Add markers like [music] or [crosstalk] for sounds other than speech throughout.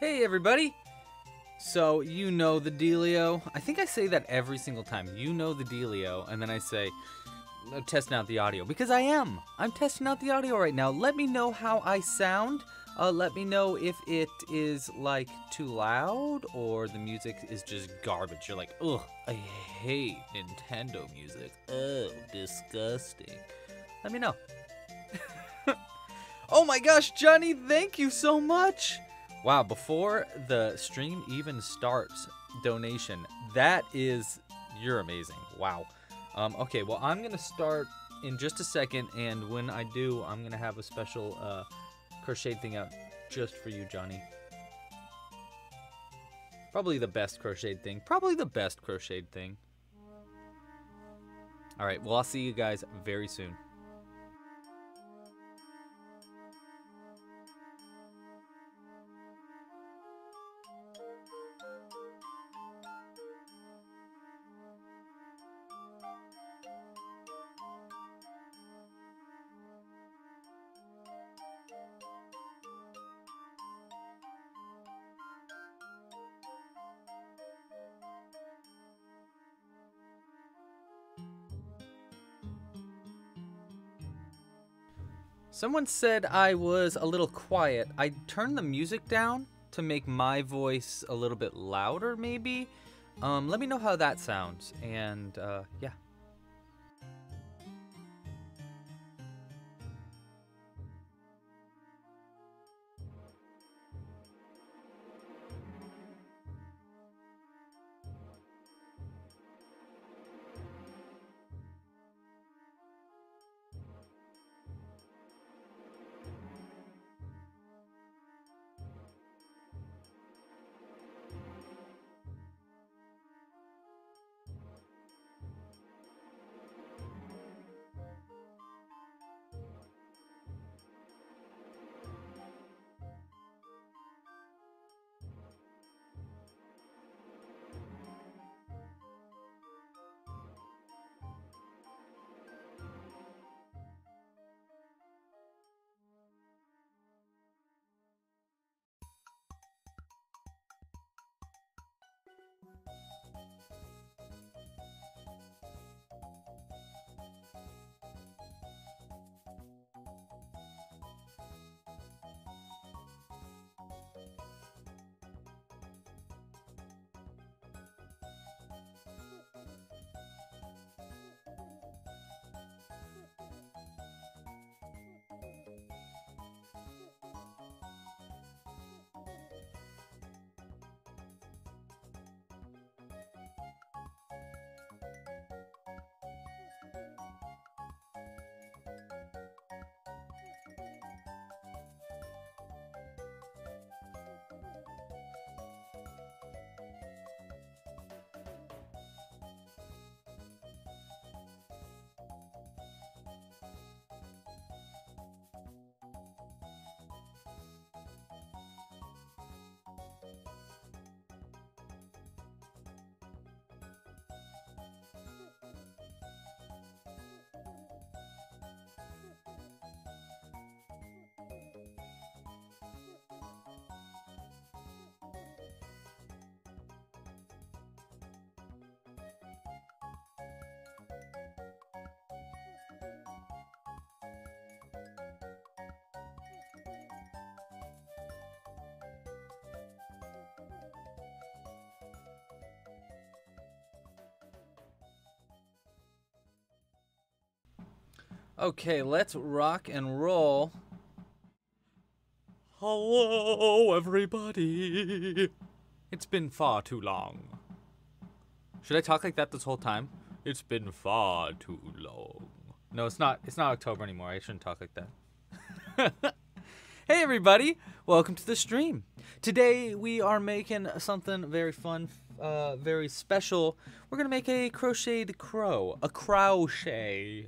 Hey everybody! So, you know the dealio. I think I say that every single time. You know the dealio, and then I say, testing out the audio. Because I am! I'm testing out the audio right now. Let me know how I sound. Uh, let me know if it is, like, too loud, or the music is just garbage. You're like, ugh, I hate Nintendo music. Oh, disgusting. Let me know. [laughs] oh my gosh, Johnny, thank you so much! Wow, before the stream even starts, donation. That is, you're amazing. Wow. Um, okay, well, I'm going to start in just a second, and when I do, I'm going to have a special uh, crocheted thing out just for you, Johnny. Probably the best crocheted thing. Probably the best crocheted thing. All right, well, I'll see you guys very soon. Someone said I was a little quiet. I turned the music down to make my voice a little bit louder, maybe. Um, let me know how that sounds. And uh, yeah. Okay, let's rock and roll. Hello, everybody. It's been far too long. Should I talk like that this whole time? It's been far too long. No, it's not. It's not October anymore. I shouldn't talk like that. [laughs] hey, everybody. Welcome to the stream. Today we are making something very fun, uh, very special. We're gonna make a crocheted crow, a crochet.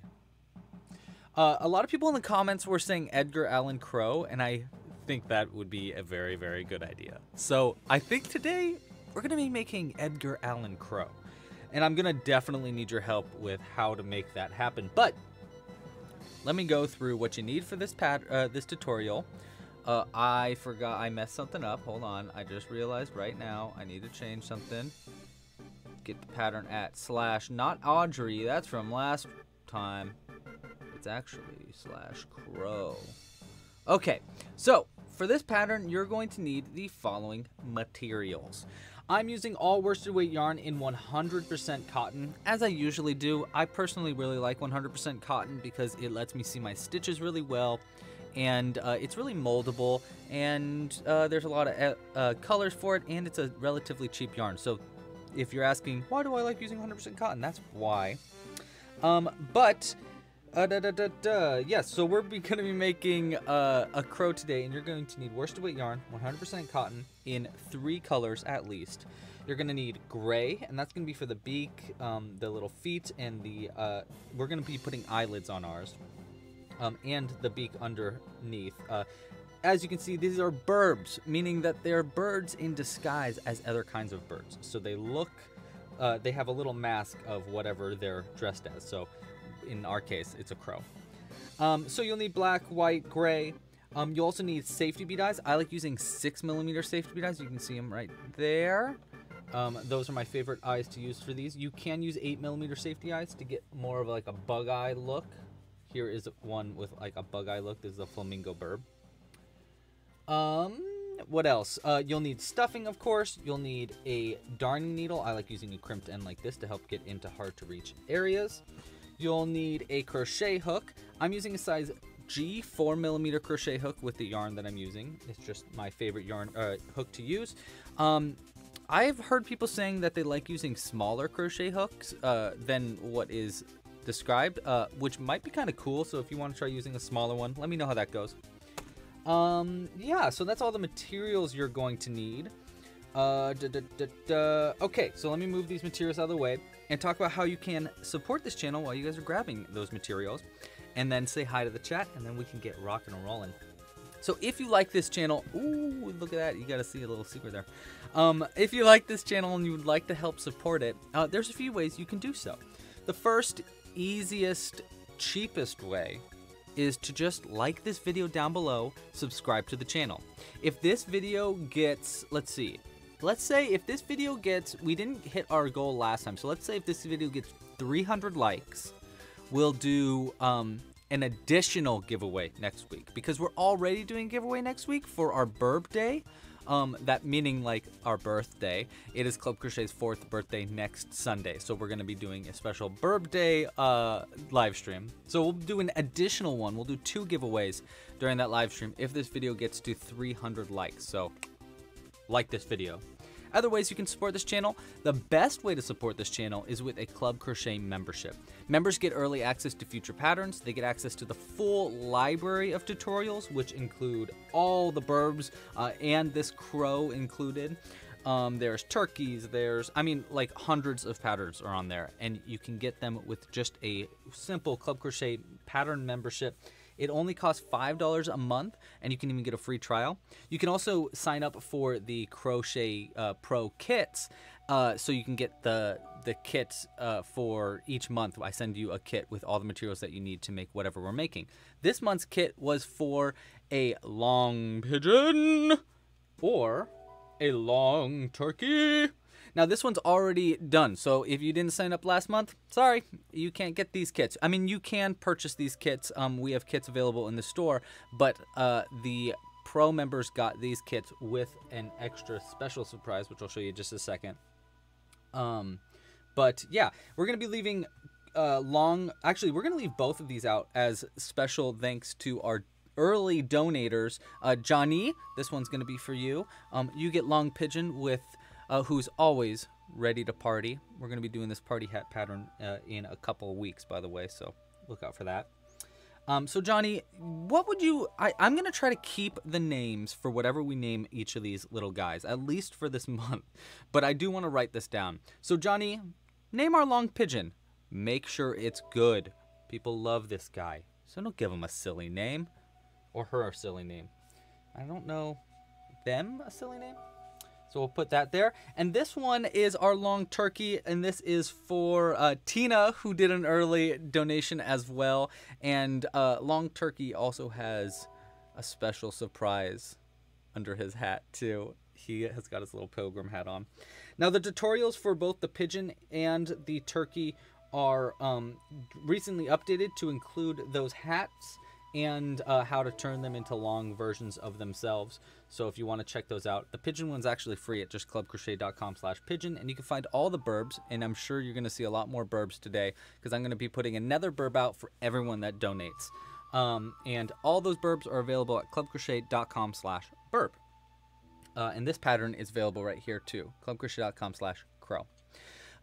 Uh, a lot of people in the comments were saying Edgar Allan Crow, and I think that would be a very, very good idea. So I think today we're to be making Edgar Allan Crow. And I'm to definitely need your help with how to make that happen. But let me go through what you need for this pat uh, this tutorial. Uh, I forgot. I messed something up. Hold on. I just realized right now I need to change something. Get the pattern at slash, not Audrey. That's from last time. It's actually slash crow. Okay, so for this pattern, you're going to need the following materials. I'm using all worsted weight yarn in 100% cotton, as I usually do. I personally really like 100% cotton because it lets me see my stitches really well, and uh, it's really moldable, and uh, there's a lot of uh, colors for it, and it's a relatively cheap yarn. So if you're asking, why do I like using 100% cotton? That's why. Um, but uh, da, da, da, da. Yes, so we're going to be making uh, a crow today, and you're going to need worsted weight yarn, 100% cotton, in three colors at least. You're going to need gray, and that's going to be for the beak, um, the little feet, and the. Uh, we're going to be putting eyelids on ours, um, and the beak underneath. Uh, as you can see, these are birbs, meaning that they're birds in disguise as other kinds of birds. So they look, uh, they have a little mask of whatever they're dressed as. So in our case, it's a crow. Um, so you'll need black, white, gray. Um, you also need safety bead eyes. I like using six millimeter safety bead eyes. You can see them right there. Um, those are my favorite eyes to use for these. You can use eight millimeter safety eyes to get more of like a bug eye look. Here is one with like a bug eye look. This is a flamingo birb. Um, what else? Uh, you'll need stuffing, of course. You'll need a darning needle. I like using a crimped end like this to help get into hard to reach areas. You'll need a crochet hook. I'm using a size G 4 millimeter crochet hook with the yarn that I'm using. It's just my favorite yarn uh, hook to use. Um, I've heard people saying that they like using smaller crochet hooks uh, than what is described, uh, which might be kind of cool. So if you want to try using a smaller one, let me know how that goes. Um, yeah, so that's all the materials you're going to need. Da, da, da, okay, so let me move these materials out of the way and talk about how you can support this channel while you guys are grabbing those materials and then say hi to the chat and then we can get rocking and rolling. So if you like this channel, ooh, look at that. You got to see a little secret there. Um, if you like this channel and you would like to help support it, uh, there's a few ways you can do so. The first, easiest, cheapest way is to just like this video down below, subscribe to the channel. If this video gets, let's see, let's say if this video gets, we didn't hit our goal last time, so let's say if this video gets 300 likes, we'll do um, an additional giveaway next week because we're already doing giveaway next week for our birb day. Um, that meaning like our birthday. It is Club Crochet's fourth birthday next Sunday, so we're gonna be doing a special Birb Day uh, live stream. So we'll do an additional one. We'll do two giveaways during that live stream if this video gets to 300 likes. So like this video. Other ways you can support this channel, the best way to support this channel is with a Club Crochet membership. Members get early access to future patterns, they get access to the full library of tutorials, which include all the birbs uh, and this crow included. Um, there's turkeys, there's, I mean, like hundreds of patterns are on there, and you can get them with just a simple Club Crochet pattern membership it only costs $5 a month, and you can even get a free trial. You can also sign up for the Crochet uh, Pro kits, uh, so you can get the the kits uh, for each month. I send you a kit with all the materials that you need to make whatever we're making. This month's kit was for a long pigeon or a long turkey now this one's already done, so if you didn't sign up last month, sorry, you can't get these kits. I mean, you can purchase these kits. Um, we have kits available in the store, but uh, the pro members got these kits with an extra special surprise, which I'll show you just a second. Um, but yeah, we're gonna be leaving uh, long. Actually, we're gonna leave both of these out as special thanks to our early donators. Uh, Johnny, this one's gonna be for you. Um, you get long pigeon with uh, who's always ready to party. We're going to be doing this party hat pattern uh, in a couple of weeks, by the way, so look out for that. Um, so Johnny, what would you? I, I'm gonna try to keep the names for whatever we name each of these little guys, at least for this [laughs] month. But I do want to write this down. So Johnny, name our long pigeon. Make sure it's good. People love this guy, so don't give him a silly name, or her a silly name. I don't know them a silly name. So we'll put that there. And this one is our long turkey, and this is for uh, Tina, who did an early donation as well. And uh, long turkey also has a special surprise under his hat too. He has got his little pilgrim hat on. Now the tutorials for both the pigeon and the turkey are um, recently updated to include those hats and uh, how to turn them into long versions of themselves. So if you want to check those out, the pigeon one's actually free at justclubcrochet.com slash pigeon, and you can find all the birbs, and I'm sure you're going to see a lot more birbs today, because I'm going to be putting another birb out for everyone that donates. Um, and all those birbs are available at clubcrochet.com slash birb. Uh, and this pattern is available right here too, clubcrochet.com slash crow.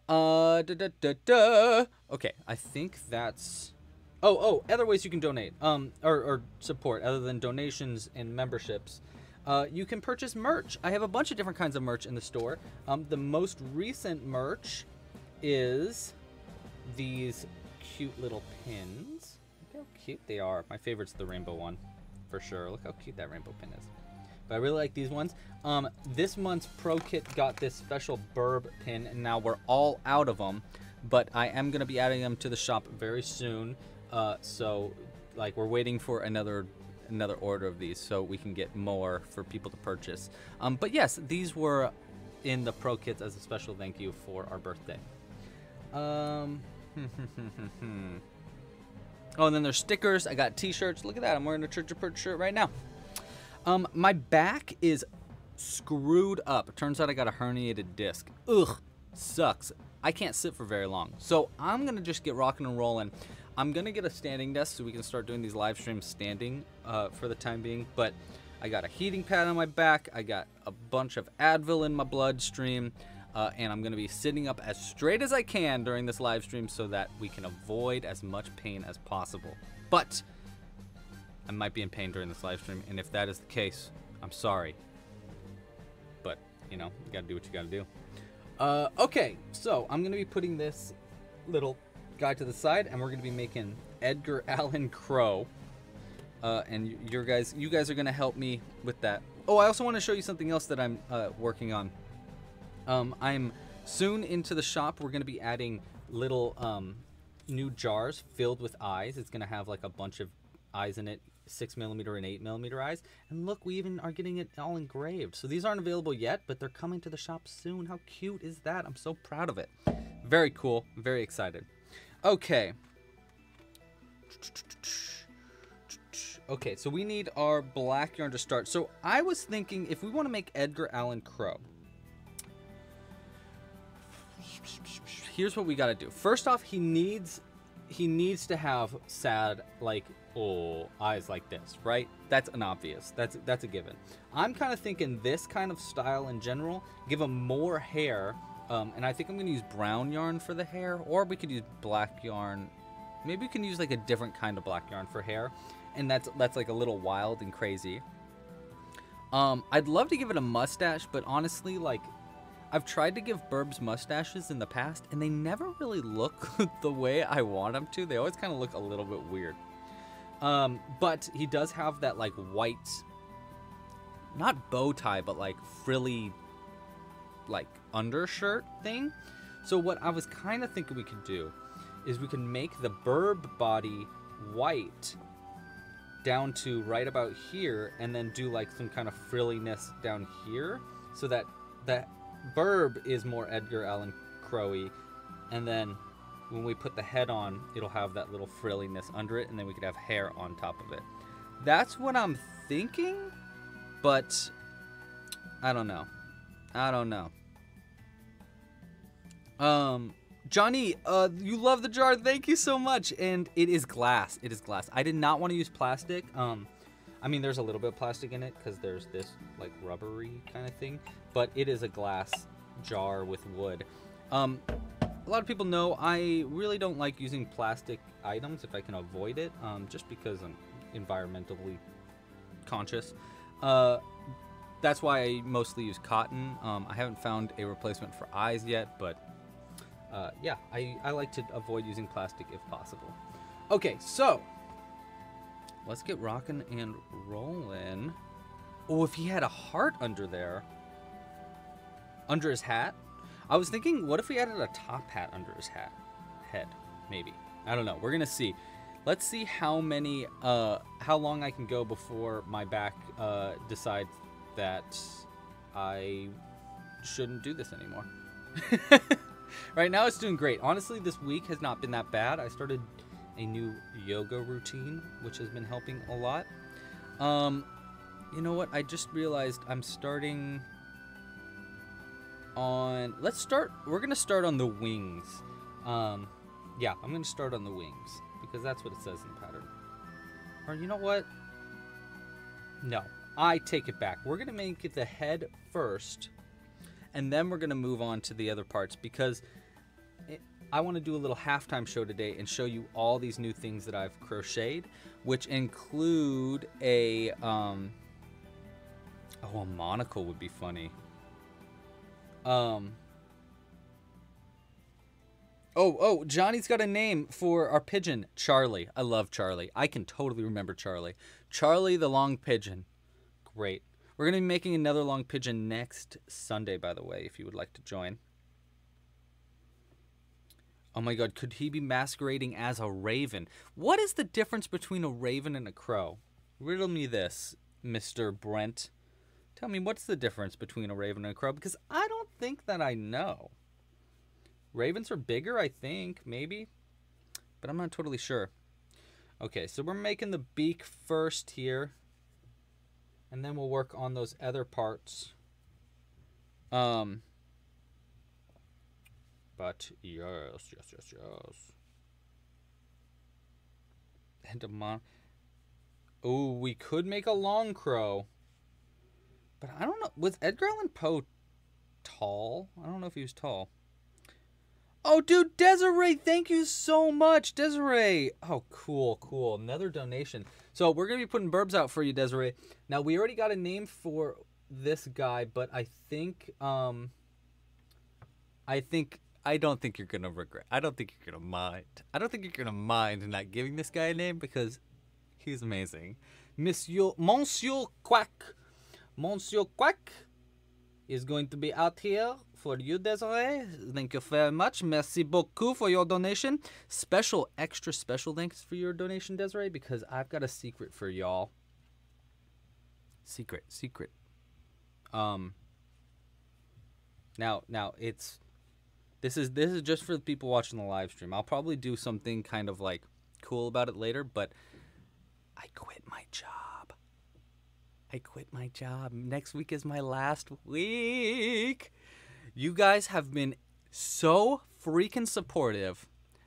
Uh, da, da, da, da. Okay, I think that's Oh, oh, other ways you can donate, um, or, or support other than donations and memberships. Uh, you can purchase merch. I have a bunch of different kinds of merch in the store. Um, the most recent merch is these cute little pins. Look how cute they are. My favorite's the rainbow one, for sure. Look how cute that rainbow pin is. But I really like these ones. Um, this month's Pro Kit got this special birb pin, and now we're all out of them. But I am going to be adding them to the shop very soon. Uh, so, like, we're waiting for another another order of these so we can get more for people to purchase. Um, but yes, these were in the pro kits as a special thank you for our birthday. Um, [laughs] oh, and then there's stickers. I got t-shirts. Look at that. I'm wearing a Church of Perch shirt right now. Um, my back is screwed up. It turns out I got a herniated disc. Ugh, sucks. I can't sit for very long. So I'm gonna just get rocking and rolling. I'm gonna get a standing desk so we can start doing these live streams standing uh, for the time being. But I got a heating pad on my back. I got a bunch of Advil in my bloodstream. Uh, and I'm gonna be sitting up as straight as I can during this live stream so that we can avoid as much pain as possible. But I might be in pain during this live stream, and if that is the case, I'm sorry. But you know, you gotta do what you gotta do. Uh, okay, so I'm gonna be putting this little guy to the side, and we're gonna be making Edgar [laughs] Allan Crow. Uh, and you, your guys, you guys are gonna help me with that. Oh, I also want to show you something else that I'm uh, working on. Um, I'm soon into the shop. We're gonna be adding little um, new jars filled with eyes. It's gonna have like a bunch of eyes in it, six millimeter and eight millimeter eyes. And look, we even are getting it all engraved. So these aren't available yet, but they're coming to the shop soon. How cute is that? I'm so proud of it. Very cool. Very excited. Okay. Okay, so we need our black yarn to start. So I was thinking if we want to make Edgar Allan Crow, here's what we got to do. First off, he needs he needs to have sad like oh eyes like this, right? That's an obvious. That's that's a given. I'm kind of thinking this kind of style in general. Give him more hair um, and I think I'm going to use brown yarn for the hair, or we could use black yarn. Maybe we can use like a different kind of black yarn for hair, and that's that's like a little wild and crazy. Um, I'd love to give it a mustache, but honestly, like, I've tried to give Birbs mustaches in the past, and they never really look [laughs] the way I want them to. They always kind of look a little bit weird. Um, but he does have that like white, not bow tie, but like frilly, like undershirt thing. So what I was kind of thinking we could do is we can make the birb body white down to right about here and then do like some kind of frilliness down here so that that birb is more Edgar Allan Crow and then when we put the head on it'll have that little frilliness under it and then we could have hair on top of it. That's what I'm thinking, but I don't know. I don't know. Um, Johnny, uh, you love the jar. Thank you so much. And it is glass. It is glass. I did not want to use plastic. Um, I mean, there's a little bit of plastic in it because there's this like rubbery kind of thing, but it is a glass jar with wood. Um, a lot of people know I really don't like using plastic items if I can avoid it, um, just because I'm environmentally conscious. Uh, that's why I mostly use cotton. Um, I haven't found a replacement for eyes yet, but uh, yeah, I, I like to avoid using plastic if possible. Okay, so let's get rocking and rolling. Oh, if he had a heart under there, under his hat. I was thinking, what if we added a top hat under his hat, head, maybe. I don't know. We're gonna see. Let's see how many, uh, how long I can go before my back uh, decides that I shouldn't do this anymore. [laughs] right now, it's doing great. Honestly, this week has not been that bad. I started a new yoga routine, which has been helping a lot. Um, you know what? I just realized I'm starting on. Let's start. We're gonna start on the wings. Um, yeah, I'm gonna start on the wings because that's what it says in the pattern. Or you know what? No, I take it back. We're gonna make it the head first, and then we're gonna move on to the other parts because I want to do a little halftime show today and show you all these new things that I've crocheted, which include a um. Oh, a monocle would be funny. Um. Oh, oh, Johnny's got a name for our pigeon, Charlie. I love Charlie. I can totally remember Charlie. Charlie the long pigeon. Great. We're going to be making another long pigeon next Sunday, by the way, if you would like to join. Oh my god, could he be masquerading as a raven? What is the difference between a raven and a crow? Riddle me this, Mr. Brent. Tell me what's the difference between a raven and a crow because I don't think that I know. Ravens are bigger, I think, maybe, but I'm not totally sure. Okay, so we're making the beak first here, and then we'll work on those other parts. Um, but yes, yes, yes, yes. And a mon. Oh, we could make a long crow. But I don't know. Was Edgar Allan Poe tall? I don't know if he was tall. Oh, dude, Desiree, thank you so much, Desiree. Oh, cool, cool. Another donation. So we're gonna be putting birbs out for you, Desiree. Now we already got a name for this guy, but I think, um, I think I don't think you're gonna regret. I don't think you're gonna mind. I don't think you're gonna mind not giving this guy a name because he's amazing. Monsieur Monsieur Quack Monsieur Quack is going to be out here for you, Desiree. Thank you very much. Merci beaucoup for your donation. Special, extra special thanks for your donation, Desiree, because I've got a secret for y'all. Secret, secret. Um. Now, now it's this is this is just for the people watching the live stream. I'll probably do something kind of like cool about it later, but I quit my job. I quit my job. Next week is my last week. You guys have been so freaking supportive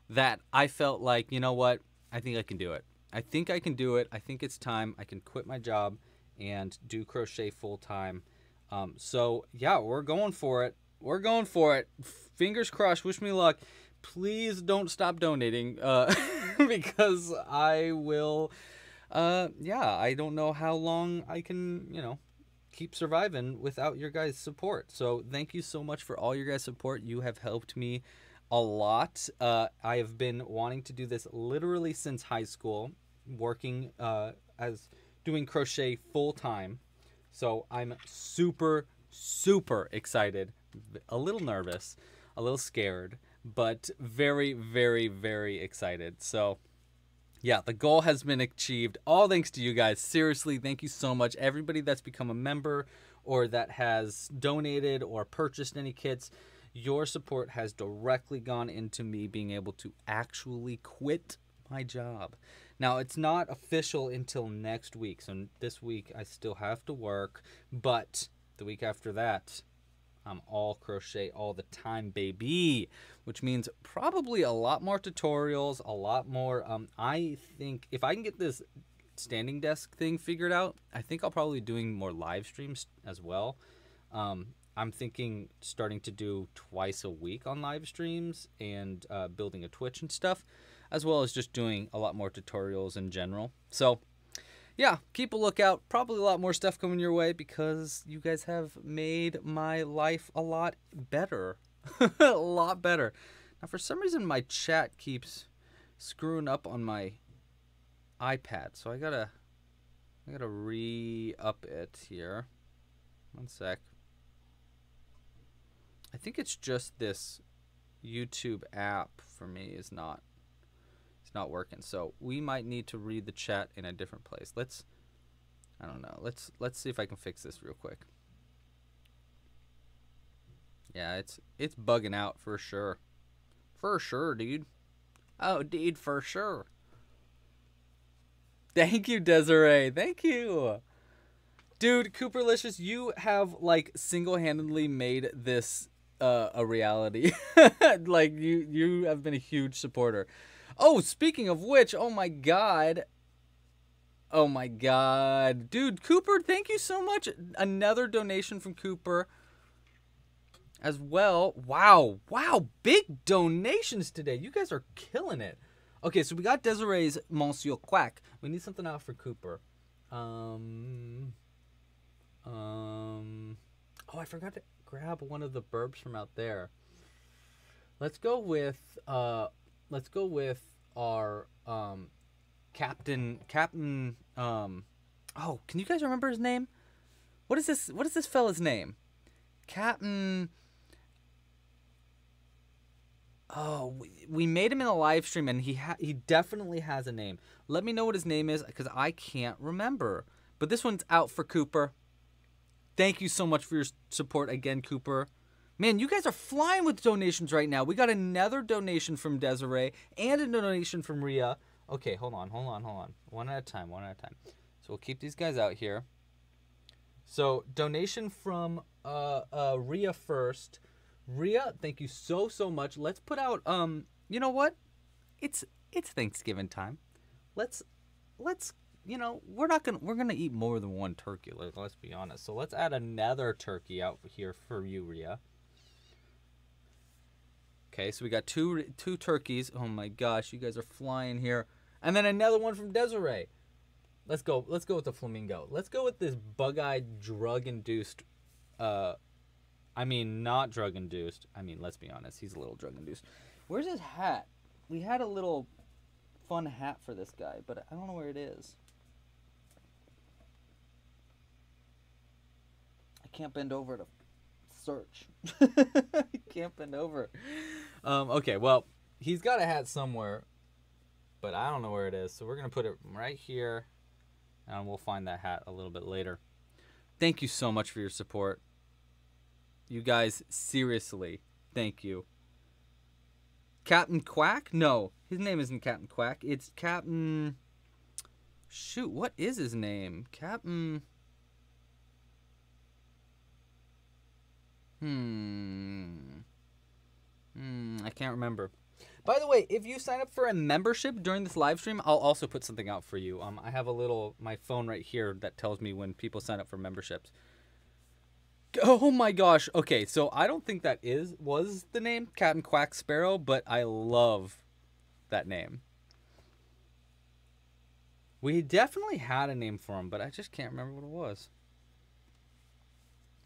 that I felt like, you know what? I think I can do it. I think I can do it. I think it's time. I can quit my job and do crochet full time. Um, so, yeah, we're going for it. We're going for it. Fingers crossed. Wish me luck. Please don't stop donating uh, [laughs] because I will uh, yeah, I don't know how long I can, you know, keep surviving without your guys' support. So thank you so much for all your guys' support. You have helped me a lot. Uh, I have been wanting to do this literally since high school, working uh, as doing crochet full time. So I'm super, super excited, a little nervous, a little scared, but very, very, very excited. So yeah, the goal has been achieved. All thanks to you guys. Seriously, thank you so much. Everybody that's become a member or that has donated or purchased any kits, your support has directly gone into me being able to actually quit my job. Now, it's not official until next week. So this week I still have to work, but the week after that, I'm all crochet all the time, baby. Which means probably a lot more tutorials, a lot more. Um, I think if I can get this standing desk thing figured out, I think I'll probably be doing more live streams as well. Um, I'm thinking starting to do twice a week on live streams and uh, building a Twitch and stuff, as well as just doing a lot more tutorials in general. So yeah, keep a lookout. Probably a lot more stuff coming your way because you guys have made my life a lot better. [laughs] a lot better. Now, for some reason, my chat keeps screwing up on my iPad, so I gotta, I gotta re-up it here. One sec. I think it's just this YouTube app for me is not, It's not working. So we might need to read the chat in a different place. Let's I don't know. Let's let's see if I can fix this real quick. Yeah, it's it's bugging out for sure. For sure, dude. Oh, dude, for sure. Thank you, Desiree. Thank you. Dude, Cooperlicious, you have like single-handedly made this uh, a reality. [laughs] like you you have been a huge supporter. Oh, speaking of which, oh my god. Oh my god. Dude, Cooper, thank you so much. Another donation from Cooper as well. Wow. Wow, big donations today. You guys are killing it. Okay, so we got Desiree's Monsieur Quack. We need something out for Cooper. Um um Oh, I forgot to grab one of the birbs from out there. Let's go with uh let's go with our um, Captain Captain. Um, oh, can you guys remember his name? What is this? What is this fella's name? Captain. Oh, we, we made him in a live stream, and he ha- he definitely has a name. Let me know what his name is, because I can't remember. But this one's out for Cooper. Thank you so much for your support again, Cooper. Man, you guys are flying with donations right now. We got another donation from Desiree and a donation from Ria. Okay, hold on, hold on, hold on. One at a time, one at a time. So we'll keep these guys out here. So donation from uh, uh, Ria first. Ria, thank you so so much. Let's put out um. You know what? It's it's Thanksgiving time. Let's let's you know we're not gonna we're gonna eat more than one turkey. Let, let's be honest. So let's add another turkey out here for you, Ria. Okay, so we got two two turkeys. Oh my gosh, you guys are flying here. And then another one from Desiree. Let's go. Let's go with the flamingo. Let's go with this bug-eyed, drug-induced. Uh, I mean, not drug-induced. I mean, let's be honest. He's a little drug-induced. Where's his hat? We had a little fun hat for this guy, but I don't know where it is. I can't bend over to search. [laughs] [laughs] Can't over. Um, okay, well, he's got a hat somewhere, but I don't know where it is. So we're gonna put it right here, and we'll find that hat a little bit later. Thank you so much for your support. You guys, seriously, thank you. Captain Quack? No, his name isn't Captain Quack. It's Captain. Shoot, what is his name? Captain. Hmm. Hmm. I can't remember. By the way, if you sign up for a membership during this live stream, I'll also put something out for you. Um, I have a little my phone right here that tells me when people sign up for memberships. Oh my gosh. Okay, so I don't think that is was the name Captain Quack Sparrow, but I love that name. We definitely had a name for him, but I just can't remember what it was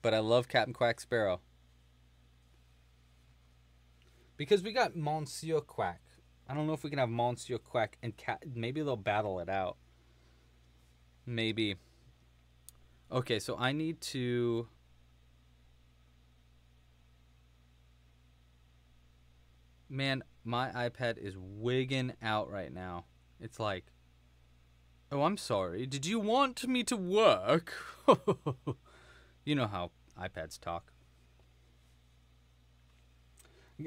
but I love Captain Quack Sparrow. Because we got Monsieur Quack. I don't know if we can have Monsieur Quack and Cat. Maybe they'll battle it out. Maybe. Okay, so I need to. Man, my iPad is wigging out right now. It's like, oh, I'm sorry. Did you want me to work? [laughs] You know how iPads talk.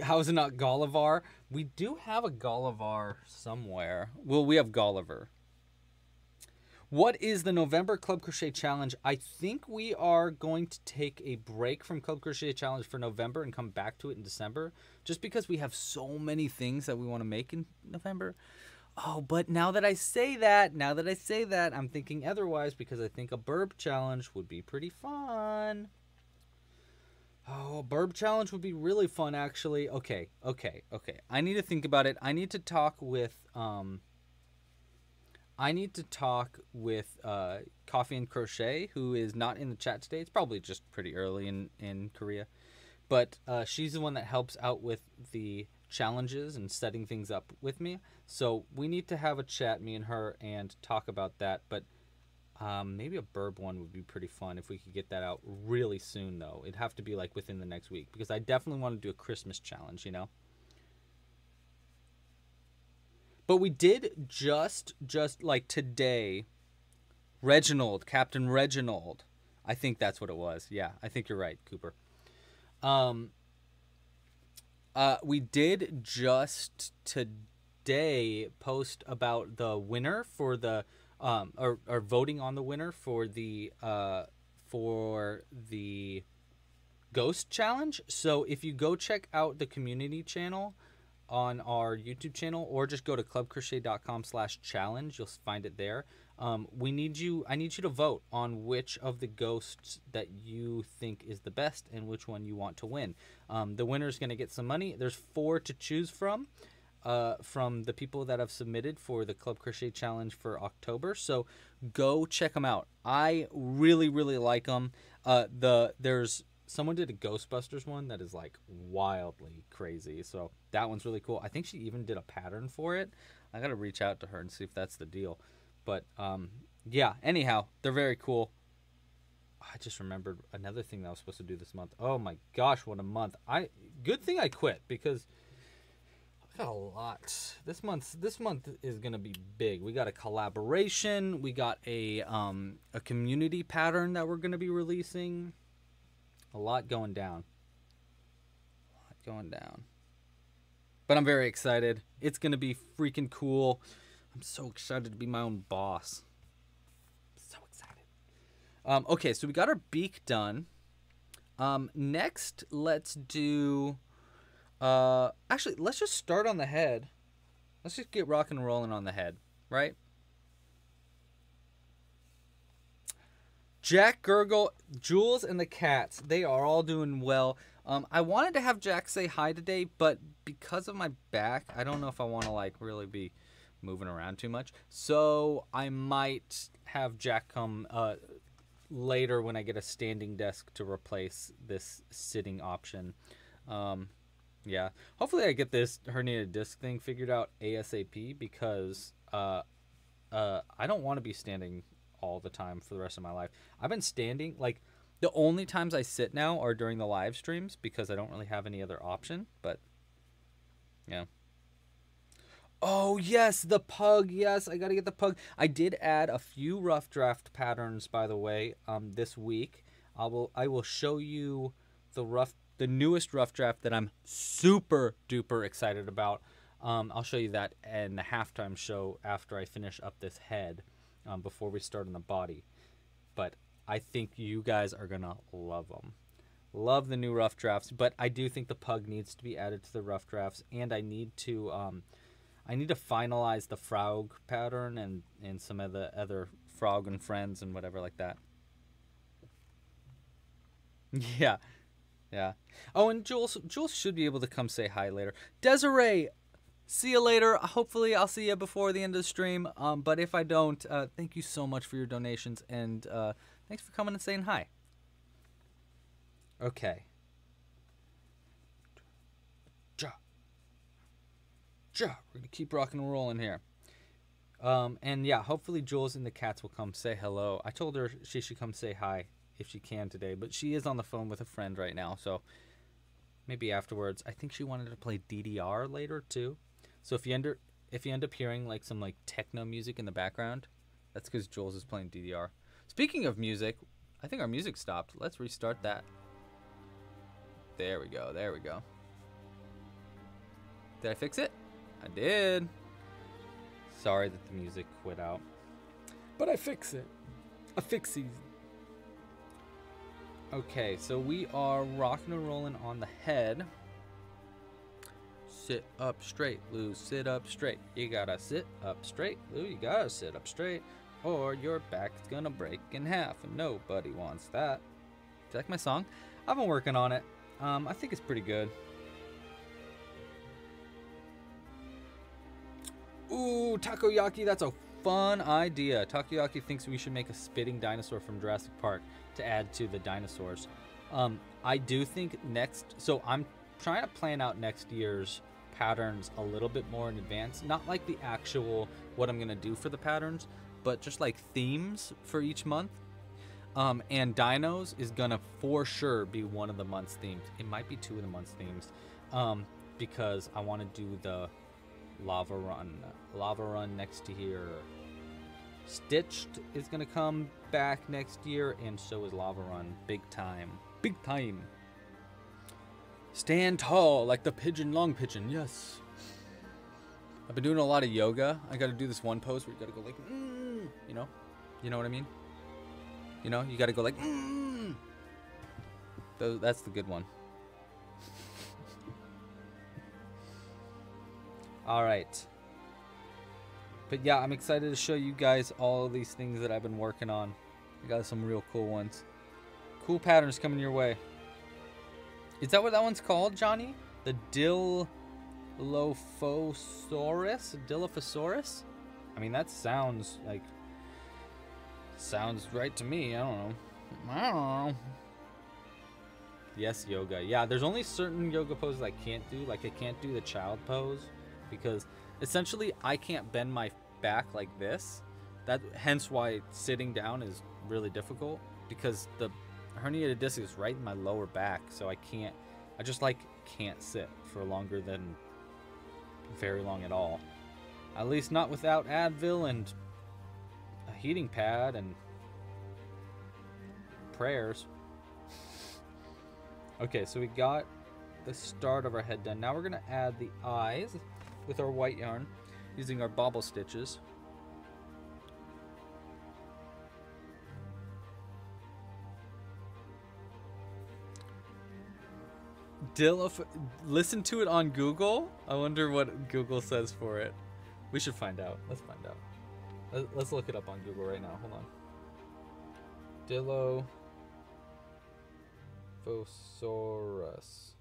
How is it not Gulliver? We do have a Gulliver somewhere. Well, we have Gulliver. What is the November Club Crochet Challenge? I think we are going to take a break from Club Crochet Challenge for November and come back to it in December, just because we have so many things that we want to make in November. Oh, but now that I say that, now that I say that, I'm thinking otherwise because I think a birb challenge would be pretty fun. Oh, a birb challenge would be really fun actually. Okay, okay, okay. I need to think about it. I need to talk with um I need to talk with uh Coffee and Crochet, who is not in the chat today. It's probably just pretty early in in Korea. But uh, she's the one that helps out with the challenges and setting things up with me. So we need to have a chat, me and her, and talk about that. But um, maybe a birb one would be pretty fun if we could get that out really soon, though. It'd have to be like within the next week because I definitely want to do a Christmas challenge, you know? But we did just just like today. Reginald, Captain Reginald. I think that's what it was. Yeah, I think you're right, Cooper. Um uh we did just today post about the winner for the um or, or voting on the winner for the uh for the ghost challenge. So if you go check out the community channel on our YouTube channel or just go to clubcrochet.com slash challenge, you'll find it there. Um, we need you, I need you to vote on which of the ghosts that you think is the best and which one you want to win. Um, the winner is going to get some money. There's four to choose from. Uh, from the people that have submitted for the Club Crochet Challenge for October. So go check them out. I really, really like them. Uh, the there's someone did a Ghostbusters one that is like wildly crazy. So that one's really cool. I think she even did a pattern for it. I gotta reach out to her and see if that's the deal. But um, yeah. Anyhow, they're very cool. I just remembered another thing that I was supposed to do this month. Oh my gosh, what a month! I good thing I quit because got a lot. This month this month is gonna be big. We got a collaboration. We got a um, a community pattern that we're gonna be releasing. A lot going down. A lot going down. But I'm very excited. It's to be freaking cool. I'm so excited to be my own boss. So excited. Um, okay, so we got our beak done. Um, next, let's do. Uh, actually, let's just start on the head. Let's just get rock and rolling on the head, right? Jack Gurgle, Jules, and the cats, they are all doing well. Um, I wanted to have Jack say hi today, but because of my back, I don't know if I want to like really be moving around too much. So I might have Jack come uh, later when I get a standing desk to replace this sitting option. Um, yeah, hopefully I get this herniated disc thing figured out ASAP because uh, uh, I don't want to be standing all the time for the rest of my life. I've been standing like the only times I sit now are during the live streams because I don't really have any other option, but yeah. Oh, yes, the pug. Yes, I got to get the pug. I did add a few rough draft patterns by the way um this week. I will I will show you the rough the newest rough draft that I'm super duper excited about. Um, I'll show you that in the halftime show after I finish up this head um, before we start on the body. But I think you guys are going to love them. Love the new rough drafts, but I do think the pug needs to be added to the rough drafts, and I need to um, I need to finalize the frog pattern and and some of the other frog and friends and whatever like that. [laughs] Yeah, yeah. Oh, and Jules Jules should be able to come say hi later. Desiree, see you later. Hopefully, I'll see you before the end of the stream. Um, but if I don't, uh, thank you so much for your donations and uh, thanks for coming and saying hi. Okay. Ja. Ja. We're gonna keep rocking and rolling here. Um, and yeah, hopefully Jules and the cats will come say hello. I told her she should come say hi if she can today, but she is on the phone with a friend right now, so maybe afterwards. I think she wanted to play DDR later too. So if you end if you end up hearing like some like techno music in the background, that's because Jules is playing DDR. Speaking of music, I think our music stopped. Let's restart that. There we go. There we go. Did I fix it? I did. Sorry that the music quit out. But I fix it. I fix these. Okay, so we are rocking and rolling on the head. Sit up straight, Lou. Sit up straight. You gotta sit up straight, Lou. You gotta sit up straight, or your back's gonna break in half, and nobody wants that. Like my song? I've been working on it. Um, I think it's pretty good. Ooh, takoyaki. That's a fun idea. Takoyaki thinks we should make a spitting dinosaur from Jurassic Park to add to the dinosaurs. Um, I do think next. So I'm trying to plan out next year's patterns a little bit more in advance. Not like the actual what I'm going to do for the patterns, but just like themes for each month. Um, and dinos is going to for sure be one of the month's themes. It might be two of the month's themes um, because I want to do the Lava Run. Lava Run next to here. Stitched is gonna come back next year, and so is Lava Run. Big time. Big time. Stand tall like the pigeon, long pigeon. Yes. I've been doing a lot of yoga. I got to do this one pose where you got to go like, mm, you know, you know what I mean. You know, you got to go like, mm. That's the good one. All right. But yeah, I'm excited to show you guys all these things that I've been working on. I got some real cool ones. Cool patterns coming your way. Is that what that one's called, Johnny? The Dilophosaurus? Dilophosaurus? I mean, that sounds like... Sounds right to me. I don't know. I don't know. Yes, yoga. Yeah, there's only certain yoga poses I can't do. Like, I can't do the child pose because essentially I can't bend my back like this. That hence why sitting down is really difficult because the herniated disc is right in my lower back, so I can't. I just like can't sit for longer than very long at all. At least not without Advil and a heating pad and prayers. okay, so we got the start of our head done. Now we're gonna add the eyes with our white yarn using our bobble stitches. Dilif listen to it on Google. I wonder what Google says for it. We should find out. Let's find out. Let's look it up on Google right now. Hold on. Dilophosaurus.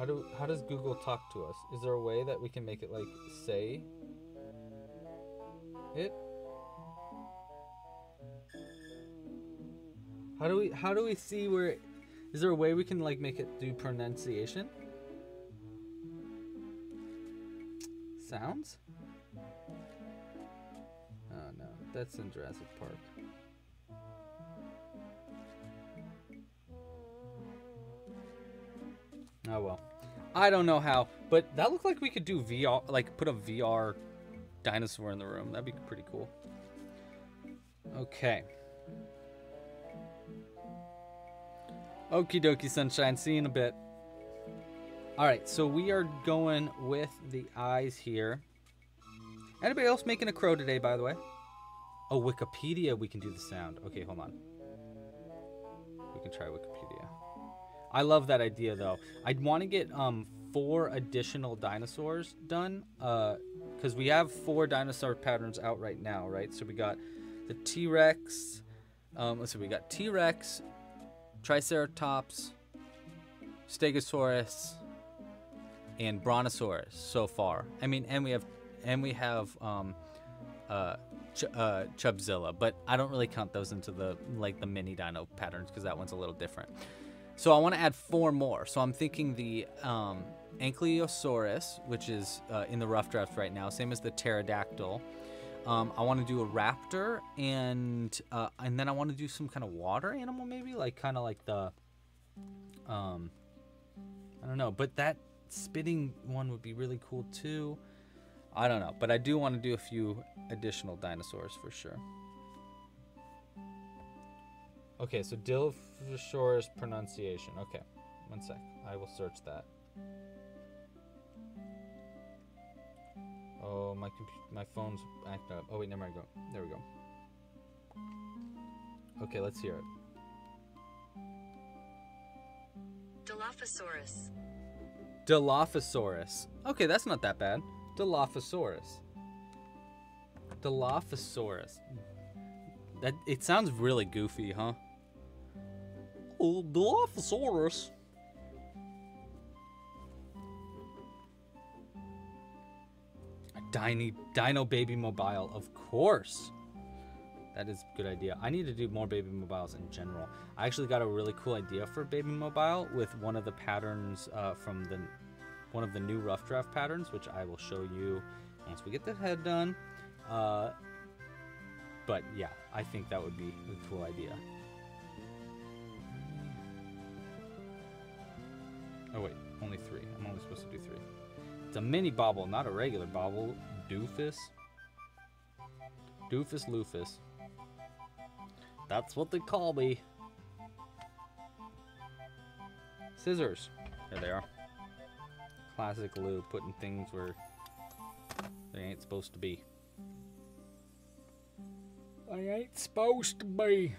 How do how does Google talk to us? Is there a way that we can make it like say it? How do we how do we see where is there a way we can like make it do pronunciation? Sounds? Oh no, that's in Jurassic Park. Oh well. I don't know how, but that looked like we could do VR, like put a VR dinosaur in the room. That'd be pretty cool. Okay. Okie dokie, sunshine. See you in a bit. All right, so we are going with the eyes here. Anybody else making a crow today, by the way? Oh, Wikipedia, we can do the sound. Okay, hold on. We can try Wikipedia. I love that idea, though. I'd want to get um four additional dinosaurs done, uh, because we have four dinosaur patterns out right now, right? So we got the T-Rex. Um, let's see, we got T-Rex, Triceratops, Stegosaurus, and Brontosaurus so far. I mean, and we have and we have um, uh, Ch- uh, Chubzilla, but I don't really count those into the like the mini dino patterns because that one's a little different. So I want to add four more. So I'm thinking the um, Ankylosaurus, which is uh, in the rough draft right now, same as the pterodactyl. Um, I want to do a raptor, and uh, and then I want to do some kind of water animal, maybe like kind of like the, um, I don't know, but that spitting one would be really cool too. I don't know, but I do want to do a few additional dinosaurs for sure. Okay, so Dilophosaurus pronunciation. Okay, one sec. I will search that. Oh, my my phone's acting up. Oh wait, never mind. Go. There we go. Okay, let's hear it. Dilophosaurus. Dilophosaurus. Okay, that's not that bad. Dilophosaurus. Dilophosaurus. That it sounds really goofy, huh? Dilophosaurus. A Dino, Dino Baby Mobile, of course. That is a good idea. I need to do more Baby Mobiles in general. I actually got a really cool idea for Baby Mobile with one of the patterns uh, from the one of the new rough draft patterns, which I will show you once we get the head done. Uh, but yeah, I think that would be a cool idea. Oh wait, only three. I'm only supposed to do three. It's a mini bobble, not a regular bobble. Doofus. Doofus Loofus. That's what they call me. Scissors. There they are. Classic Lou putting things where they ain't supposed to be. They ain't supposed to be.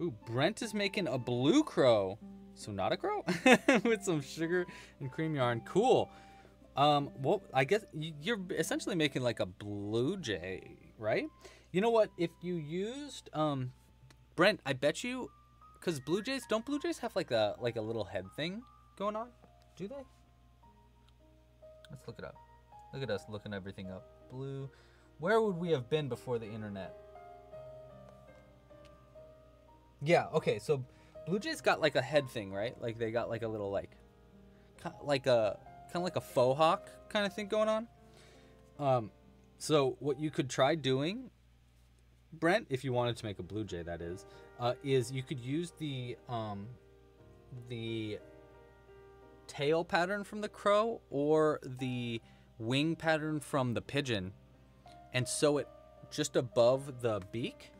Ooh, Brent is making a blue crow. So not a crow [laughs] with some sugar and cream yarn. Cool. Um, well, I guess you're essentially making like a blue jay, right? You know what? If you used um, Brent, I bet you, because blue jays don't blue jays have like a like a little head thing going on? Do they? Let's look it up. Look at us looking everything up. Blue. Where would we have been before the internet? Yeah. Okay. So Blue Jays got like a head thing, right? Like they got like a little like, like a kind of like a faux hawk kind of thing going on. Um, so what you could try doing, Brent, if you wanted to make a Blue Jay, that is, uh, is you could use the um, the tail pattern from the crow or the wing pattern from the pigeon, and sew it just above the beak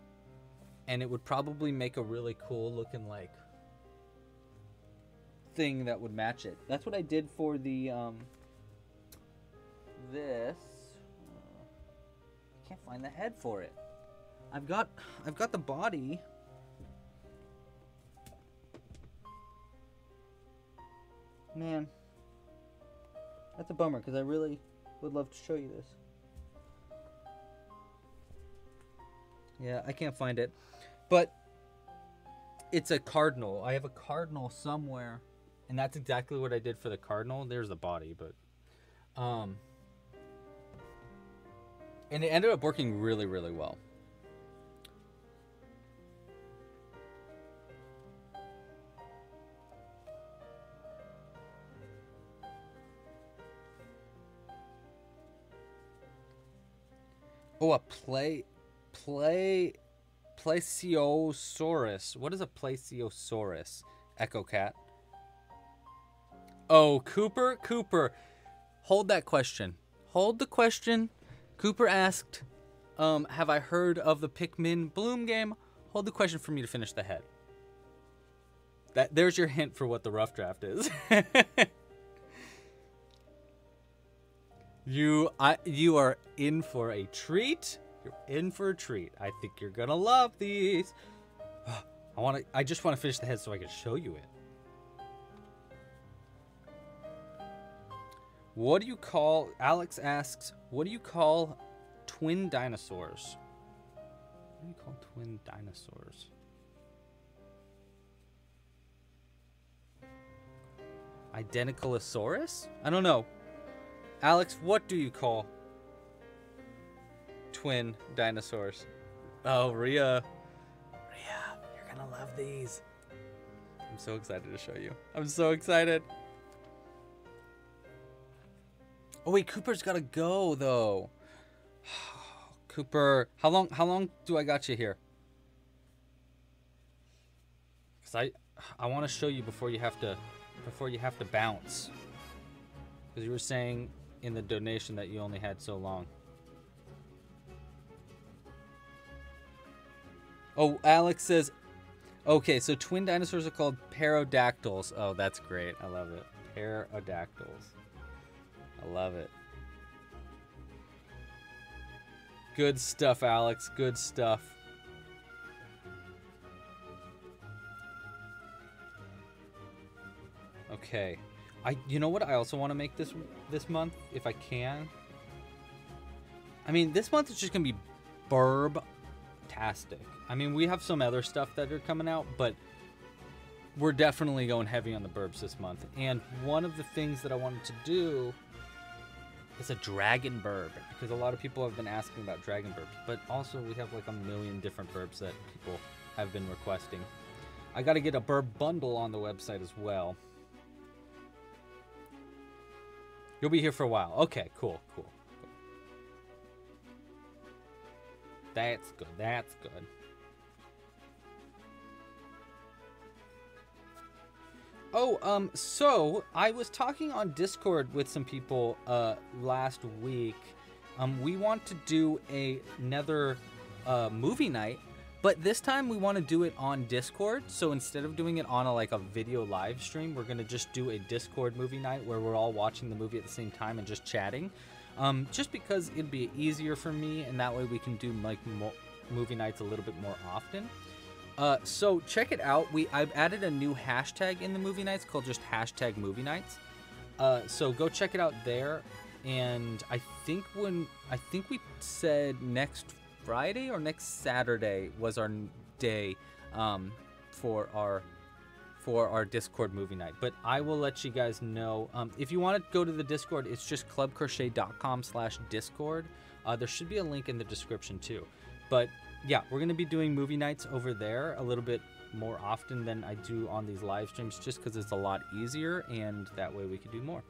and it would probably make a really cool looking like thing that would match it. That's what I did for the um this. Uh, I can't find the head for it. I've got I've got the body. Man, that's a bummer because I really would love to show you this. Yeah, I can't find it. But it's a cardinal. I have a cardinal somewhere, and that's exactly what I did for the cardinal. There's the body, but um and it ended up working really really well. Oh, a play play Plesiosaurus. What is a Plesiosaurus? Echo Cat. Oh, Cooper, Cooper. Hold that question. Hold the question. Cooper asked, um, have I heard of the Pikmin Bloom game? Hold the question for me to finish the head. That there's your hint for what the rough draft is. [laughs] you I you are in for a treat. You're in for a treat. I think you're gonna love these. [sighs] I want to. I just want to finish the head so I can show you it. What do you call? Alex asks. What do you call twin dinosaurs? What do you call twin dinosaurs? Identicalosaurus? I don't know. Alex, what do you call twin dinosaurs. Oh, Ria. Ria, you're gonna love these. I'm so excited to show you. I'm so excited. Oh wait, Cooper's gotta go though. [sighs] Cooper, how long how long do I got you here? Cause I I wanna show you before you have to before you have to bounce. Because you were saying in the donation that you only had so long. Oh, Alex says, okay, so twin dinosaurs are called pterodactyls. Oh, that's great. I love it. Pterodactyls. I love it. Good stuff, Alex. Good stuff. Okay. I you know what I also want to make this this month if I can. I mean, this month is just going to be birb tastic. I mean, we have some other stuff that are coming out, but we're definitely going heavy on the birbs this month. And one of the things that I wanted to do is a dragon birb because a lot of people have been asking about dragon birbs, but also we have like a million different birbs that people have been requesting. I got to get a birb bundle on the website as well. You'll be here for a while. Okay, cool, cool. That's good. That's good. Oh, um, so I was talking on Discord with some people uh last week. Um, we want to do a, another uh, movie night, but this time we want to do it on Discord. So instead of doing it on a, like a video live stream, we're gonna just do a Discord movie night where we're all watching the movie at the same time and just chatting. Um, just because it'd be easier for me, and that way we can do like mo- movie nights a little bit more often. Uh, so check it out. We I've added a new hashtag in the movie nights called just hashtag movie nights. Uh, so go check it out there. And I think when I think we said next Friday or next Saturday was our day um, for our for our Discord movie night. But I will let you guys know. Um, if you want to go to the Discord, it's just clubcrochet.com slash Discord. Uh, there should be a link in the description too. But yeah, we're going to be doing movie nights over there a little bit more often than I do on these live streams just because it's a lot easier and that way we can do more.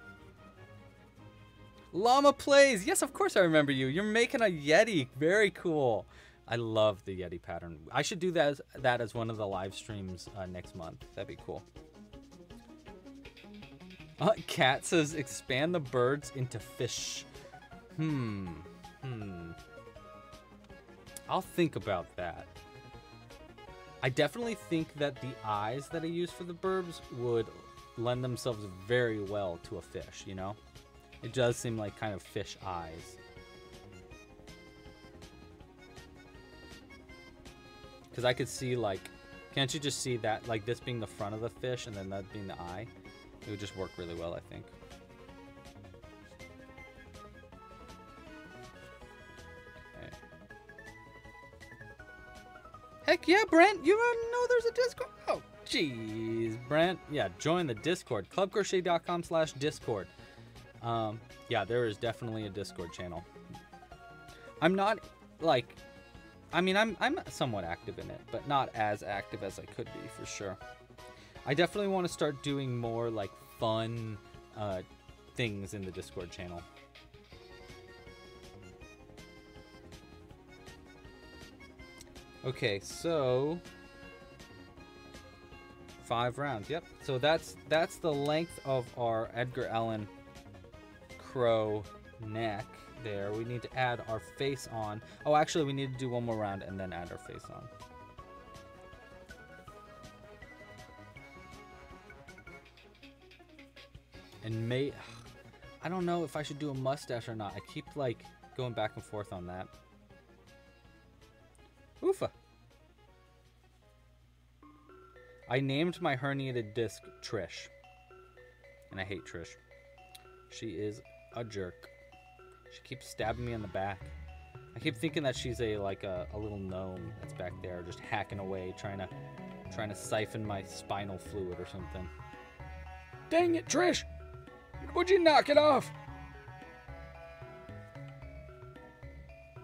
Llama Plays! Yes, of course I remember you. You're making a Yeti. Very cool. I love the Yeti pattern. I should do that as, that as one of the live streams uh, next month. That'd be cool. Uh, Cat says expand the birds into fish. Hmm. Hmm. I'll think about that. I definitely think that the eyes that I use for the birbs would lend themselves very well to a fish, you know? It does seem like kind of fish eyes. Because I could see, like, can't you just see that, like, this being the front of the fish and then that being the eye? It would just work really well, I think. Heck yeah, Brent! You don't know there's a Discord? Oh, jeez, Brent. Yeah, join the Discord. Clubcrochet.com slash Discord. Um, yeah, there is definitely a Discord channel. I'm not, like, I mean, I'm, I'm somewhat active in it, but not as active as I could be, for sure. I definitely want to start doing more, like, fun uh, things in the Discord channel. Okay, so five rounds. Yep. So that's that's the length of our Edgar Allan crow neck there. We need to add our face on. Oh, actually, we need to do one more round and then add our face on. And may I don't know if I should do a mustache or not. I keep like going back and forth on that. Oofa. I named my herniated disc Trish. And I hate Trish. She is a jerk. She keeps stabbing me in the back. I keep thinking that she's a like a, a little gnome that's back there just hacking away trying to trying to siphon my spinal fluid or something. Dang it, Trish! Would you knock it off?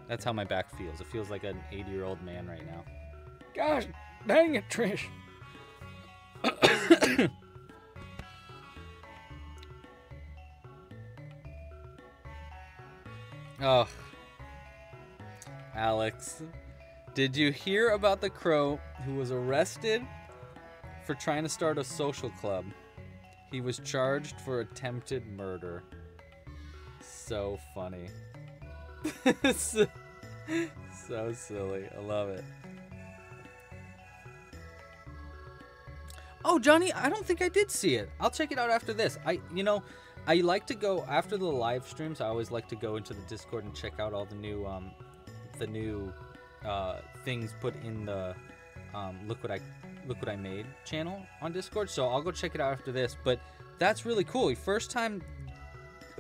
That's how my back feels. It feels like an 80 year old man right now. Gosh, dang it, Trish. [coughs] [coughs] [coughs] Oh. Alex, did you hear about the crow who was arrested for trying to start a social club? He was charged for attempted murder. So funny. [laughs] so, so silly. I love it. Oh, Johnny, I don't think I did see it. I'll check it out after this. I, you know, I like to go after the live streams. I always like to go into the Discord and check out all the new, um, the new uh, things put in the um, look what I look what I made channel on Discord. So I'll go check it out after this. But that's really cool. First time,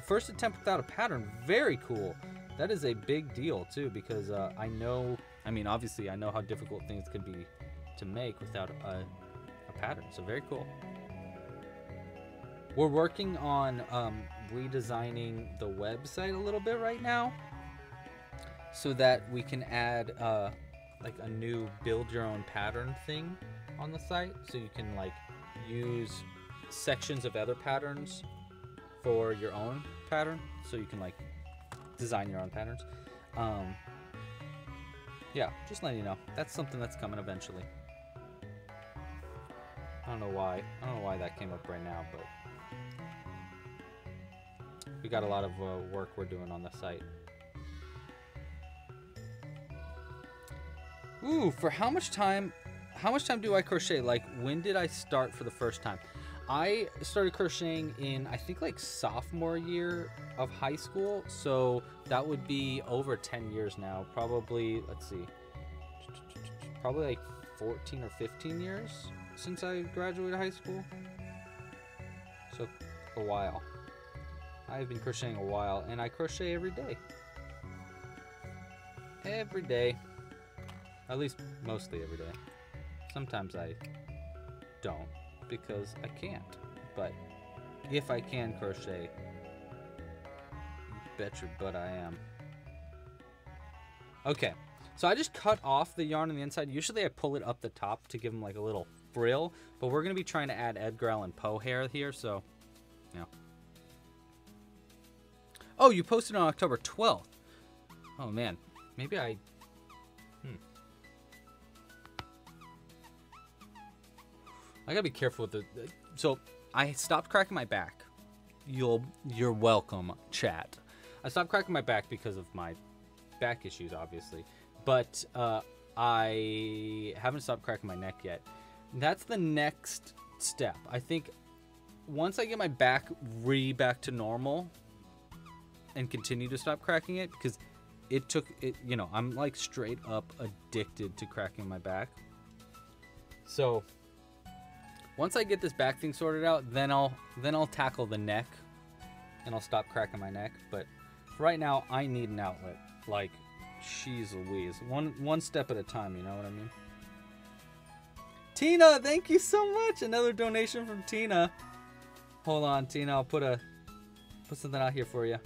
first attempt without a pattern. Very cool. That is a big deal too because uh, I know. I mean, obviously, I know how difficult things can be to make without a, a pattern. So very cool. We're working on um, redesigning the website a little bit right now so that we can add uh, like a new build your own pattern thing on the site. So you can like use sections of other patterns for your own pattern. So you can like design your own patterns. Um, yeah just letting you know. That's something that's coming eventually. I don't know why. I don't know why that came up right now, but we got a lot of uh, work we're doing on the site. Ooh, for how much time? How much time do I crochet? Like, when did I start for the first time? I started crocheting in I think like sophomore year of high school, so that would be over 10 years now. Probably, let's see, probably like 14 or 15 years since I graduated high school. So, a while. I've been crocheting a while, and I crochet every day. Every day. At least mostly every day. Sometimes I don't because I can't. But if I can crochet, bet your butt I am. Okay, so I just cut off the yarn on the inside. Usually I pull it up the top to give them like a little frill, but we're to be trying to add Edgar Allan Poe hair here, so, yeah. Oh, you posted on October 12th. Oh, man. Maybe I... Hmm. I gotta be careful with the... So, I stopped cracking my back. You'll... You're welcome, chat. I stopped cracking my back because of my back issues, obviously. But, uh, I haven't stopped cracking my neck yet. That's the next step. I think once I get my back re back to normal and continue to stop cracking it because it took it you know i'm like straight up addicted to cracking my back. So once i get this back thing sorted out then i'll then i'll tackle the neck and i'll stop cracking my neck. But right now i need an outlet. Like she's louise. One one step at a time you know what i mean? Tina thank you so much! Another donation from tina. Hold on tina i'll put a put something out here for you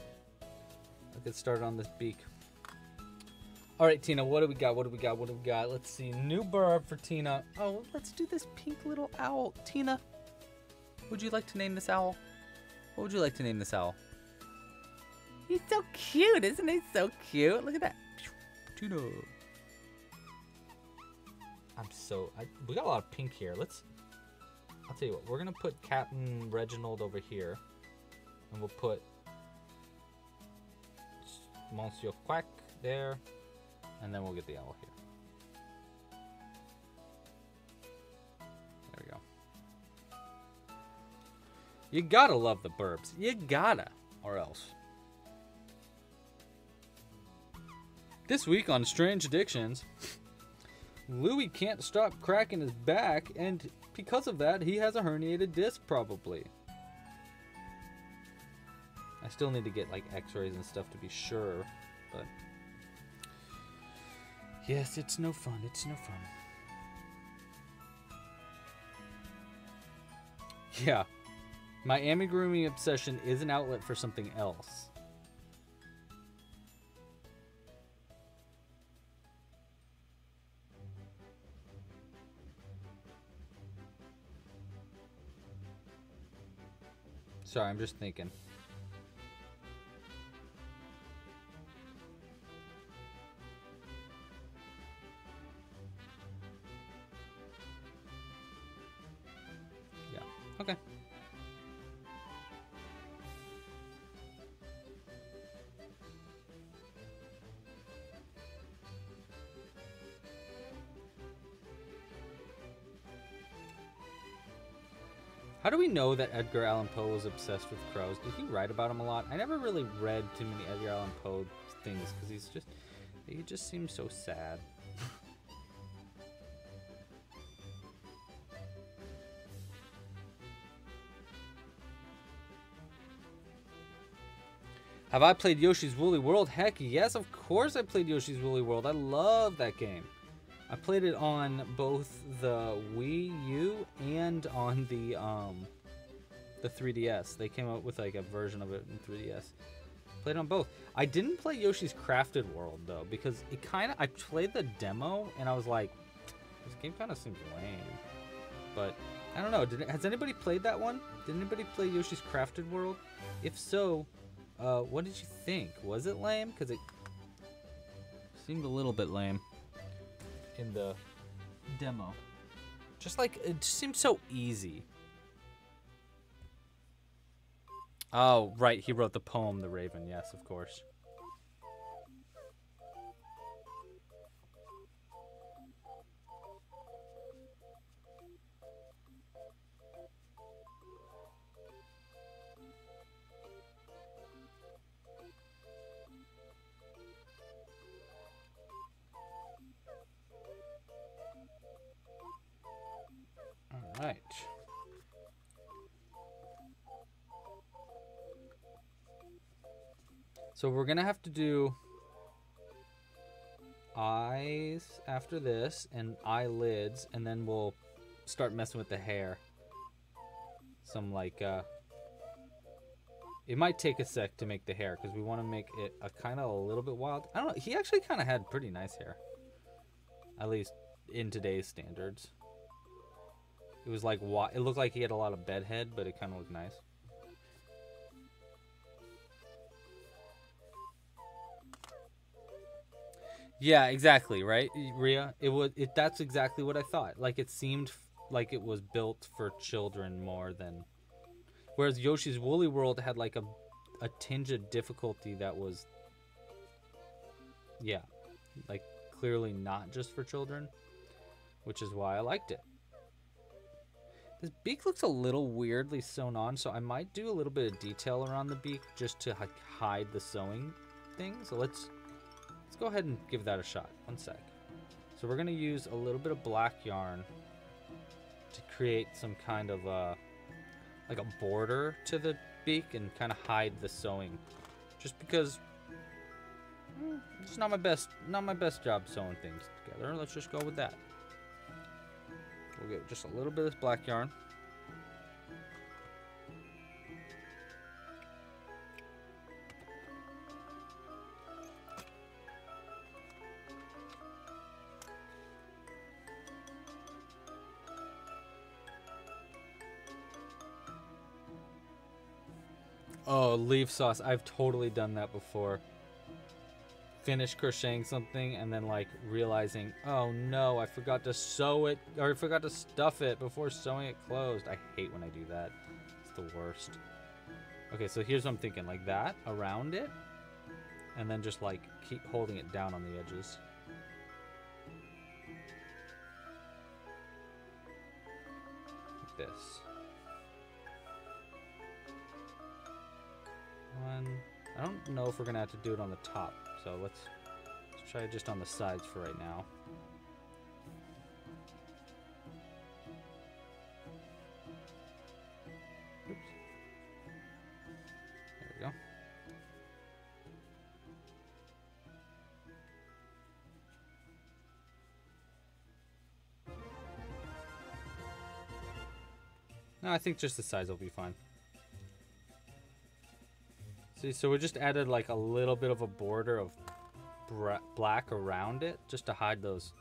I'll get started on this beak. All right, Tina, what do we got? What do we got? What do we got? Let's see. New birb for Tina. Oh, let's do this pink little owl. Tina, would you like to name this owl? What would you like to name this owl? He's so cute, isn't he? So cute. Look at that. Tina. I'm so. I, we got a lot of pink here. Let's. I'll tell you what. We're gonna put Captain Reginald over here, and we'll put Monsieur Quack there, and then we'll get the owl here. There we go. You gotta love the birbs. You gotta, or else. This week on Strange Addictions, Louis can't stop cracking his back, and because of that, he has a herniated disc probably. I still need to get like x-rays and stuff to be sure, but yes, it's no fun. It's no fun. Yeah. My amigurumi obsession is an outlet for something else. Sorry, I'm just thinking. Okay. How do we know that Edgar Allan Poe was obsessed with crows? Did he write about him a lot? I never really read too many Edgar Allan Poe things because he's just he just seems so sad. Have I played Yoshi's Woolly World? Heck yes, of course I played Yoshi's Woolly World. I love that game. I played it on both the Wii U and on the um the 3DS. They came out with like a version of it in 3DS. Played on both. I didn't play Yoshi's Crafted World though because it kind of I played the demo and I was like this game kind of seems lame. But I don't know. Did has anybody played that one? Did anybody play Yoshi's Crafted World? If so, uh, what did you think? Was it lame? Because it seemed a little bit lame in the demo. Just like it just seems so easy. Oh, right, he wrote the poem The Raven. Yes, of course. So we're gonna have to do eyes after this and eyelids, and then we'll start messing with the hair. Some like uh it might take a sec to make the hair because we want to make it a kind of a little bit wild. I don't know. He actually kind of had pretty nice hair, at least in today's standards. It was like it looked like he had a lot of bedhead, but it kind of looked nice. Yeah, exactly, right? Ria, it was it that's exactly what I thought. Like it seemed like it was built for children more than whereas Yoshi's Woolly World had like a a tinge of difficulty that was yeah, like clearly not just for children, which is why I liked it. This beak looks a little weirdly sewn on, so I might do a little bit of detail around the beak just to hi- hide the sewing thing. So let's let's go ahead and give that a shot. One sec. So we're gonna use a little bit of black yarn to create some kind of uh, like a border to the beak and kind of hide the sewing, just because mm, it's not my best not my best job sewing things together. Let's just go with that. We'll get just a little bit of this black yarn. Leaf sauce. I've totally done that before. Finish crocheting something and then like realizing, oh no, I forgot to sew it or I forgot to stuff it before sewing it closed. I hate when I do that. It's the worst. Okay, so here's what I'm thinking like that around it and then just like keep holding it down on the edges. Like this. One. I don't know if we're gonna have to do it on the top, so let's, let's try it just on the sides for right now. Oops. There we go. No, I think just the sides will be fine. See, so we just added like a little bit of a border of black around it just to hide those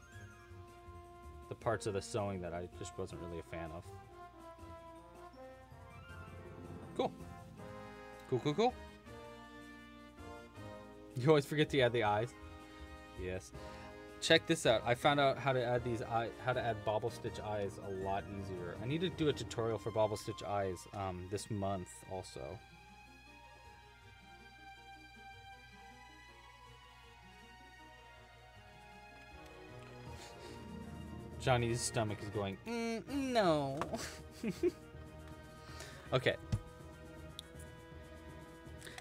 the parts of the sewing that I just wasn't really a fan of. Cool. Cool, cool, cool. You always forget to add the eyes. Yes. Check this out. I found out how to add these eye, how to add bobble stitch eyes a lot easier. I need to do a tutorial for bobble stitch eyes um, this month also. Johnny's stomach is going, mm, no. [laughs] okay.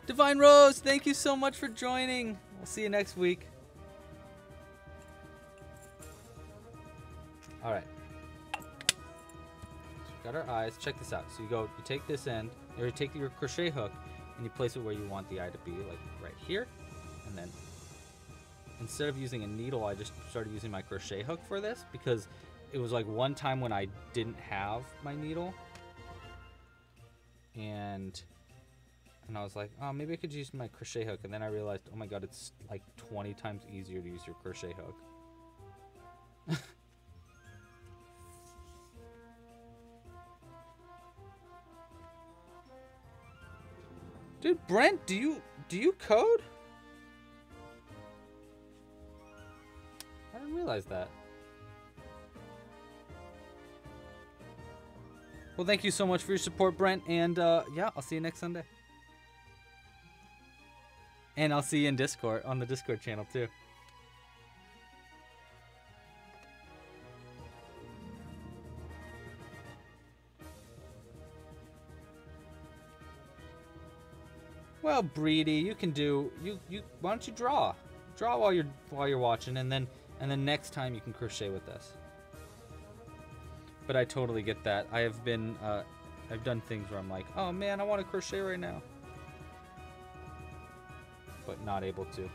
Divine Rose, thank you so much for joining. We'll see you next week. All right. So got our eyes. Check this out. So you go, you take this end, or you take your crochet hook, and you place it where you want the eye to be, like right here, and then instead of using a needle, I just started using my crochet hook for this because it was like one time when I didn't have my needle, and and I was like, oh, maybe I could use my crochet hook, and then I realized, oh my god, it's like 20 times easier to use your crochet hook. [laughs] Dude, Brent, do you do you code? Didn't realize that. Well, thank you so much for your support, Brent. And uh, yeah, I'll see you next Sunday. And I'll see you in Discord on the Discord channel too. Well, Breedy, you can do you you why don't you draw? Draw while you're while you're watching and then and then next time you can crochet with us. But I totally get that. I have been uh I've done things where I'm like, "Oh man, I want to crochet right now." But not able to.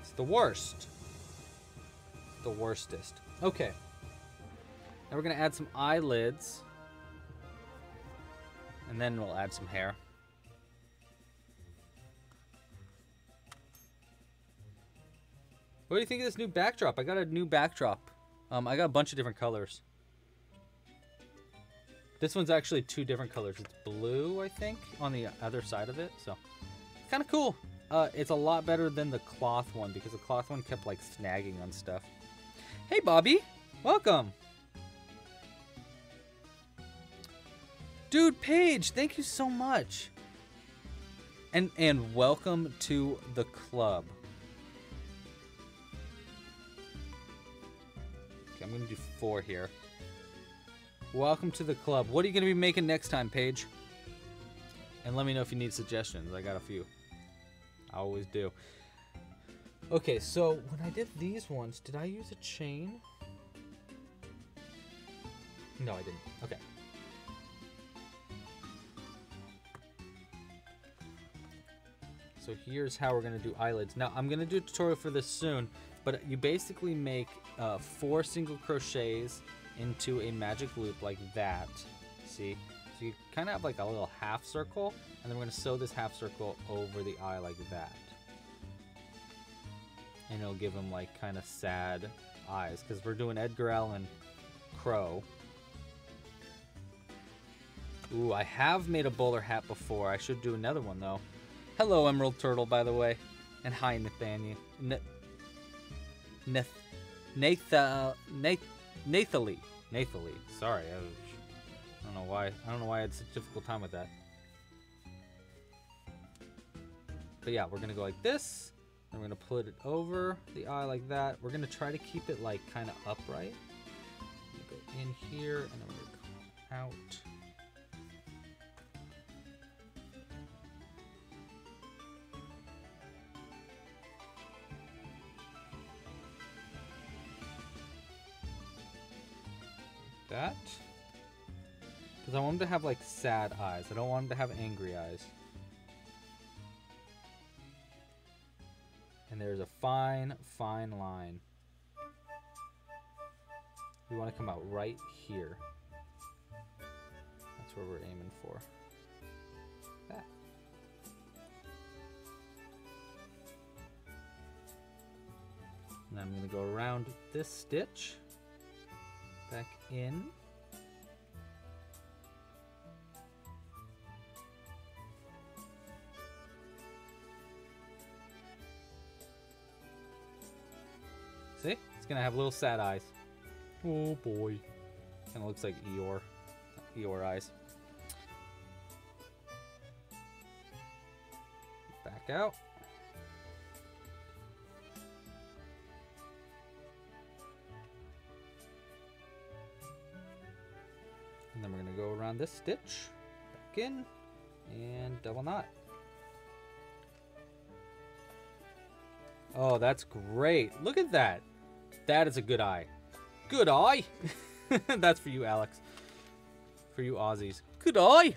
It's the worst. The worstest. Okay. Now we're going to add some eyelids. And then we'll add some hair. What do you think of this new backdrop? I got a new backdrop. Um, I got a bunch of different colors. This one's actually two different colors. It's blue, I think, on the other side of it. So, kind of cool. Uh, it's a lot better than the cloth one because the cloth one kept like snagging on stuff. Hey, Bobby, welcome. Dude, Paige, thank you so much. And and welcome to the club. I'm gonna do four here. Welcome to the club. What are you gonna be making next time, Paige? And let me know if you need suggestions. I got a few. I always do. Okay, so when I did these ones, did I use a chain? No, I didn't. Okay. So here's how we're gonna do eyelids. Now I'm gonna do a tutorial for this soon, but you basically make uh, four single crochets into a magic loop like that. See? So you kind of have like a little half circle, and then we're gonna sew this half circle over the eye like that. And it'll give him like kind of sad eyes, because we're doing Edgar Allan Crow. Ooh, I have made a bowler hat before. I should do another one though. Hello, Emerald Turtle, by the way. And hi, Nathaniel. Nath- Natha- Nath- Nathalie. Nathalie. Sorry, I, was, I don't know why. I don't know why I had such a difficult time with that. But yeah, we're gonna go like this. And we're gonna put it over the eye like that. We're gonna try to keep it like kind of upright. Go in here, and then we're gonna go out. That. Because I want him to have like sad eyes. I don't want him to have angry eyes. And there's a fine, fine line. We want to come out right here. That's where we're aiming for. That. And I'm going to go around this stitch back in. See? It's gonna have little sad eyes. Oh boy. Kinda looks like Eeyore. Eeyore eyes. Back out. Around this stitch, back in, and double knot. Oh, that's great. Look at that. That is a good eye. Good eye. [laughs] that's for you, Alex. For you Aussies. Good eye.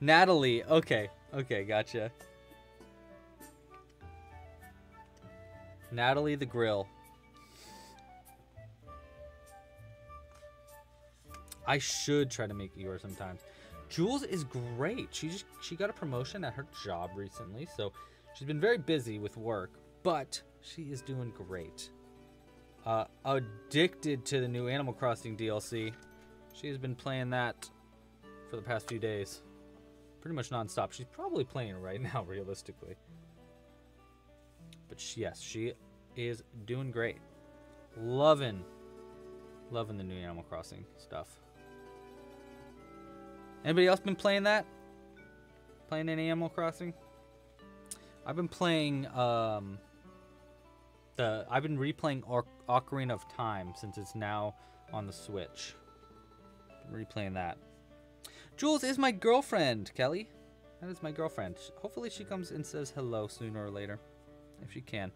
Natalie. Okay. Okay, gotcha. Natalie the Grill. I should try to make Eeyore sometimes. Jules is great. She just she got a promotion at her job recently, so she's been very busy with work, but she is doing great. Uh, addicted to the new Animal Crossing DLC. She has been playing that for the past few days. Pretty much nonstop. She's probably playing right [laughs] now, realistically. But she, yes, she is doing great. Loving, loving the new Animal Crossing stuff. Anybody else been playing that? Playing any Animal Crossing? I've been playing um the I've been replaying Ocarina of Time since it's now on the Switch. Been replaying that. Jules is my girlfriend, Kelly. That is my girlfriend. Hopefully she comes and says hello sooner or later, if she can.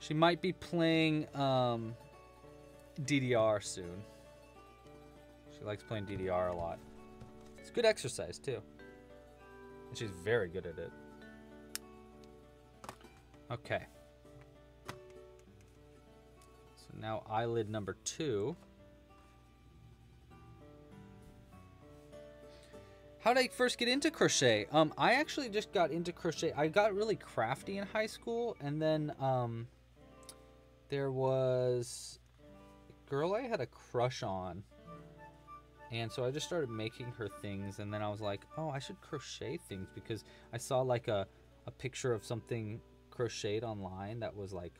She might be playing um, DDR soon. She likes playing DDR a lot. It's good exercise too. And she's very good at it. Okay. So now eyelid number two. How did I first get into crochet? Um, I actually just got into crochet. I got really crafty in high school, and then um, there was a girl I had a crush on, and so I just started making her things. And then I was like, oh, I should crochet things because I saw like a a picture of something crocheted online that was like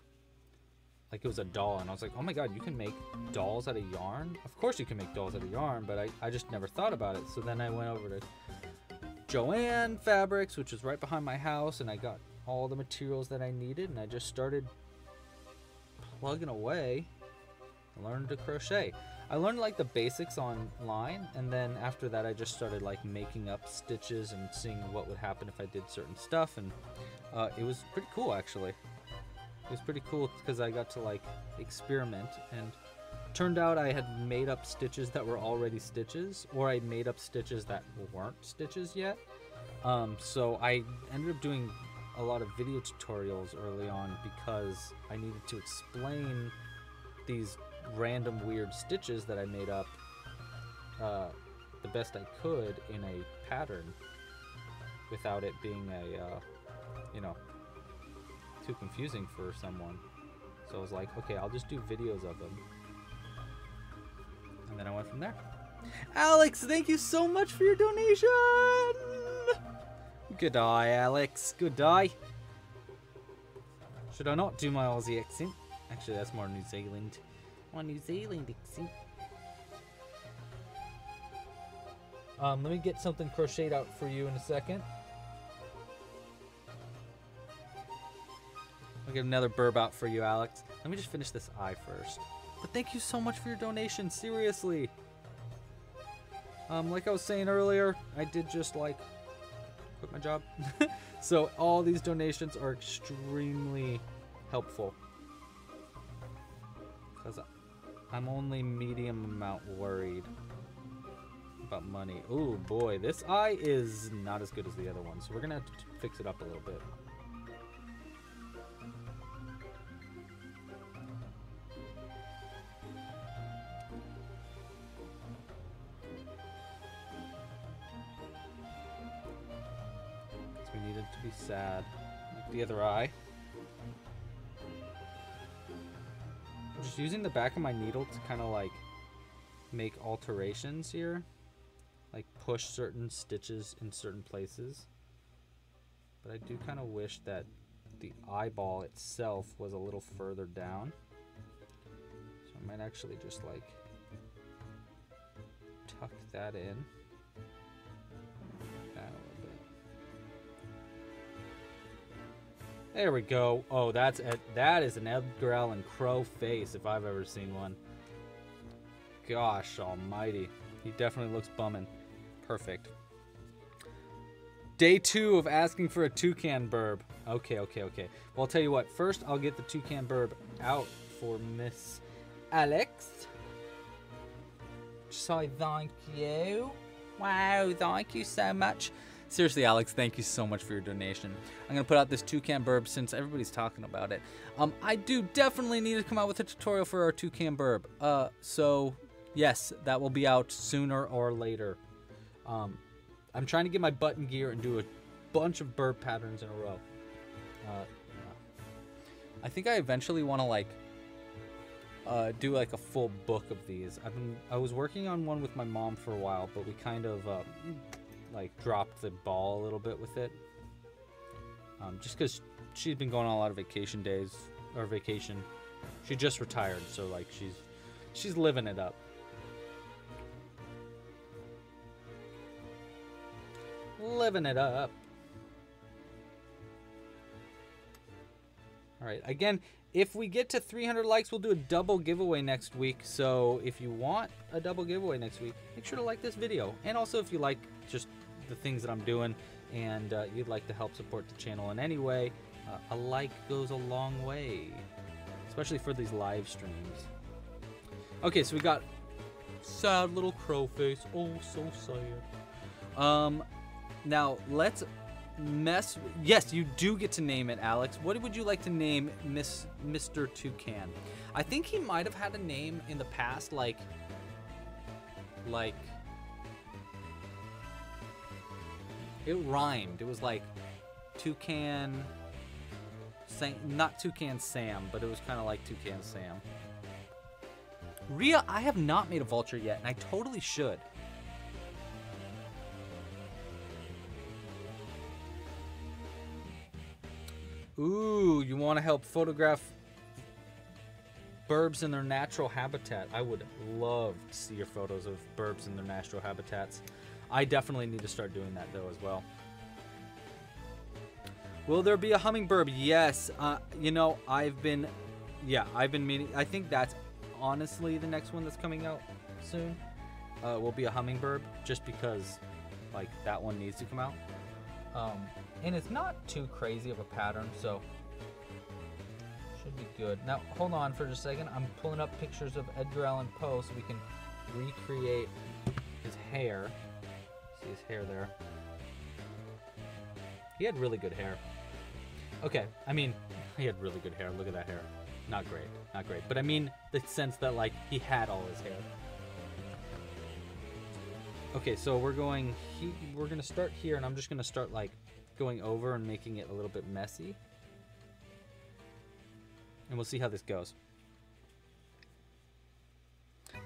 like it was a doll and i was like oh my god you can make dolls out of yarn of course you can make dolls out of yarn but i, I just never thought about it so then i went over to Joann Fabrics which is right behind my house and i got all the materials that i needed and i just started plugging away. I learned to crochet. I learned like the basics online and then after that i just started like making up stitches and seeing what would happen if i did certain stuff and uh, it was pretty cool actually. It was pretty cool because I got to like experiment and turned out I had made up stitches that were already stitches or I made up stitches that weren't stitches yet. Um, so I ended up doing a lot of video tutorials early on because I needed to explain these random weird stitches that I made up uh, the best I could in a pattern without it being a, uh, you know, too confusing for someone. So I was like, okay, I'll just do videos of them. And then I went from there. Alex, thank you so much for your donation! Good eye, Alex. Good eye. Should I not do my Aussie accent? Actually, that's more New Zealand. My New Zealand accent. Um, let me get something crocheted out for you in a second. I'll get another birb out for you, Alex. Let me just finish this eye first. But thank you so much for your donation, seriously. Um, like I was saying earlier, I did just like quit my job. [laughs] so all these donations are extremely helpful. Because I'm only medium amount worried about money. Oh boy, this eye is not as good as the other one. So we're gonna have to fix it up a little bit. Sad. The other eye. I'm just using the back of my needle to kind of like make alterations here. Like push certain stitches in certain places. But I do kind of wish that the eyeball itself was a little further down. So I might actually just like tuck that in. There we go. Oh, that's that is an Edgar Allan Crow face if I've ever seen one. Gosh almighty. He definitely looks bumming. Perfect. Day two of asking for a toucan birb. Okay, okay, okay. Well, I'll tell you what. First, I'll get the toucan birb out for Miss Alex. So thank you. Wow, thank you so much. Seriously, Alex, thank you so much for your donation. I'm gonna put out this toucan birb since everybody's talking about it. Um, I do definitely need to come out with a tutorial for our toucan birb. Uh, so yes, that will be out sooner or later. Um, I'm trying to get my button gear and do a bunch of birb patterns in a row. Uh. I think I eventually want to like uh, do like a full book of these. I've been I was working on one with my mom for a while, but we kind of uh, like dropped the ball a little bit with it. Um, just because she's been going on a lot of vacation days or vacation. She just retired, so like she's she's living it up. Living it up. All right. Again, if we get to 300 likes, we'll do a double giveaway next week. So if you want a double giveaway next week, make sure to like this video. And also, if you like the things that I'm doing and uh, you'd like to help support the channel in any way, uh, a like goes a long way, especially for these live streams. Okay, so we got sad little crow face. Oh, so sad. Um, now let's mess. Yes, you do get to name it, Alex. What would you like to name Miss Mr. Toucan? I think he might have had a name in the past, like, like. It rhymed. It was like Toucan. Sam, not Toucan Sam, but it was kind of like Toucan Sam. Rhea, I have not made a vulture yet, and I totally should. Ooh, you want to help photograph birbs in their natural habitat. I would love to see your photos of birbs in their natural habitats. I definitely need to start doing that though as well. Will there be a hummingbird? Yes. Uh, you know, I've been, yeah, I've been meaning. I think that's honestly the next one that's coming out soon. Uh, will be a hummingbird, just because, like, that one needs to come out. Um, and it's not too crazy of a pattern, so should be good. Now, hold on for just a second. I'm pulling up pictures of Edgar Allan Poe so we can recreate his hair. See his hair there. He had really good hair. Okay, I mean, he had really good hair. Look at that hair. Not great, not great. But I mean the sense that, like, he had all his hair. Okay, so we're going, he, we're gonna start here, and I'm just gonna start, like, going over and making it a little bit messy. And we'll see how this goes.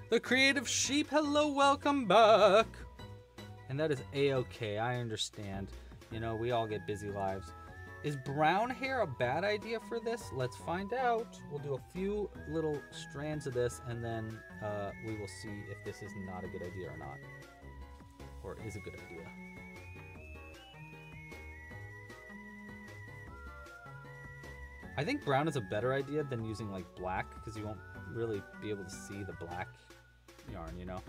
The Creative Sheep, hello, welcome back. And that is a-okay, I understand. You know, we all get busy lives. Is brown hair a bad idea for this? Let's find out. We'll do a few little strands of this, and then uh, we will see if this is not a good idea or not. Or is a good idea. I think brown is a better idea than using like black because you won't really be able to see the black yarn, you know?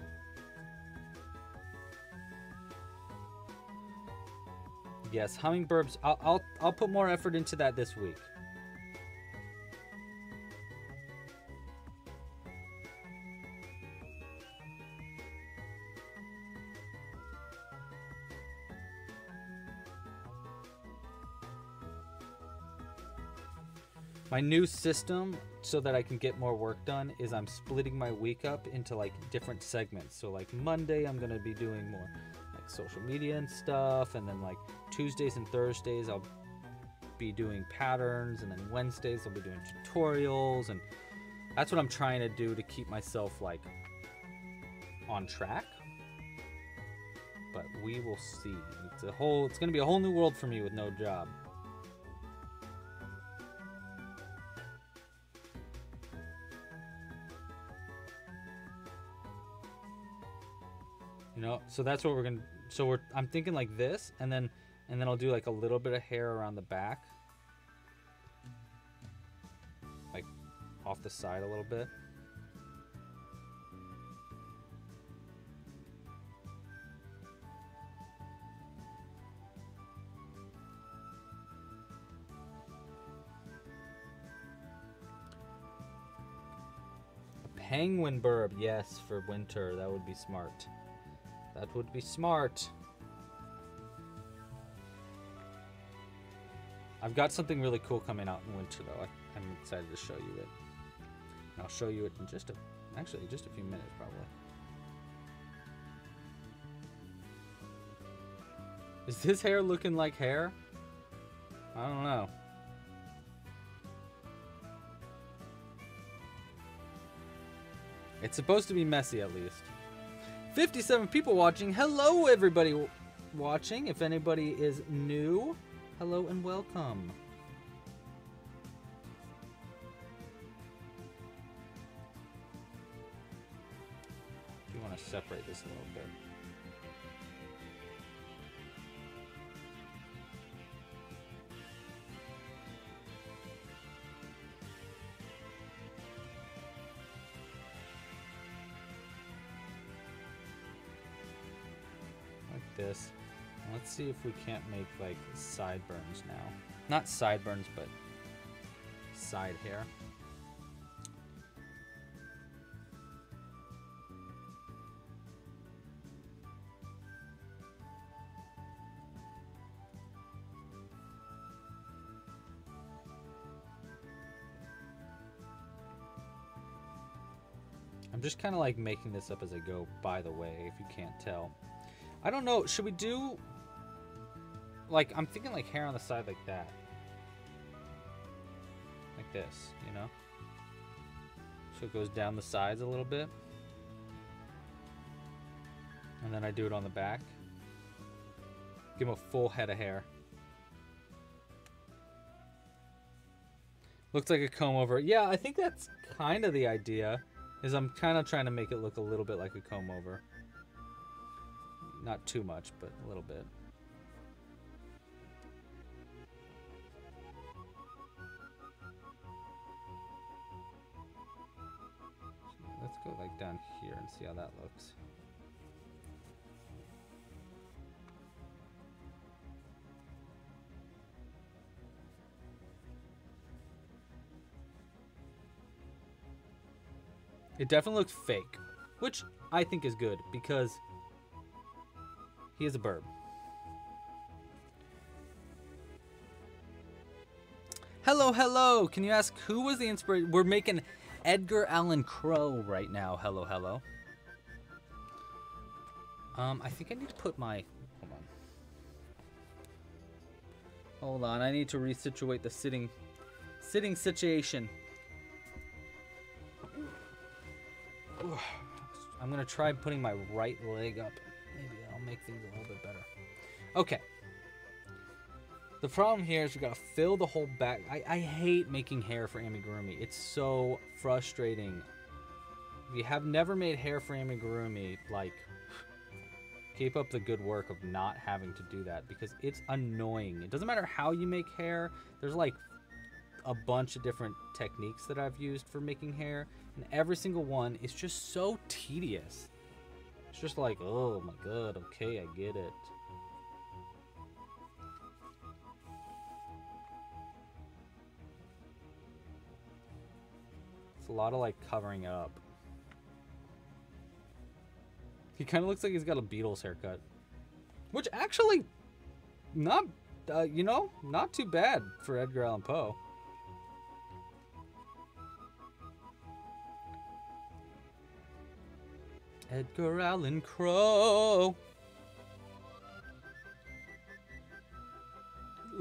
Yes, hummingbirds. I'll, I'll, I'll put more effort into that this week. My new system so that I can get more work done is I'm splitting my week up into like different segments. So like Monday I'm to be doing more like social media and stuff and then like Tuesdays and Thursdays I'll be doing patterns and then Wednesdays I'll be doing tutorials and that's what I'm trying to do to keep myself like on track. But we will see. It's a whole it's going to be a whole new world for me with no job. You know, so that's what we're gonna. So we're. I'm thinking like this, and then, and then I'll do like a little bit of hair around the back, like off the side a little bit. A penguin birb, yes, for winter. That would be smart. That would be smart. I've got something really cool coming out in winter, though. I, am excited to show you it. And I'll show you it in just a, actually, just a few minutes, probably. Is this hair looking like hair? I don't know. It's supposed to be messy, at least. 57 people watching. Hello, everybody watching. If anybody is new, Hello and welcome. You want to separate this a little bit? like this. Let's see if we can't make like sideburns now. Not sideburns, but side hair. I'm just kind of like making this up as I go, by the way, if you can't tell. I don't know, should we do like I'm thinking like hair on the side like that. Like this, you know? So it goes down the sides a little bit. And then I do it on the back. Give him a full head of hair. Looks like a comb over. Yeah, I think that's kind of the idea. Is I'm kind of trying to make it look a little bit like a comb over. Not too much, but a little bit. Down here and see how that looks. It definitely looks fake, which I think is good because he is a birb. Hello, hello. Can you ask who was the inspiration? We're making Edgar Allan Crow right now. Hello, hello. Um, I think I need to put my. Hold on. Hold on. I need to resituate the sitting, sitting situation. [sighs] I'm gonna try putting my right leg up. Maybe that'll make things a little bit better. Okay. The problem here is we gotta fill the whole back. I, I hate making hair for amigurumi. It's so frustrating. If you have never made hair for amigurumi, like, keep up the good work of not having to do that because it's annoying. It doesn't matter how you make hair. There's like a bunch of different techniques that I've used for making hair, and every single one is just so tedious. It's just like, oh my god, okay, I get it. It's a lot of like covering up. He kind of looks like he's got a Beatles haircut. Which actually, not, uh, you know, not too bad for Edgar Allan Poe. Edgar Allan Crow.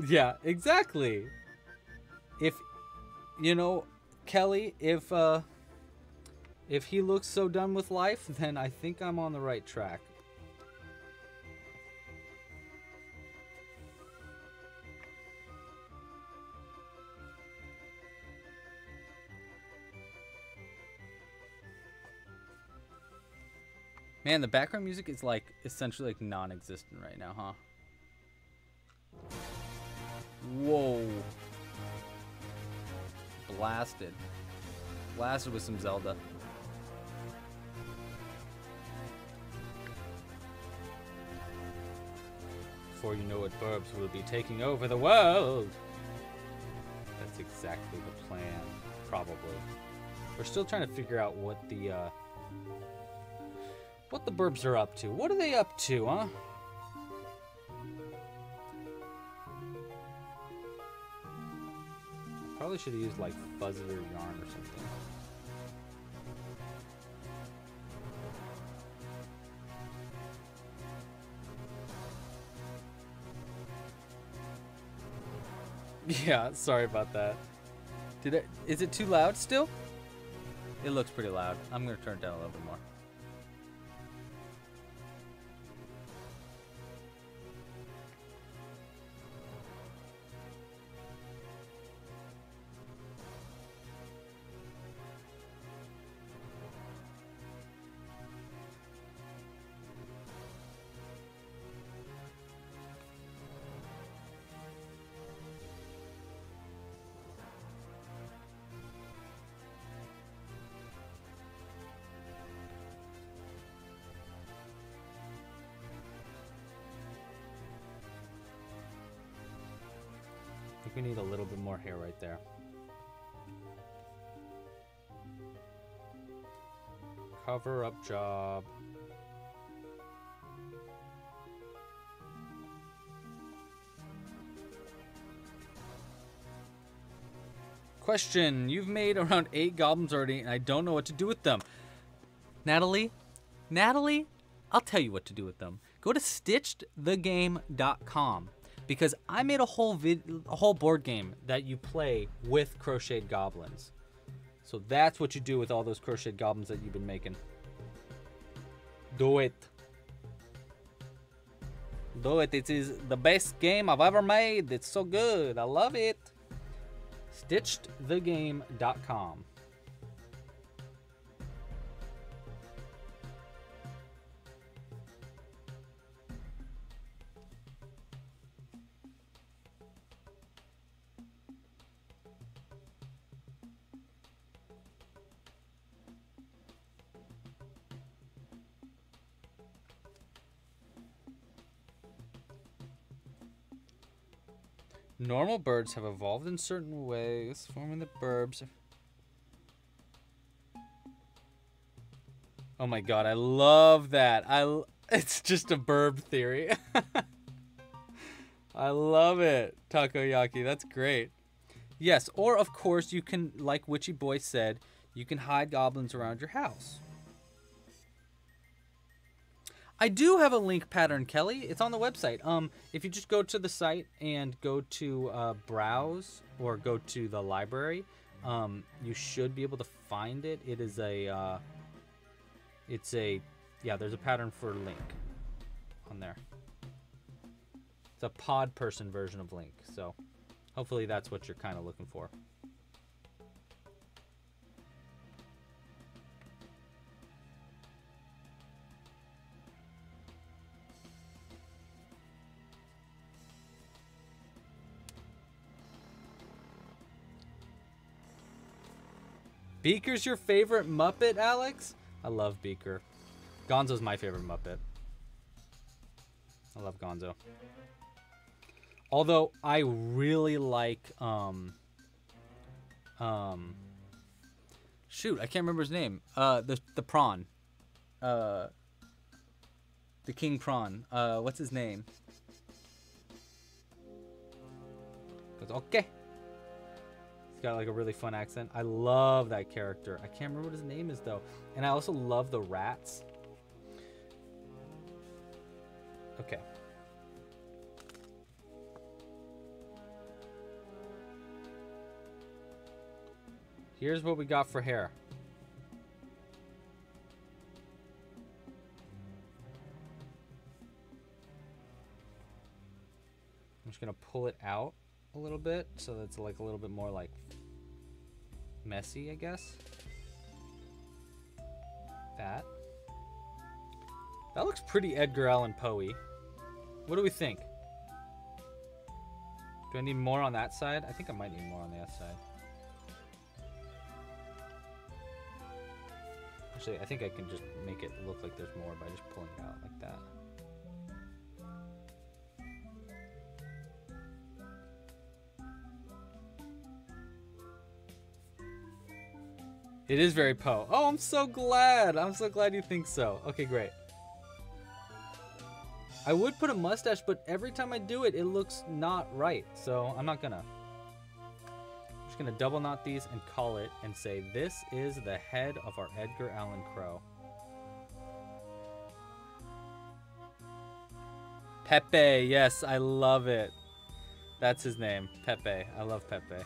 Yeah, exactly. If you know, Kelly, if uh if he looks so done with life, [laughs] then I think I'm on the right track. Man, the background music is like essentially like non-existent right now, huh? Whoa. Blasted. Blasted with some Zelda. Before you know it, Birbs will be taking over the world. That's exactly the plan, probably. We're still trying to figure out what the, uh, what the Birbs are up to. What are they up to, huh? Probably should have used like fuzzier yarn or something. [laughs] Yeah, sorry about that. Did it? Is it too loud still? It looks pretty loud. I'm gonna turn it down a little bit more. We need a little bit more hair right there. Cover up job. Question. You've made around eight goblins already, and I don't know what to do with them. Natalie? Natalie? I'll tell you what to do with them. Go to stitchedthegame.com because I made a whole vid- a whole board game that you play with crocheted goblins. So that's what you do with all those crocheted goblins that you've been making. Do it. Do it. It is the best game I've ever made. It's so good. I love it. StitchedTheGame.com. Normal birds have evolved in certain ways, forming the birbs. Oh my god, I love that. I [laughs] it's just a birb theory. [laughs] I love it. Takoyaki, that's great. Yes, or of course you can like Witchy Boy said, you can hide goblins around your house. I do have a Link pattern, Kelly. It's on the website. Um, if you just go to the site and go to uh, browse or go to the library, um, you should be able to find it. It is a, uh, it's a, yeah. There's a pattern for Link on there. It's a pod person version of Link. So, hopefully that's what you're kind of looking for. Beaker's your favorite Muppet, Alex? I love Beaker. Gonzo's my favorite Muppet. I love Gonzo. Although I really like um um shoot, I can't remember his name. Uh the the prawn. Uh the king prawn. Uh what's his name? Okay. Got like a really fun accent. I love that character. I can't remember what his name is though. And I also love the rats. Okay. Here's what we got for hair. I'm just gonna pull it out a little bit so that's like a little bit more like messy, I guess. That. That looks pretty Edgar Allan Poe. What do we think? Do I need more on that side? I think I might need more on the other side. Actually, I think I can just make it look like there's more by just pulling it out like that. It is very Poe. Oh, I'm so glad. I'm so glad you think so. Okay, great. I would put a mustache, but every time I do it, it looks not right. So I'm not gonna. I'm just gonna double knot these and call it and say, this is the head of our Edgar Allan Crow. Pepe, yes, I love it. That's his name, Pepe. I love Pepe.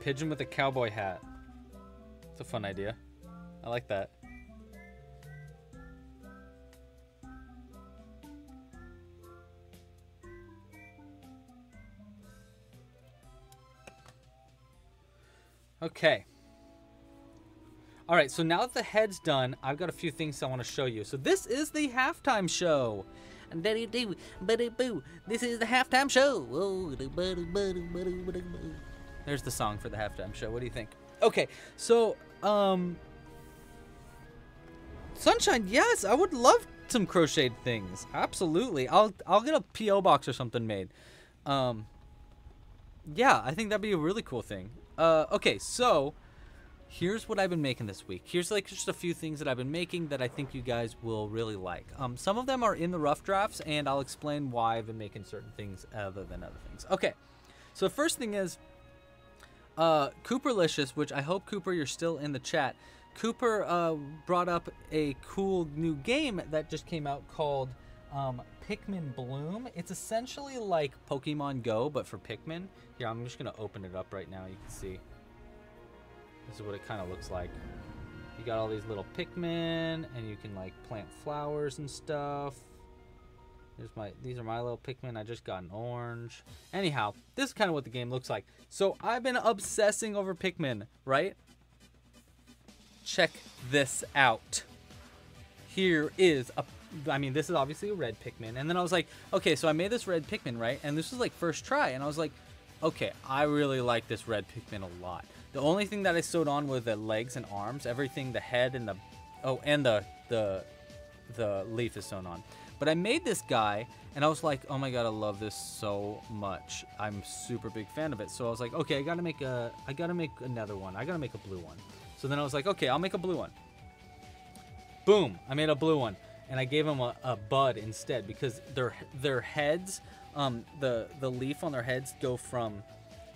Pigeon with a cowboy hat. It's a fun idea. I like that. Okay. All right, so now that the head's done, I've got a few things I want to show you. So this is the halftime show. Daddy do, buddy boo. This is the halftime show. Oh, There's the song for the halftime show. What do you think? Okay, so um, Sunshine, yes, I would love some crocheted things. Absolutely, I'll I'll get a PO box or something made. Um, yeah, I think that'd be a really cool thing. Uh, okay, so here's what I've been making this week. Here's like just a few things that I've been making that I think you guys will really like. Um, some of them are in the rough drafts, and I'll explain why I've been making certain things other than other things. Okay, so the first thing is uh, Cooperlicious, which I hope Cooper you're still in the chat. Cooper uh, brought up a cool new game that just came out called um, Pikmin Bloom. It's essentially like Pokemon Go, but for Pikmin. Here, I'm just gonna open it up right now. You can see. This is what it kind of looks like. You got all these little Pikmin, and you can like plant flowers and stuff. Here's my, these are my little Pikmin. I just got an orange. Anyhow, this is kind of what the game looks like. So I've been obsessing over Pikmin, right? Check this out. Here is a, I mean, this is obviously a red Pikmin. And then I was like, okay, so I made this red Pikmin, right? And this was like first try. And I was like, okay, I really like this red Pikmin a lot. The only thing that I sewed on were the legs and arms. Everything, the head and the, oh, and the, the, the leaf is sewn on. But I made this guy, and I was like, oh my god, I love this so much. I'm super big fan of it. So I was like, okay, I gotta make a, I gotta make another one. I gotta make a blue one. So then I was like, okay, I'll make a blue one. Boom, I made a blue one, and I gave them a, a bud instead because their their heads, um, the the leaf on their heads go from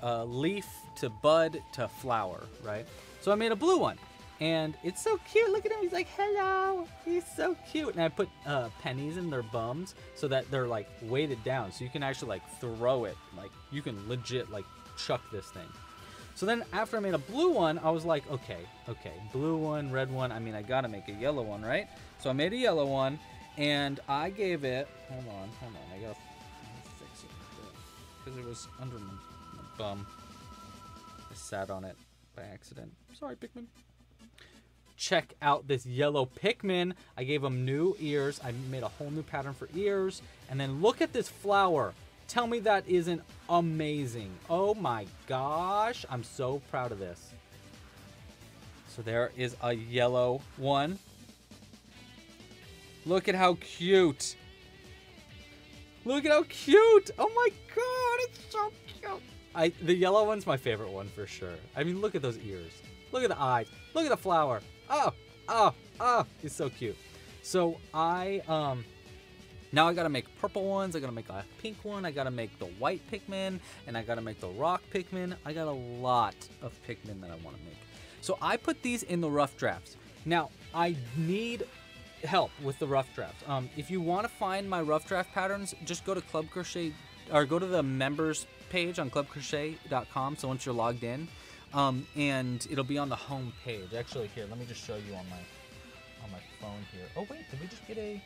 uh, leaf to bud to flower, right? So I made a blue one and it's so cute. Look at him. He's like, hello. He's so cute. And I put uh, pennies in their bums so that they're like weighted down. So you can actually like throw it. Like you can legit like chuck this thing. So then after I made a blue one, I was like, okay, okay, blue one, red one. I mean, I gotta make a yellow one, right? So I made a yellow one and I gave it, hold on, hold on. I gotta fix it because it was under my, my bum. I sat on it by accident. Sorry, Pikmin check out this yellow Pikmin. I gave him new ears. I made a whole new pattern for ears. And then look at this flower. Tell me that isn't amazing. Oh my gosh. I'm so proud of this. So there is a yellow one. Look at how cute. Look at how cute. Oh my god, it's so cute. I the yellow one's my favorite one for sure. I mean, look at those ears. Look at the eyes. Look at the flower oh, oh, oh, he's so cute. So I, um, now I gotta make purple ones, I gotta make a pink one, I gotta make the white Pikmin, and I gotta make the rock Pikmin. I got a lot of Pikmin that I wanna make. So I put these in the rough drafts. Now, I need help with the rough draft. Um, if you wanna find my rough draft patterns, just go to Club Crochet, or go to the members page on clubcrochet.com. So once you're logged in, um, and it'll be on the home page. Actually, here, let me just show you on my on my phone here. Oh wait, did we just get a?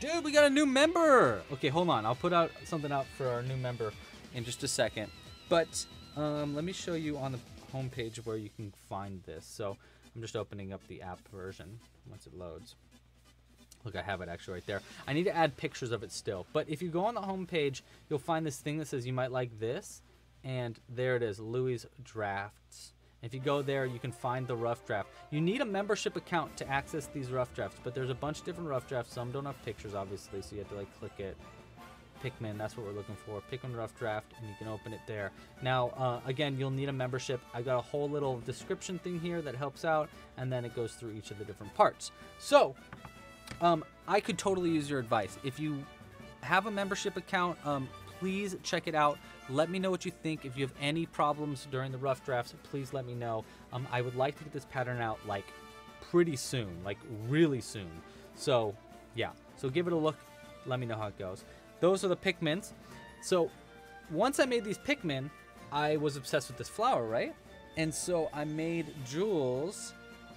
Dude, we got a new member. Okay, hold on. I'll put out something out for our new member in just a second. But um, let me show you on the home page where you can find this. So I'm just opening up the app version once it loads. Look, I have it actually right there. I need to add pictures of it still. But if you go on the home page, you'll find this thing that says you might like this. And there it is, Louie's Drafts. If you go there, you can find the rough draft. You need a membership account to access these rough drafts, but there's a bunch of different rough drafts. Some don't have pictures, obviously, so you have to like click it. Pikmin, that's what we're looking for. Pikmin rough draft, and you can open it there. Now, uh, again, you'll need a membership. I got a whole little description thing here that helps out, and then it goes through each of the different parts. So, um, I could totally use your advice. If you have a membership account, um, please check it out. Let me know what you think. If you have any problems during the rough drafts, please let me know. Um, I would like to get this pattern out like pretty soon, like really soon. So yeah, so give it a look. Let me know how it goes. Those are the Pikmins. So once I made these Pikmin, I was obsessed with this flower, right? And so I made Jules.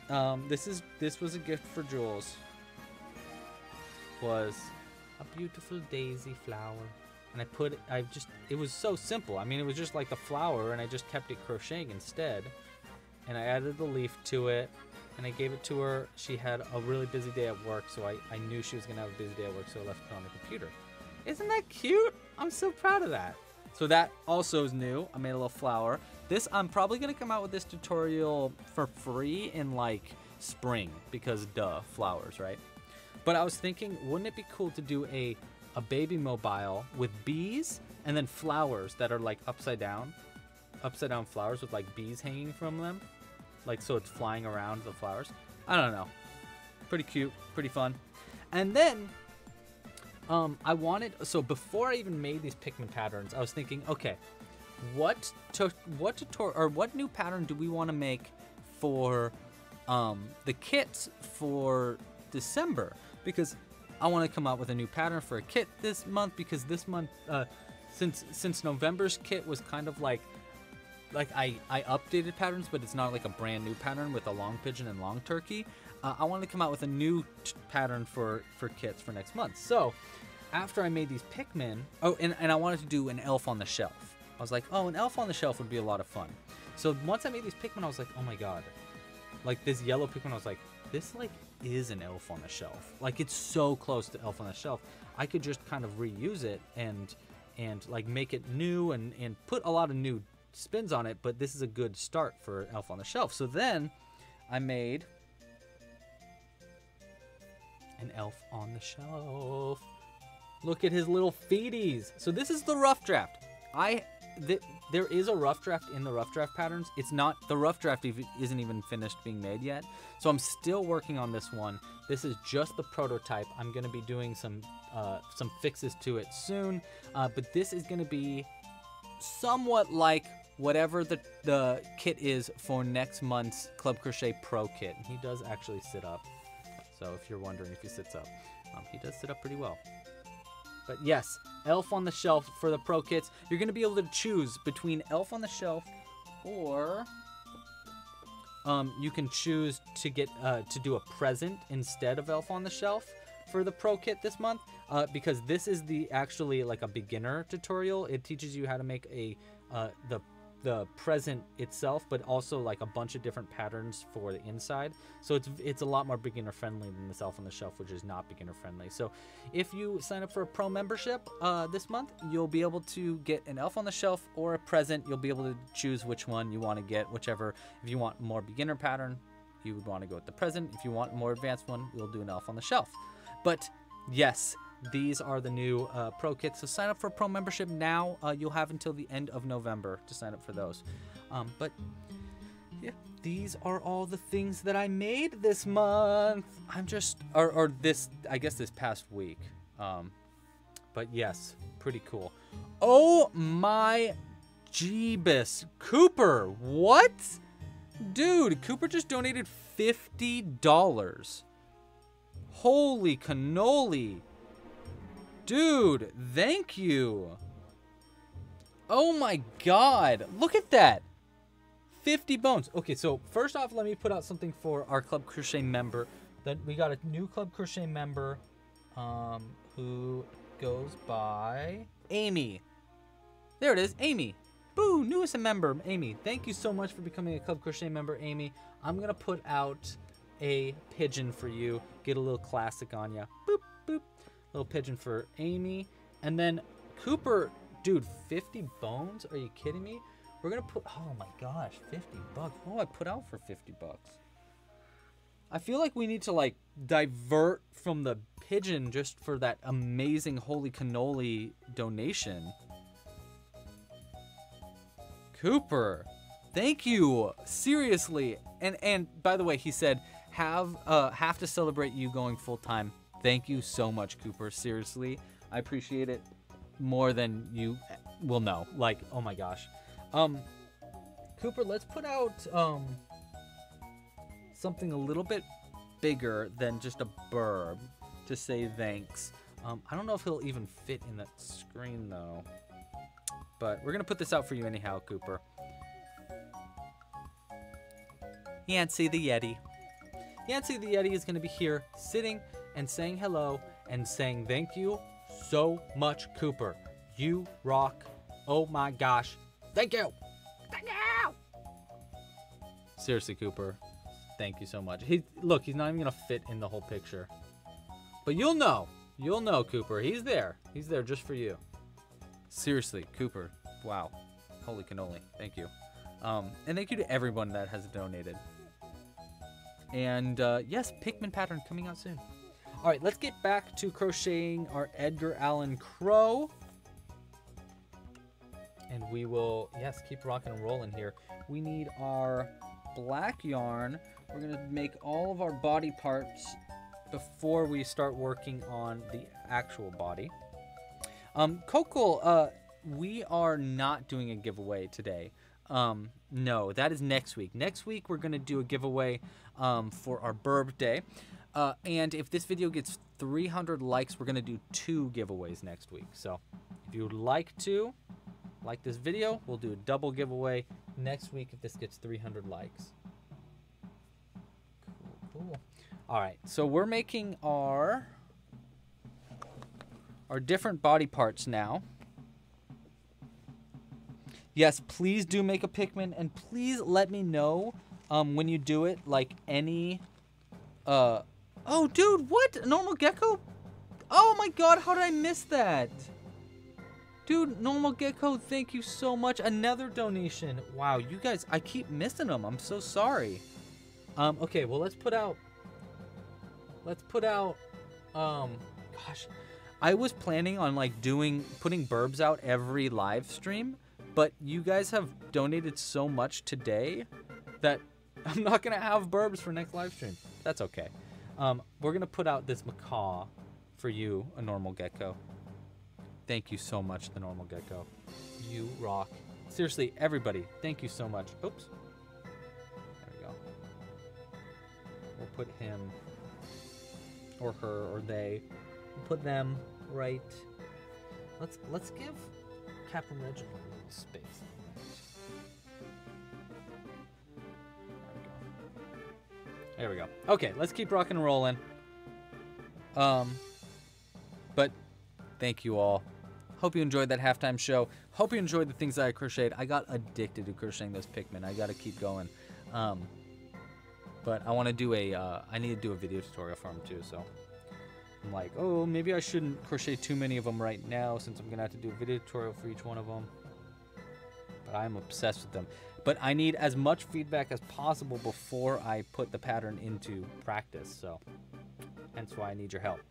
Um, this is this was a gift for Jules was a beautiful daisy flower. And I put, I just, it was so simple. I mean, it was just like the flower, and I just kept it crocheting instead. And I added the leaf to it, and I gave it to her. She had a really busy day at work, so I, I knew she was gonna have a busy day at work, so I left it on the computer. Isn't that cute? I'm so proud of that. So that also is new. I made a little flower. This I'm probably gonna come out with this tutorial for free in like spring because duh, flowers, right? But I was thinking, wouldn't it be cool to do a a baby mobile with bees and then flowers that are like upside down, upside down flowers with like bees hanging from them, like so it's flying around the flowers. I don't know. Pretty cute, pretty fun. And then um, I wanted so before I even made these Pikmin patterns, I was thinking, okay, what to what tutorial or what new pattern do we want to make for um, the kits for December? Because I want to come out with a new pattern for a kit this month because this month, uh, since since November's kit was kind of like like I, I updated patterns, but it's not like a brand new pattern with a long pigeon and long turkey. Uh, I wanted to come out with a new pattern for for kits for next month. So after I made these Pikmin, oh, and, and I wanted to do an elf on the shelf. I was like, oh, an elf on the shelf would be a lot of fun. So once I made these Pikmin, I was like, oh my god, like this yellow Pikmin, I was like, this like is an elf on the shelf. Like it's so close to elf on the shelf. I could just kind of reuse it and and like make it new and and put a lot of new spins on it. But this is a good start for elf on the shelf. So then I made an elf on the shelf. Look at his little feeties. So this is the rough draft. I th- there is a rough draft in the rough draft patterns. It's not the rough draft isn't even finished being made yet. So I'm still working on this one. This is just the prototype. I'm going to be doing some uh, some fixes to it soon. Uh, but this is going to be somewhat like whatever the the kit is for next month's Club Crochet Pro kit. He does actually sit up. So if you're wondering if he sits up, um, he does sit up pretty well. But yes, Elf on the Shelf for the Pro Kits. You're going to be able to choose between Elf on the Shelf or um, you can choose to get uh, to do a present instead of Elf on the Shelf for the Pro Kit this month uh, because this is the actually like a beginner tutorial. It teaches you how to make a uh, the the present itself, but also like a bunch of different patterns for the inside. So it's it's a lot more beginner friendly than the Elf on the Shelf, which is not beginner friendly. So if you sign up for a pro membership uh, this month, you'll be able to get an Elf on the Shelf or a present. You'll be able to choose which one you want to get, whichever. If you want more beginner pattern, you would want to go with the present. If you want more advanced one, we'll do an Elf on the Shelf. But yes, these are the new uh, pro kits. So sign up for pro membership now. Uh, you'll have until the end of November to sign up for those. Um, but yeah, these are all the things that I made this month. I'm just, or, or this, I guess this past week. Um, but yes, pretty cool. Oh my Jeebus. Cooper, what? Dude, Cooper just donated $50. Holy cannoli. Dude, thank you. Oh my god. Look at that. 50 bones. Okay, so first off, let me put out something for our Club Crochet member. That we got a new Club Crochet member um, who goes by Amy. There it is, Amy. Boo, newest member, Amy. Thank you so much for becoming a Club Crochet member, Amy. I'm going to put out a pigeon for you. Get a little classic on you. Boop. Little pigeon for Amy. And then Cooper, dude, 50 bones? Are you kidding me? We're gonna put, oh my gosh, 50 bucks. What do I put out for 50 bucks? I feel like we need to like divert from the pigeon just for that amazing holy cannoli donation. Cooper, thank you. Seriously. And and by the way, he said have uh have to celebrate you going full time. Thank you so much, Cooper. Seriously, I appreciate it more than you will know. Like, oh my gosh. Um, Cooper, let's put out um something a little bit bigger than just a birb to say thanks. Um, I don't know if he'll even fit in that screen though. But we're gonna put this out for you anyhow, Cooper. Yancy the Yeti. Yancy the Yeti is gonna be here sitting and saying hello and saying thank you so much, Cooper. You rock. Oh my gosh. Thank you. Thank you. Seriously, Cooper. Thank you so much. He look, he's not even gonna fit in the whole picture. But you'll know. You'll know, Cooper. He's there. He's there just for you. Seriously, Cooper. Wow. Holy cannoli. Thank you. Um, and thank you to everyone that has donated. And uh, yes, Pikmin pattern coming out soon. All right, let's get back to crocheting our Edgar Allan Crow. And we will, yes, keep rocking and rolling here. We need our black yarn. We're gonna make all of our body parts before we start working on the actual body. Um, Coco, uh, we are not doing a giveaway today. Um, no, that is next week. Next week we're gonna do a giveaway um, for our birthday. Uh, and if this video gets 300 likes, we're gonna do two giveaways next week. So if you would like to like this video, we'll do a double giveaway next week if this gets 300 likes. Cool, cool. All right, so we're making our our different body parts now. Yes, please do make a Pikmin, and please let me know um, when you do it, like any. Uh, oh, dude, what? Normal gecko? Oh my god, how did I miss that? Dude, Normal Gecko, thank you so much. Another donation. Wow, you guys, I keep missing them. I'm so sorry. Um, okay, well, let's put out... Let's put out... Um, gosh. I was planning on, like, doing... Putting birbs out every live stream. But you guys have donated so much today that [laughs] I'm not going to have birbs for next live stream. That's okay. Um, we're to put out this macaw for you, a normal gecko. Thank you so much, the normal gecko. You rock. Seriously, everybody, thank you so much. Oops. There we go. We'll put him or her or they. We'll put them right. Let's let's give Captain Reginald a little space. There we go. Okay, let's keep rocking and rolling. Um, but thank you all. Hope you enjoyed that halftime show. Hope you enjoyed the things I crocheted. I got addicted to crocheting those Pikmin. I got to keep going. Um, but I want to do a. Uh, I need to do a video tutorial for them too. So I'm like, oh, maybe I shouldn't crochet too many of them right now since I'm gonna have to do a video tutorial for each one of them. But I'm obsessed with them. But I need as much feedback as possible before I put the pattern into practice. So hence why I need your help.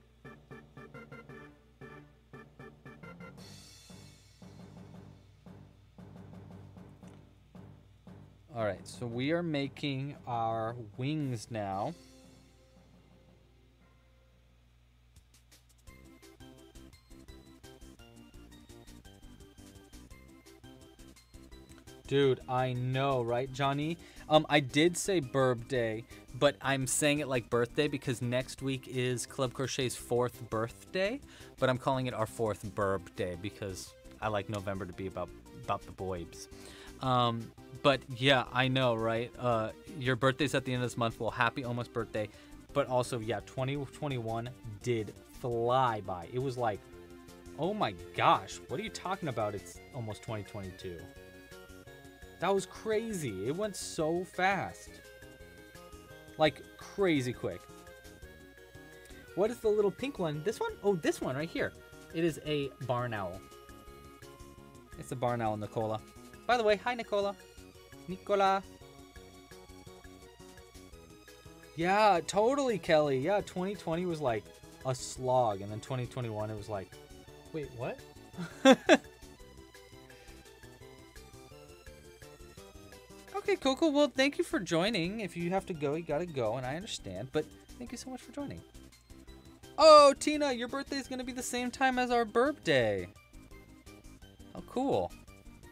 All right, so we are making our wings now. Dude, I know, right, Johnny? Um, I did say Birb Day, but I'm saying it like birthday because next week is Club Crochet's fourth birthday, but I'm calling it our fourth Birb Day because I like November to be about about the boys. Um, but yeah, I know, right? Uh, your birthday's at the end of this month. Well, happy almost birthday. But also, yeah, 2021 did fly by. It was like, oh my gosh, what are you talking about? It's almost 2022. That was crazy. It went so fast. Like, crazy quick. What is the little pink one? This one? Oh, this one right here. It is a barn owl. It's a barn owl, Nicola. By the way, hi, Nicola. Nicola. Yeah, totally, Kelly. Yeah, 2020 was like a slog, and then 2021 it was like, wait, what? [laughs] okay, Coco. Well, thank you for joining. If you have to go, you gotta go, and I understand. But thank you so much for joining. Oh, Tina, your birthday is gonna be the same time as our birb day. Oh, cool.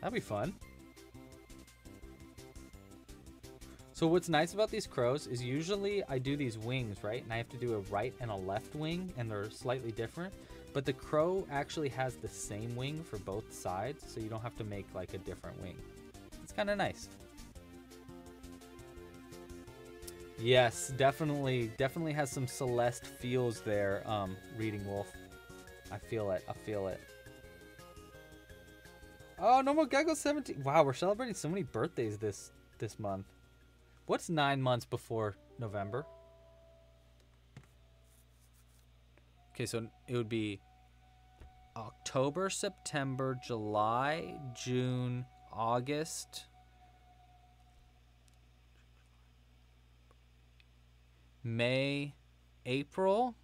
That'd be fun. So what's nice about these crows is usually I do these wings, right? And I have to do a right and a left wing and they're slightly different. But the crow actually has the same wing for both sides, so you don't have to make like a different wing. It's kind of nice. Yes, definitely, definitely has some Celeste feels there, um, Reading Wolf. I feel it, I feel it. Oh, Normal Gecko 17. Wow, we're celebrating so many birthdays this this month. What's nine months before November. Okay, so it would be October, September, July, June, August, May, April,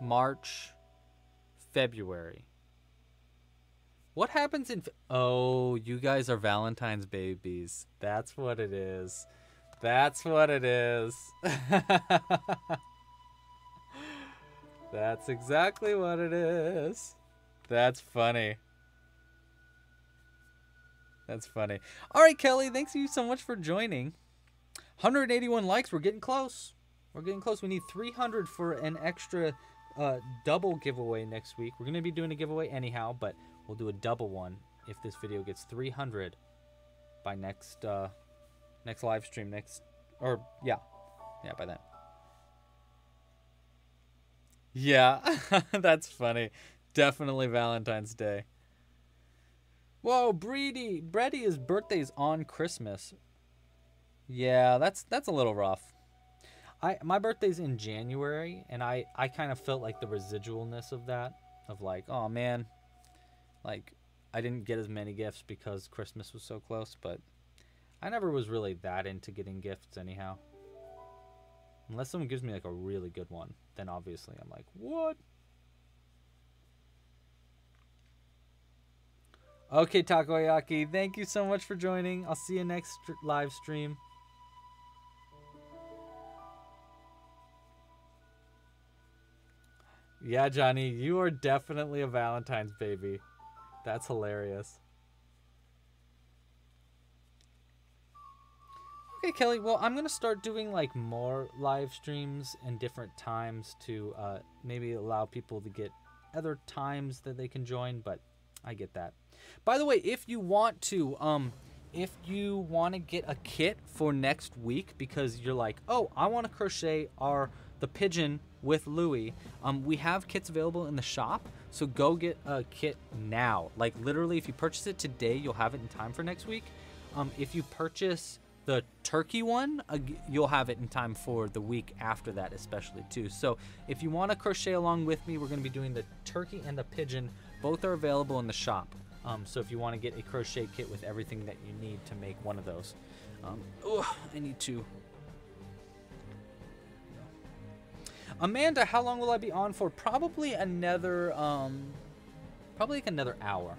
March, February. What happens in. Oh, you guys are Valentine's babies. That's what it is. That's what it is. [laughs] That's exactly what it is. That's funny. That's funny. All right, Kelly, thanks you so much for joining. 181 likes. We're getting close. We're getting close. We need 300 for an extra uh, double giveaway next week. We're going to be doing a giveaway anyhow, but we'll do a double one if this video gets 300 by next uh, next live stream next or yeah. Yeah, by then. Yeah, [laughs] that's funny. Definitely Valentine's Day. Whoa, Breedy, Brady, Brady, birthday's on Christmas. Yeah, that's that's a little rough. I my birthday's in January, and I I kind of felt like the residualness of that, of like, oh man, like I didn't get as many gifts because Christmas was so close, but I never was really that into getting gifts anyhow. Unless someone gives me like a really good one, then obviously I'm like, what? Okay, Takoyaki, thank you so much for joining. I'll see you next live stream. Yeah, Johnny, you are definitely a Valentine's baby. That's hilarious. Okay, Kelly. Well, I'm gonna start doing like more live streams and different times to uh, maybe allow people to get other times that they can join. But I get that. By the way, if you want to, um, if you want to get a kit for next week because you're like, oh, I want to crochet our the pigeon with Louie, um, we have kits available in the shop. So go get a kit now. Like literally, if you purchase it today, you'll have it in time for next week. Um, if you purchase the turkey one, uh, you'll have it in time for the week after that, especially too. So if you want to crochet along with me, we're going to be doing the turkey and the pigeon. Both are available in the shop. Um, so if you want to get a crochet kit with everything that you need to make one of those, um, ugh, I need to. Amanda, how long will I be on for? Probably another, um, probably like another hour.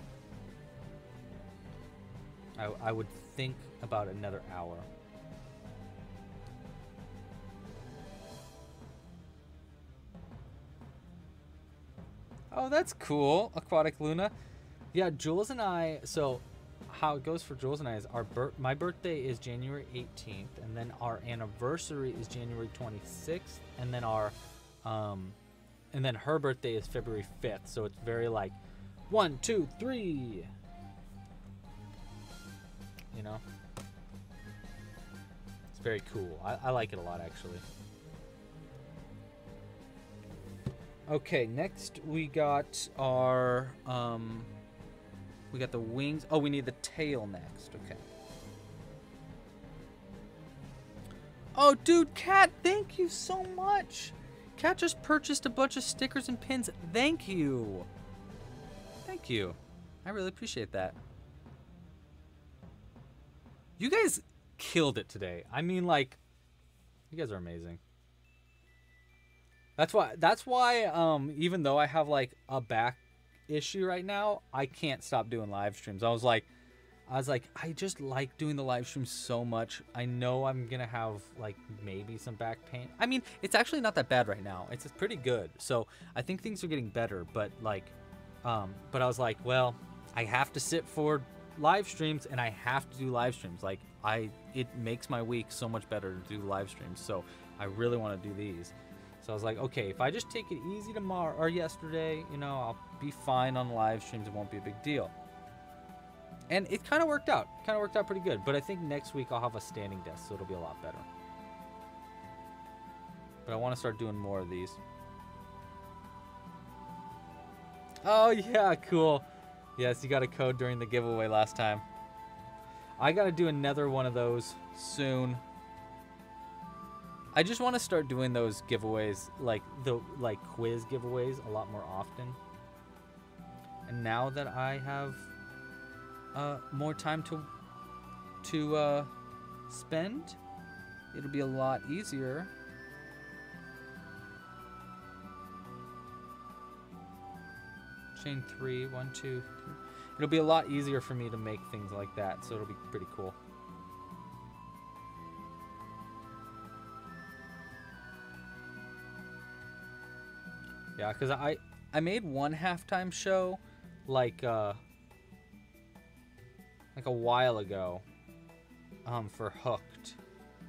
I, I would think about another hour. Oh, that's cool, Aquatic Luna. Yeah, Jules and I. So, how it goes for Jules and I is our bir- my birthday is January 18th, and then our anniversary is January 26th, and then our, um, and then her birthday is February 5th. So it's very like, one, two, three. You know It's very cool. I, I like it a lot, actually. Okay, next we got our, um, we got the wings. Oh, we need the tail next. Okay. Oh, dude, Cat, thank you so much. Cat just purchased a bunch of stickers and pins. Thank you. Thank you. I really appreciate that. You guys killed it today. I mean, like, you guys are amazing. That's why. That's why. Um, even though I have like a back issue right now, I can't stop doing live streams. I was like, I was like, I just like doing the live streams so much. I know I'm gonna have like maybe some back pain. I mean, it's actually not that bad right now. It's pretty good. So I think things are getting better. But like, um, but I was like, well, I have to sit for live streams and I have to do live streams. Like I it makes my week so much better to do live streams. So I really want to do these. So I was like, okay, if I just take it easy tomorrow or yesterday, you know, I'll be fine on live streams. It won't be a big deal. And it kind of worked out. Kind of worked out pretty good. But I think next week I'll have a standing desk, so it'll be a lot better. But I want to start doing more of these. Oh yeah, cool. Yes, you got a code during the giveaway last time. I gotta do another one of those soon. I just want to start doing those giveaways, like the like quiz giveaways, a lot more often. And now that I have uh, more time to to uh, spend, it'll be a lot easier. Chain three, one, two, three. It'll be a lot easier for me to make things like that, so it'll be pretty cool. Yeah, because I I made one halftime show like uh like a while ago um for Hooked.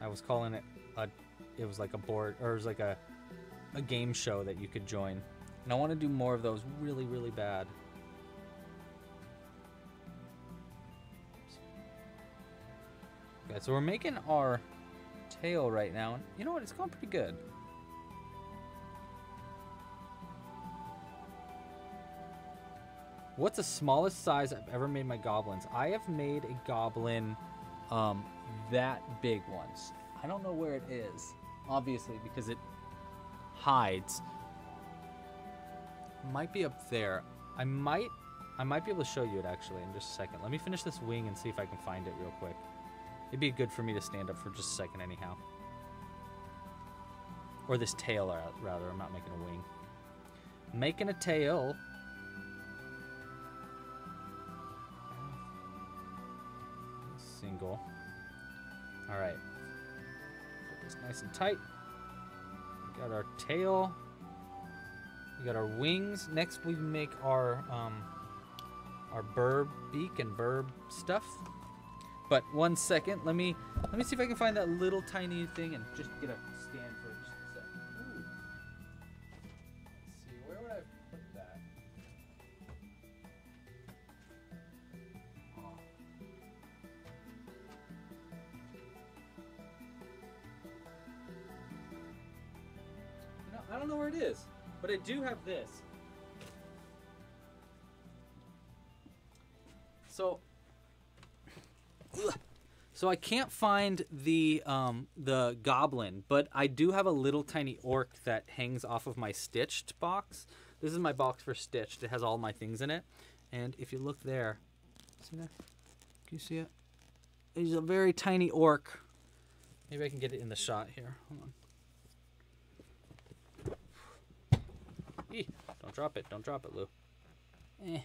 I was calling it a it was like a board or it was like a a game show that you could join. And I want to do more of those really really bad. Okay, so we're making our tail right now. And you know what? It's going pretty good. What's the smallest size I've ever made my goblins? I have made a goblin um, that big once. I don't know where it is, obviously, because it hides. Might be up there. I might I might be able to show you it actually in just a second. Let me finish this wing and see if I can find it real quick. It'd be good for me to stand up for just a second anyhow. Or this tail, rather. I'm not making a wing. Making a tail. Single. All right. Put this nice and tight. We got our tail. We got our wings. Next, we make our um, our birb beak and birb stuff. But one second, let me let me see if I can find that little tiny thing and just get a stand do have this. So so I can't find the um, the goblin, but I do have a little tiny orc that hangs off of my stitched box. This is my box for stitched. It has all my things in it, and if you look there, see there? Can you see it? He's a very tiny orc. Maybe I can get it in the shot here. Hold on. Eeh, don't drop it. Don't drop it, Lou. Eh.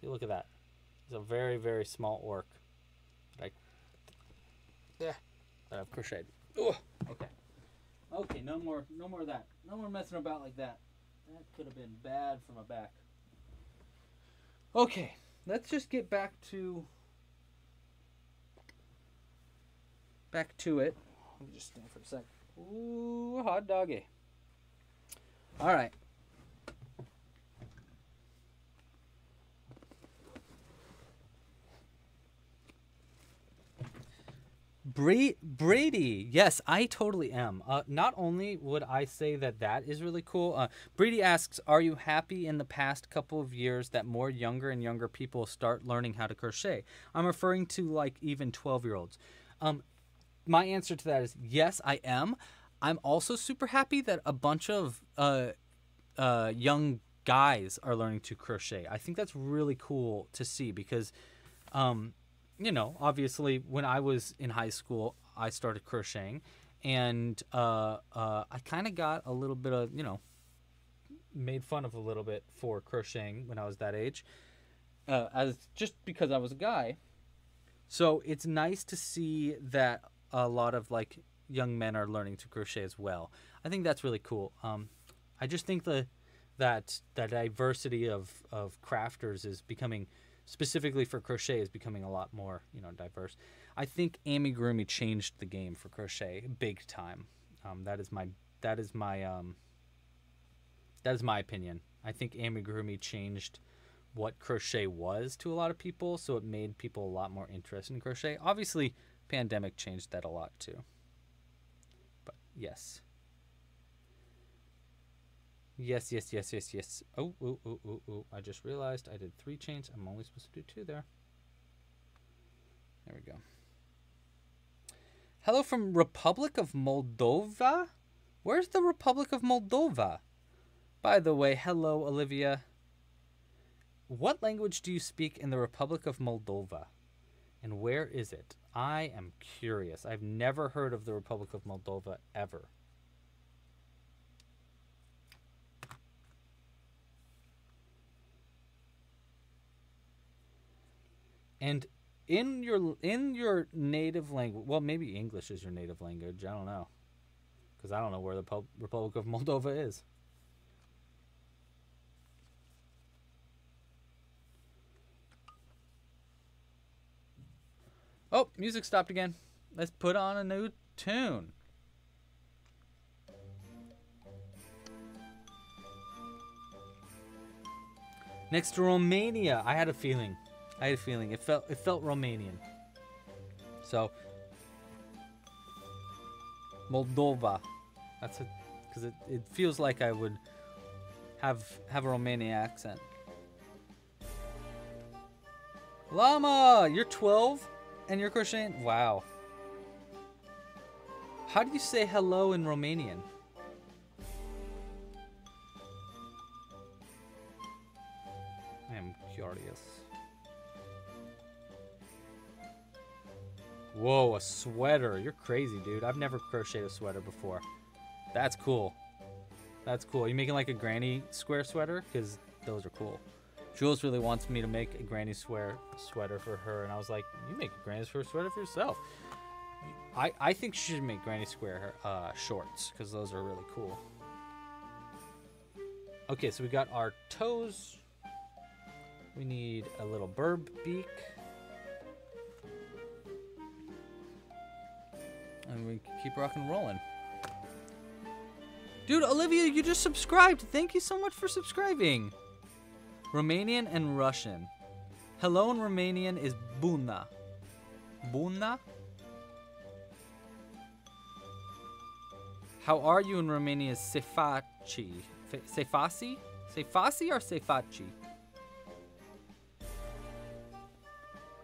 See, look at that. He's a very, very small orc. Like, yeah, that I've crocheted. Ugh. Okay. Okay, no more, no more of that. No more messing about like that. That could have been bad for my back. Okay, let's just get back to back to it. Let me just stand for a sec. Ooh, hot doggy. All right. Bra- Brady, yes, I totally am. Uh, not only would I say that that is really cool. Uh, Brady asks, "Are you happy in the past couple of years that more younger and younger people start learning how to crochet?" I'm referring to like even 12 year olds. Um, my answer to that is yes, I am. I'm also super happy that a bunch of uh, uh, young guys are learning to crochet. I think that's really cool to see because. Um, you know, obviously, when I was in high school, I started crocheting, and uh, uh, I kind of got a little bit of, you know, made fun of a little bit for crocheting when I was that age, uh, as just because I was a guy. So it's nice to see that a lot of like young men are learning to crochet as well. I think that's really cool. Um, I just think the that that diversity of of crafters is becoming specifically for crochet is becoming a lot more you know diverse. I think Amy amigurumi changed the game for crochet big time. Um, that is my that is my um, that is my opinion. I think Amy amigurumi changed what crochet was to a lot of people so it made people a lot more interested in crochet. Obviously pandemic changed that a lot too. But yes Yes, yes, yes, yes, yes. Oh, oh, oh, oh, oh. I just realized I did three chains. I'm only supposed to do two there. There we go. Hello from Republic of Moldova. Where's the Republic of Moldova? By the way, hello, Olivia. What language do you speak in the Republic of Moldova? And where is it? I am curious. I've never heard of the Republic of Moldova ever. And in your in your native language, well, maybe English is your native language. I don't know, because I don't know where the Pub- Republic of [laughs] Moldova is. Oh, music stopped again. Let's put on a new tune. Next to Romania, I had a feeling. I had a feeling it felt it felt Romanian. So Moldova. That's it because it, it feels like I would have have a Romanian accent. Llama, you're 12 and you're crocheting. Wow. How do you say hello in Romanian? Whoa, a sweater. You're crazy, dude. I've never crocheted a sweater before. That's cool. That's cool. you making like a granny square sweater? Because those are cool. Jules really wants me to make a granny square sweater for her, and I was like, you make a granny square sweater for yourself. I, I think she should make granny square uh, shorts, because those are really cool. Okay, so we got our toes. We need a little birb beak. And we keep rocking and rolling. Dude, Olivia, you just subscribed. Thank you so much for subscribing. Romanian and Russian. Hello in Romanian is Buna. Buna? How are you in Romania is Sefaci. Sefasi? Sefasi or Sefaci?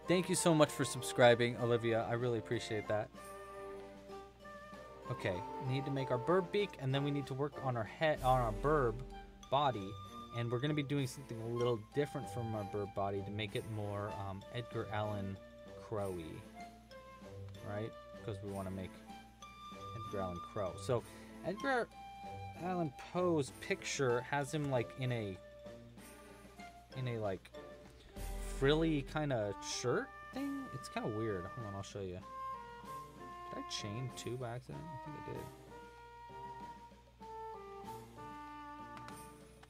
Thank you so much for subscribing, Olivia. I really appreciate that. Okay, we need to make our birb beak, and then we need to work on our head, on our birb body, and we're going to be doing something a little different from our birb body to make it more um, Edgar Allan Crowy, right? Because we want to make Edgar Allan Crow. So Edgar Allan Poe's picture has him like in a in a like frilly kind of shirt thing. It's kind of weird. Hold on, I'll show you. Did I chain two by accident? I think I did.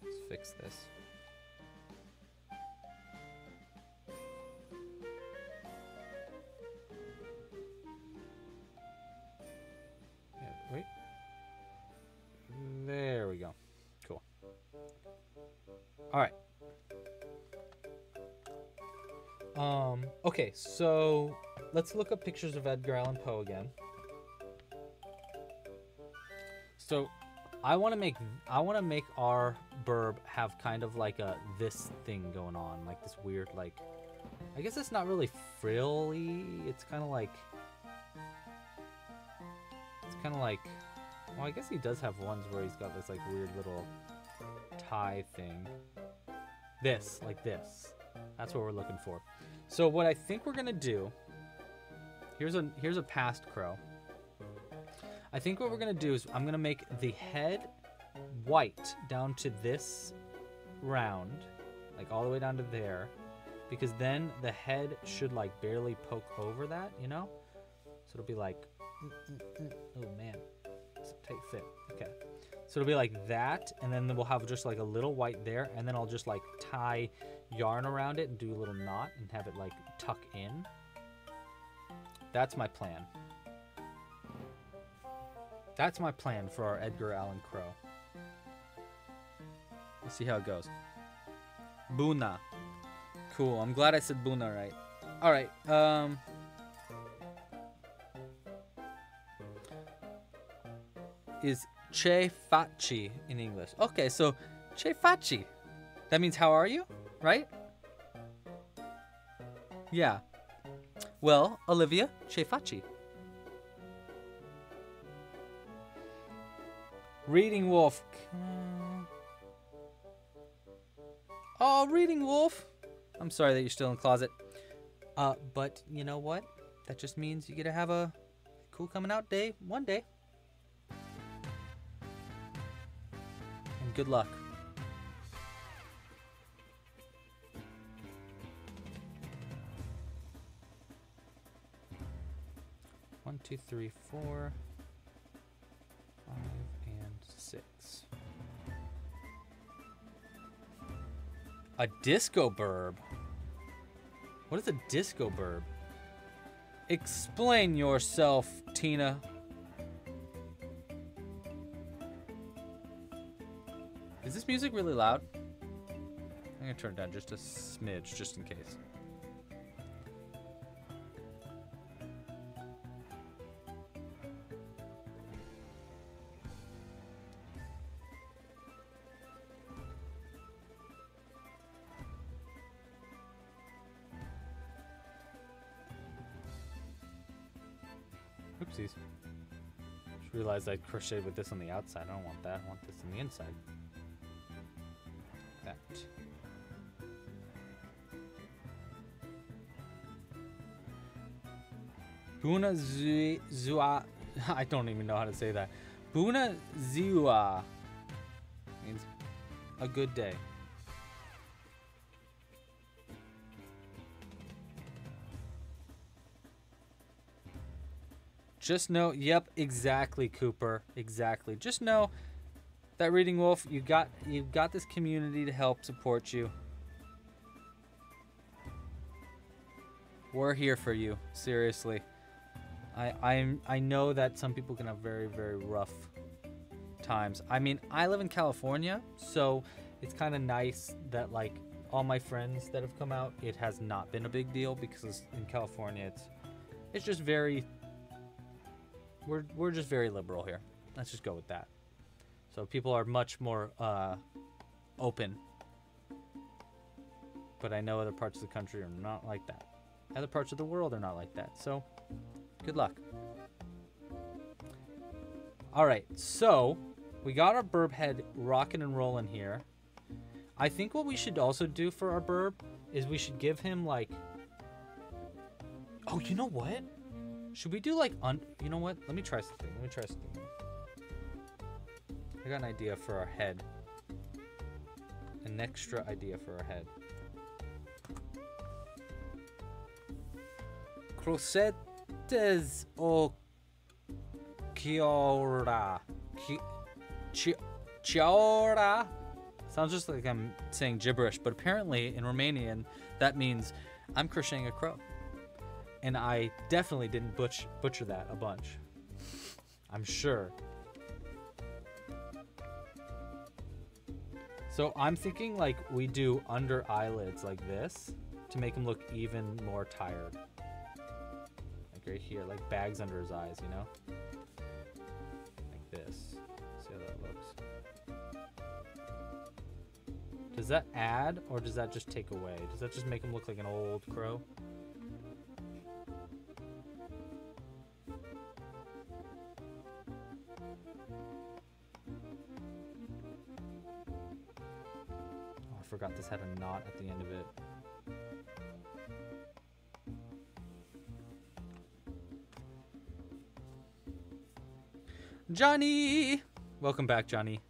Let's fix this. Wait. There we go. Cool. All right. Um, okay, so let's look up pictures of Edgar Allan Poe again. So, I want to make I want to make our birb have kind of like a this thing going on, like this weird like I guess it's not really frilly. It's kind of like it's kind of like well, I guess he does have ones where he's got this like weird little tie thing. This, like this. That's what we're looking for. So what I think we're gonna do Here's a here's a past crow. I think what we're gonna do is I'm gonna make the head white down to this round, like all the way down to there, because then the head should like barely poke over that, you know? So it'll be like, mm, mm, mm. oh man, it's a tight fit. Okay, so it'll be like that, and then we'll have just like a little white there, and then I'll just like tie yarn around it and do a little knot and have it like tuck in. That's my plan. That's my plan for our Edgar Allan Crow. Let's see how it goes. Buna. Cool. I'm glad I said Buna right. All right. Um. Is Che Facci in English? Okay, so Che Facci. That means how are you, right? Yeah. Well, Olivia, che facci? Reading Wolf. Oh, Reading Wolf. I'm sorry that you're still in the closet. Uh, but you know what? That just means you get to have a cool coming out day one day. And good luck. Two, three, four, five, and six. A disco birb. What is a disco birb? Explain yourself, Tina. Is this music really loud? I'm gonna turn it down just a smidge, just in case. Oopsies. Just realized I crocheted with this on the outside. I don't want that. I want this on the inside. That. Buna Zua. [laughs] I don't even know how to say that. Buna Ziwa means a good day. Just know, yep, exactly, Cooper, exactly. Just know that Reading Wolf, you got you've got this community to help support you. We're here for you, seriously. I I'm I know that some people can have very very rough times. I mean, I live in California, so it's kind of nice that like all my friends that have come out, it has not been a big deal because in California it's it's just very we're we're just very liberal here. Let's just go with that. So people are much more uh, open. But I know other parts of the country are not like that. Other parts of the world are not like that. So good luck. All right, so we got our birb head rocking and rolling here. I think what we should also do for our birb is we should give him like. Oh, you know what? Should we do like un? You know what? Let me try something. Let me try something. I got an idea for our head. An extra idea for our head. Crocettes o Chiora. Chi- chi- Chiora? Sounds just like I'm saying gibberish, but apparently in Romanian that means I'm crocheting a crow. And I definitely didn't butch- butcher that a bunch. I'm sure. So I'm thinking like we do under eyelids like this to make him look even more tired. Like right here, like bags under his eyes, you know? Like this. See how that looks. Does that add or does that just take away? Does that just make him look like an old crow? Forgot this had a knot at the end of it. Johnny! Welcome back, Johnny.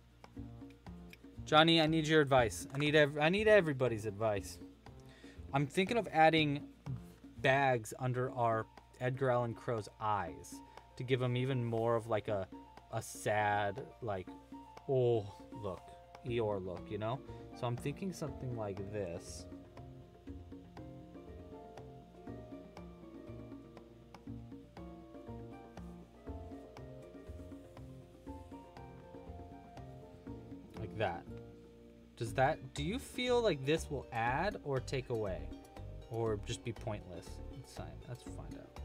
Johnny, I need your advice. I need I need everybody's advice. I'm thinking of adding bags under our Edgar Allan Crow's eyes to give him even more of like a a sad like oh look Eeyore look, you know? So I'm thinking something like this. Like that. Does that do you feel like this will add or take away? Or just be pointless? Let's sign. Let's find out.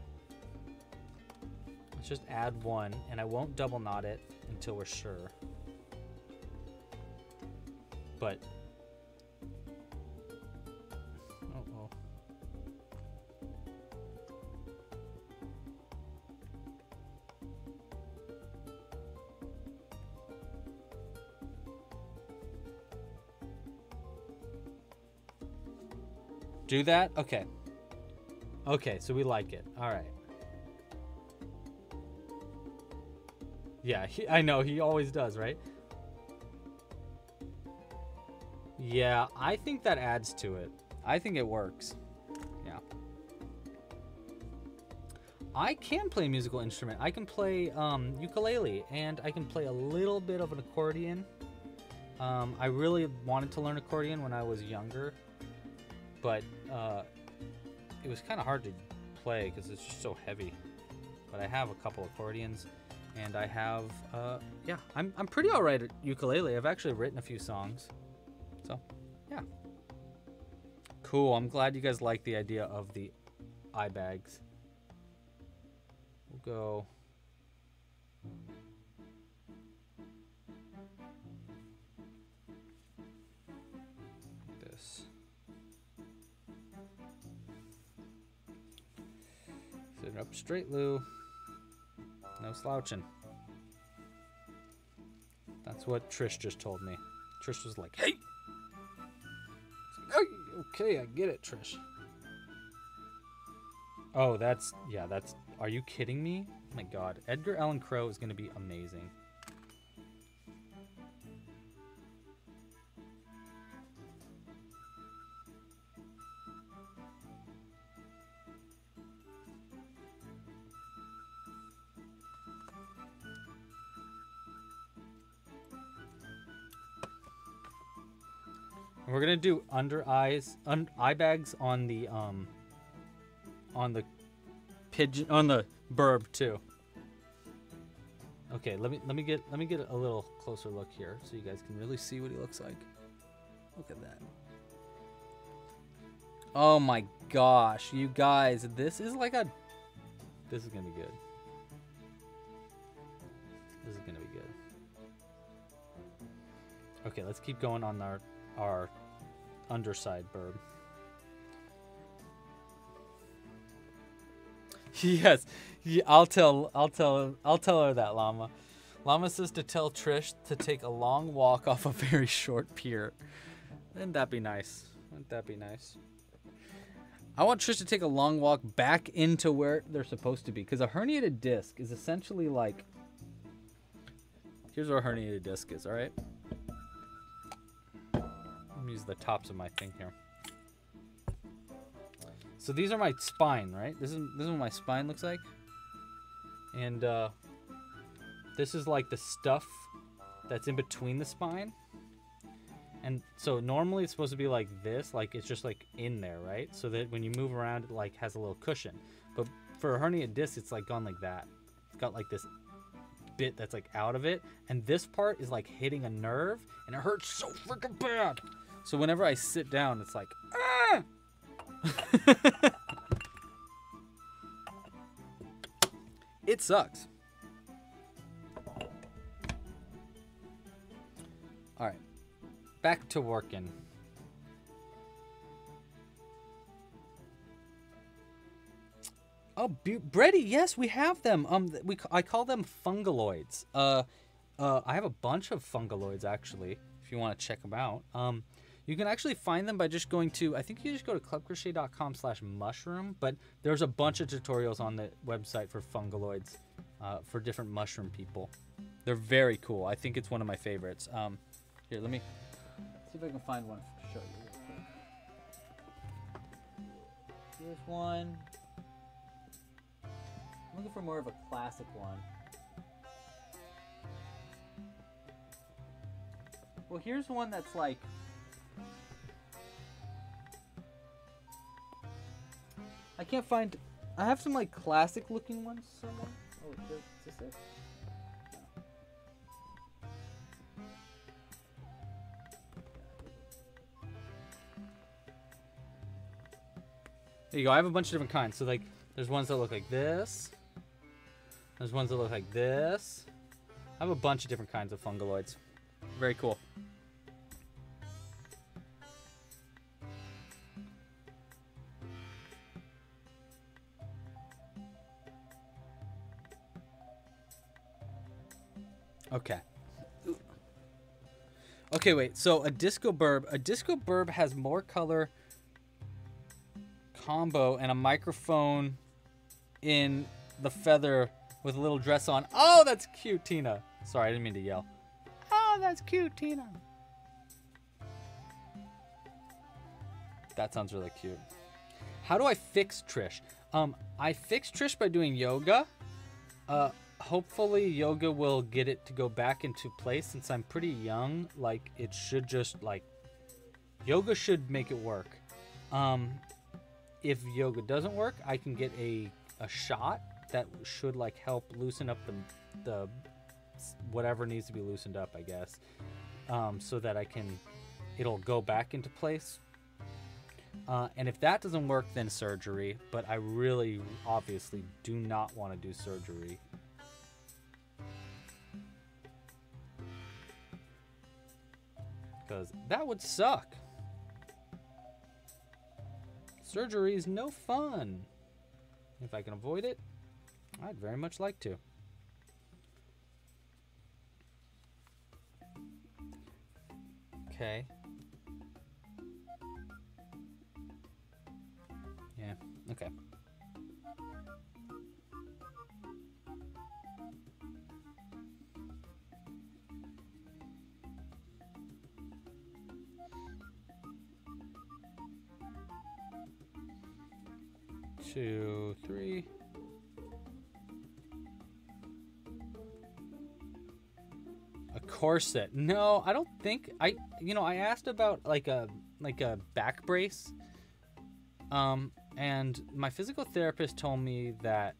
Let's just add one and I won't double knot it until we're sure. But Do that? Okay. Okay, so we like it. All right. Yeah, he, I know he always does, right? Yeah, I think that adds to it. I think it works. Yeah. I can play a musical instrument. I can play um, ukulele and I can play a little bit of an accordion. Um, I really wanted to learn accordion when I was younger, but uh, it was kind of hard to play because it's just so heavy. But I have a couple accordions, and I have, uh, yeah, I'm, I'm pretty alright at ukulele. I've actually written a few songs. So, yeah. Cool. I'm glad you guys like the idea of the eye bags. We'll go. Up straight, Lou. No slouching. That's what Trish just told me. Trish was like, hey! Okay, I get it, Trish. Oh, that's, yeah, that's, are you kidding me? Oh my god. Edgar Allan Crow is going to be amazing. Do under eyes, un, eye bags on the um, on the pigeon, on the birb too. Okay, let me let me get let me get a little closer look here so you guys can really see what he looks like. Look at that. Oh my gosh, you guys, this is like a this is gonna be good. This is gonna be good. Okay, let's keep going on our our underside birb. [laughs] yes, I'll tell I'll tell I'll tell her that llama. Llama says to tell Trish to take a long walk off a very short pier. Wouldn't that be nice? Wouldn't that be nice? I want Trish to take a long walk back into where they're supposed to be because a herniated disc is essentially like. Here's where a herniated disc is. All right the tops of my thing here. So these are my spine, right? This is this is what my spine looks like. And uh, this is like the stuff that's in between the spine. And so normally it's supposed to be like this, like it's just like in there, right? So that when you move around, it like has a little cushion. But for a hernia disc, it's like gone like that. It's got like this bit that's like out of it, and this part is like hitting a nerve, and it hurts so freaking bad. So whenever I sit down, it's like, ah! [laughs] it sucks. All right, back to working. Oh, Brady, yes, we have them. Um, we I call them fungaloids. Uh, uh, I have a bunch of fungaloids actually. If you want to check them out. Um, you can actually find them by just going to, I think you just go to clubcrochet.com slash mushroom, but there's a bunch of tutorials on the website for fungaloids uh, for different mushroom people. They're very cool. I think it's one of my favorites. Um, here, let me see if I can find one to show you real quick. Here's one. I'm looking for more of a classic one. Well, here's one that's like I can't find. I have some like classic looking ones somewhere. Oh, is this it? There you go. I have a bunch of different kinds. So like, there's ones that look like this. There's ones that look like this. I have a bunch of different kinds of fungaloids. Very cool. Okay. Okay, wait. So a disco birb, a disco birb has more color combo and a microphone in the feather with a little dress on. Oh, that's cute, Tina. Sorry, I didn't mean to yell. Oh, that's cute, Tina. That sounds really cute. How do I fix Trish? Um, I fix Trish by doing yoga. Uh, hopefully yoga will get it to go back into place since I'm pretty young. Like it should just like yoga should make it work. Um, if yoga doesn't work, I can get a a shot that should like help loosen up the the whatever needs to be loosened up, I guess, um, so that I can it'll go back into place. Uh, and if that doesn't work, then surgery. But I really, obviously, do not want to do surgery. Because that would suck. Surgery is no fun. If I can avoid it, I'd very much like to. Okay. Yeah, okay. Two, three. A corset. No, I don't think I you know, I asked about like a like a back brace. Um and my physical therapist told me that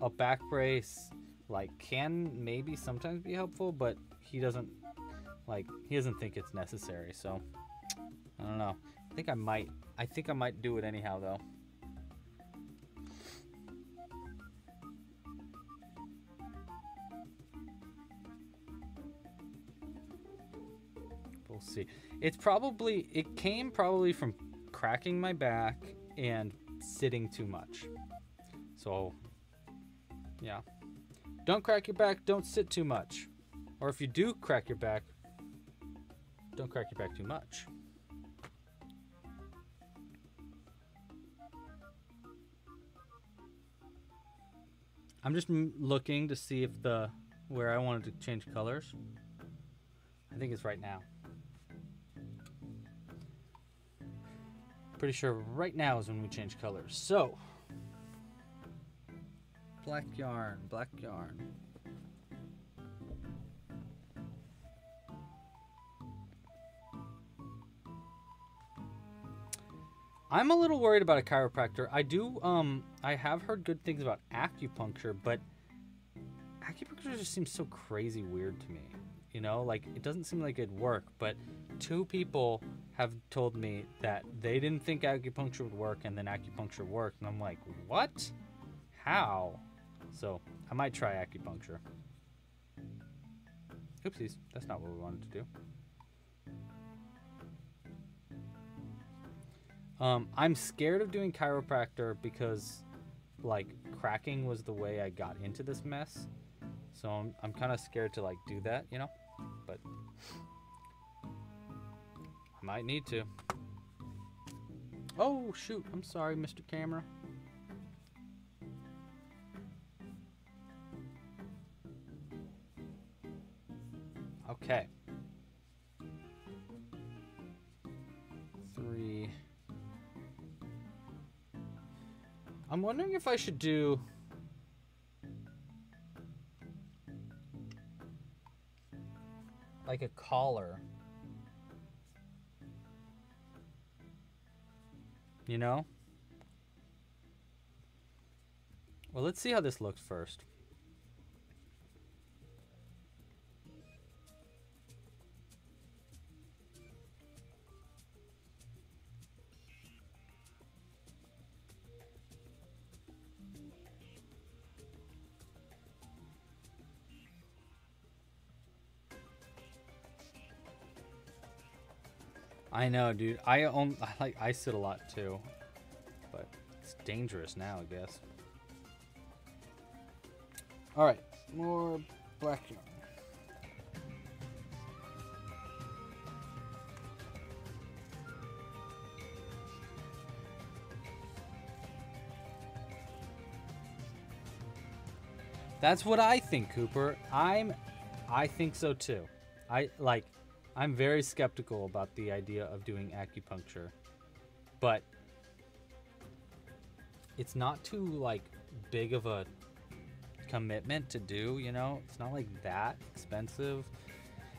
a back brace like can maybe sometimes be helpful, but he doesn't like he doesn't think it's necessary. So I don't know. I think I might I think I might do it anyhow though. See. It's probably it came probably from cracking my back and sitting too much. So yeah. Don't crack your back, don't sit too much. Or if you do crack your back, don't crack your back too much. I'm just looking to see if the where I wanted to change colors. I think it's right now. Pretty sure right now is when we change colors. So, black yarn, black yarn. I'm a little worried about a chiropractor. I do um I have heard good things about acupuncture, but acupuncture just seems so crazy weird to me. You know, like it doesn't seem like it'd work, but two people have told me that they didn't think acupuncture would work and then acupuncture worked and I'm like, "What? How?" So, I might try acupuncture. Oopsies, that's not what we wanted to do. Um, I'm scared of doing chiropractor because, like, cracking was the way I got into this mess. So I'm, I'm kind of scared to, like, do that, you know? But might need to. Oh, shoot. I'm sorry, Mr. Camera. Okay. Three. I'm wondering if I should do. Like a collar. You know? Well, let's see how this looks first. I know, dude. I own I like I sit a lot too, but it's dangerous now, I guess. All right, more black yarn. That's what I think, Cooper. I'm I think so too. I like I'm very skeptical about the idea of doing acupuncture. But it's not too like big of a commitment to do, you know? It's not like that expensive.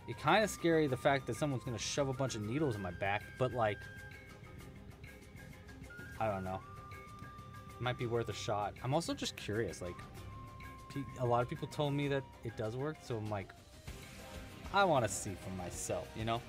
It's kind of scary the fact that someone's going to shove a bunch of needles in my back, but like I don't know. It might be worth a shot. I'm also just curious like a lot of people told me that it does work, so I'm like, I want to see for myself, you know?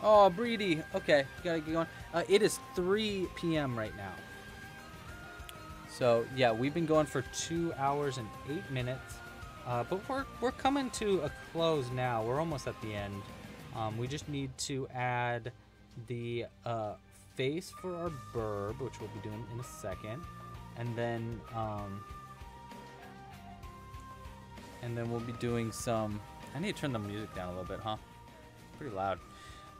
Oh, Breedy. Okay, gotta get going. Uh, it is 3 p.m. right now. So, yeah, we've been going for 2 hours and 8 minutes. Uh, but we're, we're coming to a close now. We're almost at the end. Um, we just need to add the uh, face for our birb, which we'll be doing in a second. And then, um, and then we'll be doing some, I need to turn the music down a little bit, huh? Pretty loud.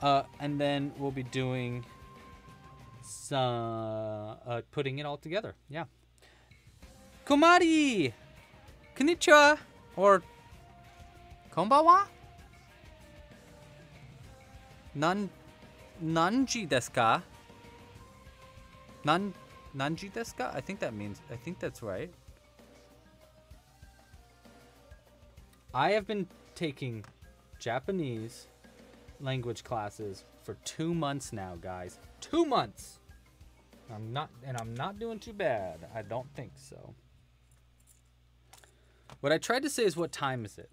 Uh, and then we'll be doing some, uh, putting it all together. Yeah. Komari! Konnichiwa! Or konbawa? Nan nanji deska. Nan nanji deska. I think that means I think that's right. I have been taking Japanese language classes for 2 months now, guys. 2 months. I'm not and I'm not doing too bad. I don't think so. What I tried to say is what time is it?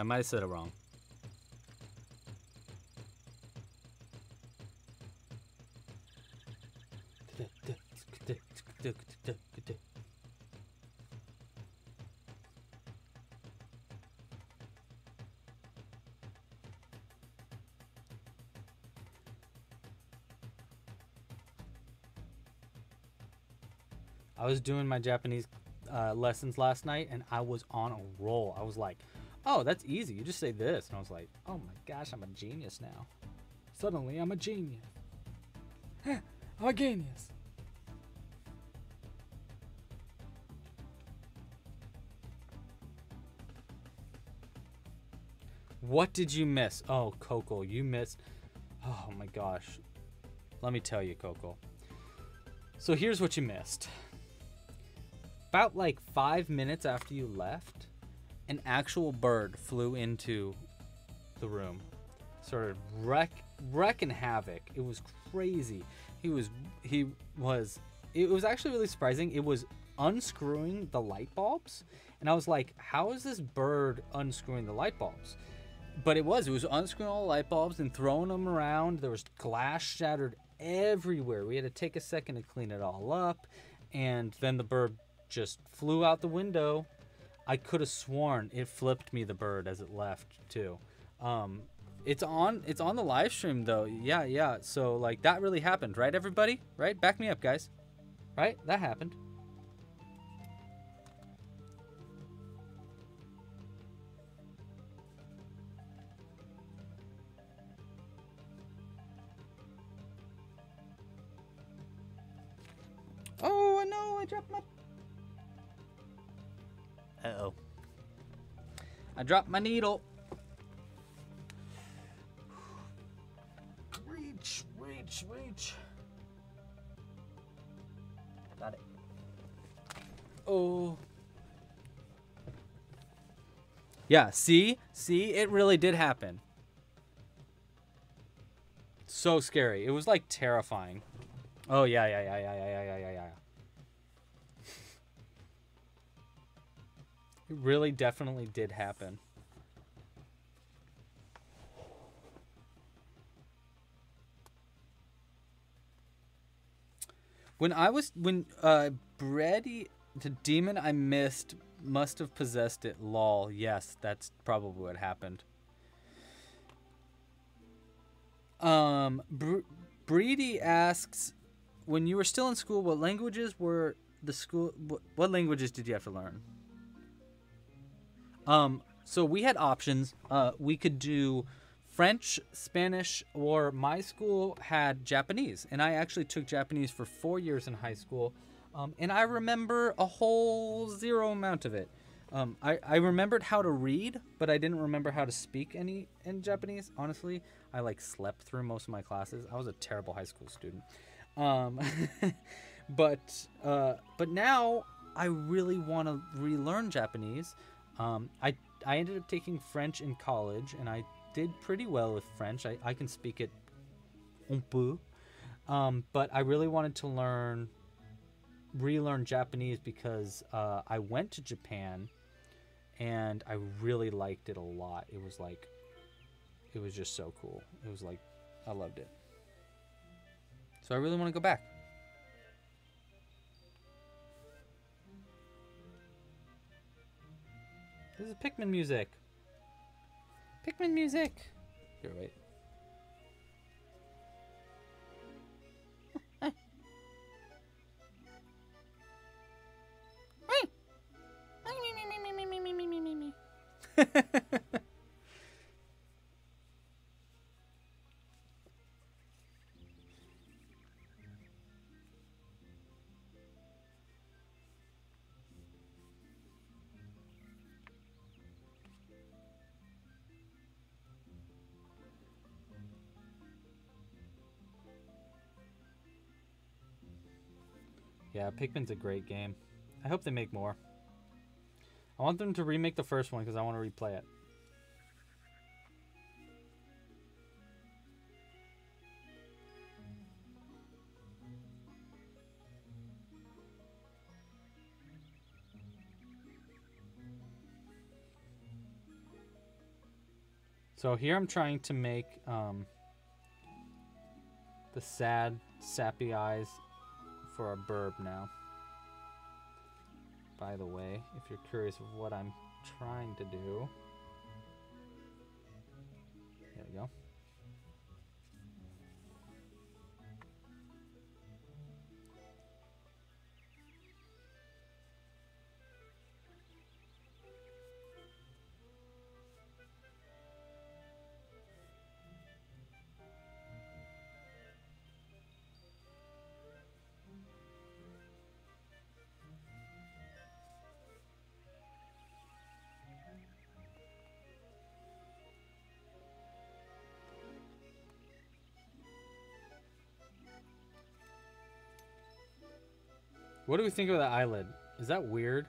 I might have said it wrong. I was doing my Japanese uh, lessons last night and I was on a roll. I was like, oh, that's easy. You just say this. And I was like, oh my gosh, I'm a genius now. Suddenly, I'm a genius. [laughs] I'm a genius. What did you miss? Oh, Coco, you missed. Oh my gosh. Let me tell you, Coco. So here's what you missed about like five minutes after you left, an actual bird flew into the room, started wreck wrecking havoc. It was crazy. He was he was it was actually really surprising. It was unscrewing the light bulbs, and I was like, how is this bird unscrewing the light bulbs? But it was. It was unscrewing all the light bulbs and throwing them around. There was glass shattered everywhere. We had to take a second to clean it all up, and then the bird just flew out the window. I could have sworn it flipped me the bird as it left too. Um, it's on it's on the live stream though. Yeah, yeah. So like that really happened, right everybody? Right? Back me up, guys. Right? That happened. Oh, no, I dropped my uh-oh. I dropped my needle. Reach, reach, reach. Got it. Oh. Yeah, see? See? It really did happen. So scary. It was like terrifying. Oh, yeah, yeah, yeah, yeah, yeah, yeah, yeah, yeah. It really definitely did happen. When I was when uh Brady the demon I missed must have possessed it lol. Yes, that's probably what happened. Um Br- Breedy asks when you were still in school, what languages were the school? What, what languages did you have to learn? Um, so we had options. Uh, we could do French, Spanish, or my school had Japanese, and I actually took Japanese for four years in high school, um, and I remember a whole zero amount of it. Um, I, I remembered how to read, but I didn't remember how to speak any in Japanese. Honestly, I like slept through most of my classes. I was a terrible high school student. Um, [laughs] but uh, but now I really want to relearn Japanese. Um, I I ended up taking French in college, and I did pretty well with French. I, I can speak it un peu. Um, but I really wanted to learn, relearn Japanese because uh, I went to Japan and I really liked it a lot. It was like, it was just so cool. It was like, I loved it. So I really want to go back. This is Pikmin music. Pikmin music. Here, wait. Yeah, Pikmin's a great game. I hope they make more. I want them to remake the first one because I want to replay it. So here I'm trying to make um, the sad, sappy eyes for a birb now. By the way, if you're curious of what I'm trying to do. What do we think of the eyelid? Is that weird?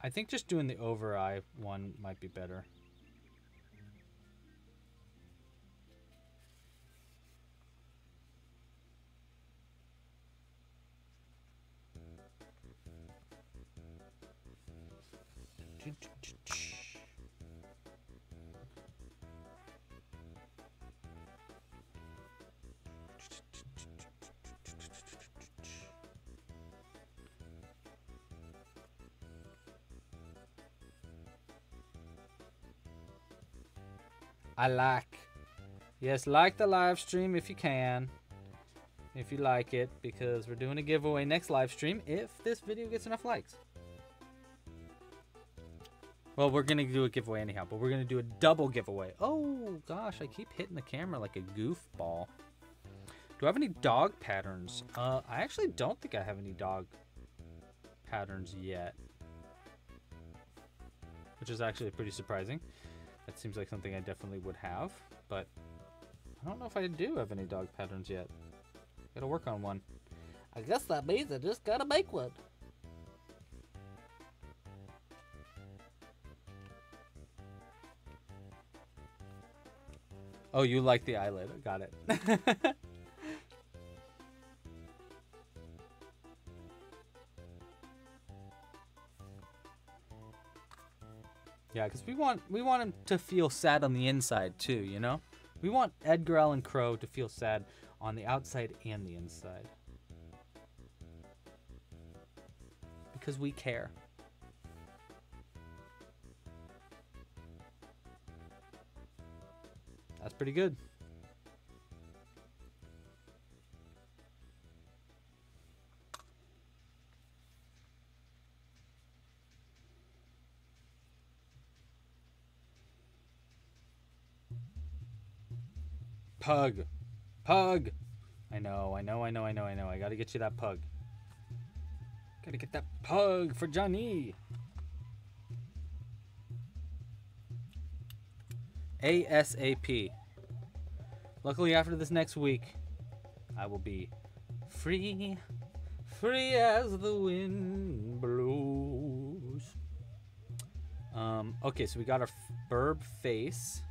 I think just doing the over eye one might be better. I like. Yes, like the live stream if you can. If you like it, because we're doing a giveaway next live stream if this video gets enough likes. Well, we're going to do a giveaway anyhow, but we're going to do a double giveaway. Oh, gosh, I keep hitting the camera like a goofball. Do I have any dog patterns? Uh, I actually don't think I have any dog patterns yet. Which is actually pretty surprising. That seems like something I definitely would have, but I don't know if I do have any dog patterns yet. Gotta work on one. I guess that means I just gotta make one. Oh, you like the eyelid. Got it. [laughs] Yeah, because we want we want him to feel sad on the inside too. You know, we want Edgar Allan Crow to feel sad on the outside and the inside because we care. That's pretty good. Pug. Pug. I know, I know, I know, I know, I know. I gotta get you that pug. Gotta get that pug for Johnny. ASAP. Luckily, after this next week, I will be free, free as the wind blows. Um, okay, so we got our birb face.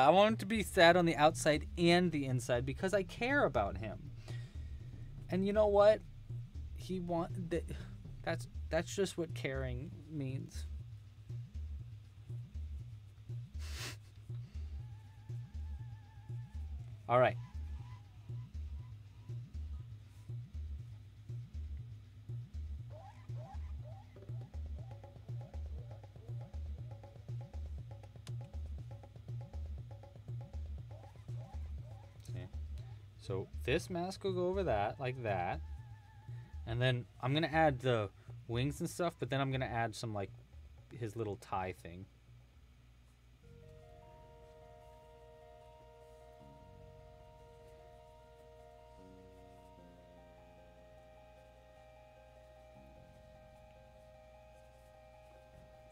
Yeah, I want him to be sad on the outside and the inside because I care about him. And you know what? He want that. That's that's just what caring means. [laughs] All right. So this mask will go over that, like that. And then I'm going to add the wings and stuff, but then I'm going to add some, like, his little tie thing.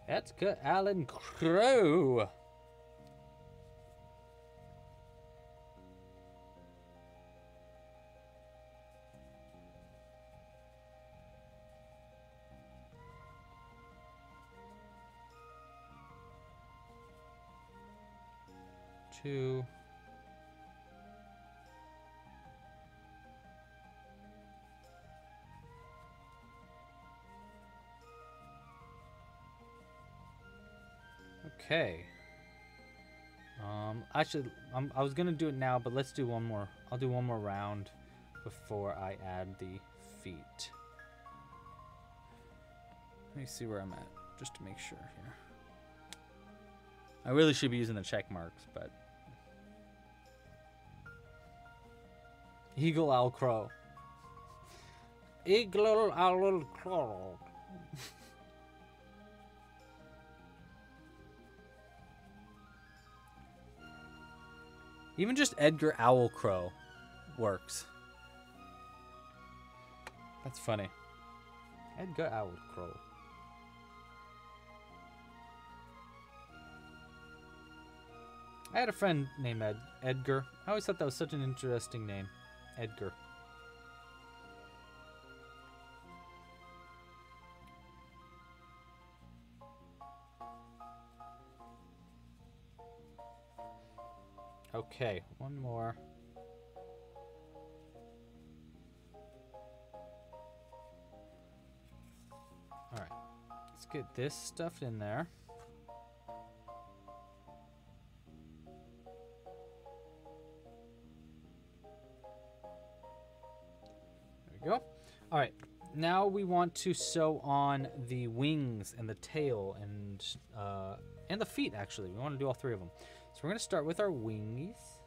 Edgar Allan Crow. Okay. Um, actually, I'm, I was gonna do it now, but let's do one more. I'll do one more round before I add the feet. Let me see where I'm at, just to make sure here. I really should be using the check marks, but Eagle Owl Crow. Eagle Owl Crow. [laughs] Even just Edgar Owl Crow works. That's funny. Edgar Owl Crow. I had a friend named Ed- Edgar. I always thought that was such an interesting name. Edgar. Okay, one more. Alright, let's get this stuff in there. There we go. All right, now we want to sew on the wings and the tail and uh, and the feet. Actually, we want to do all three of them. So we're gonna start with our wings.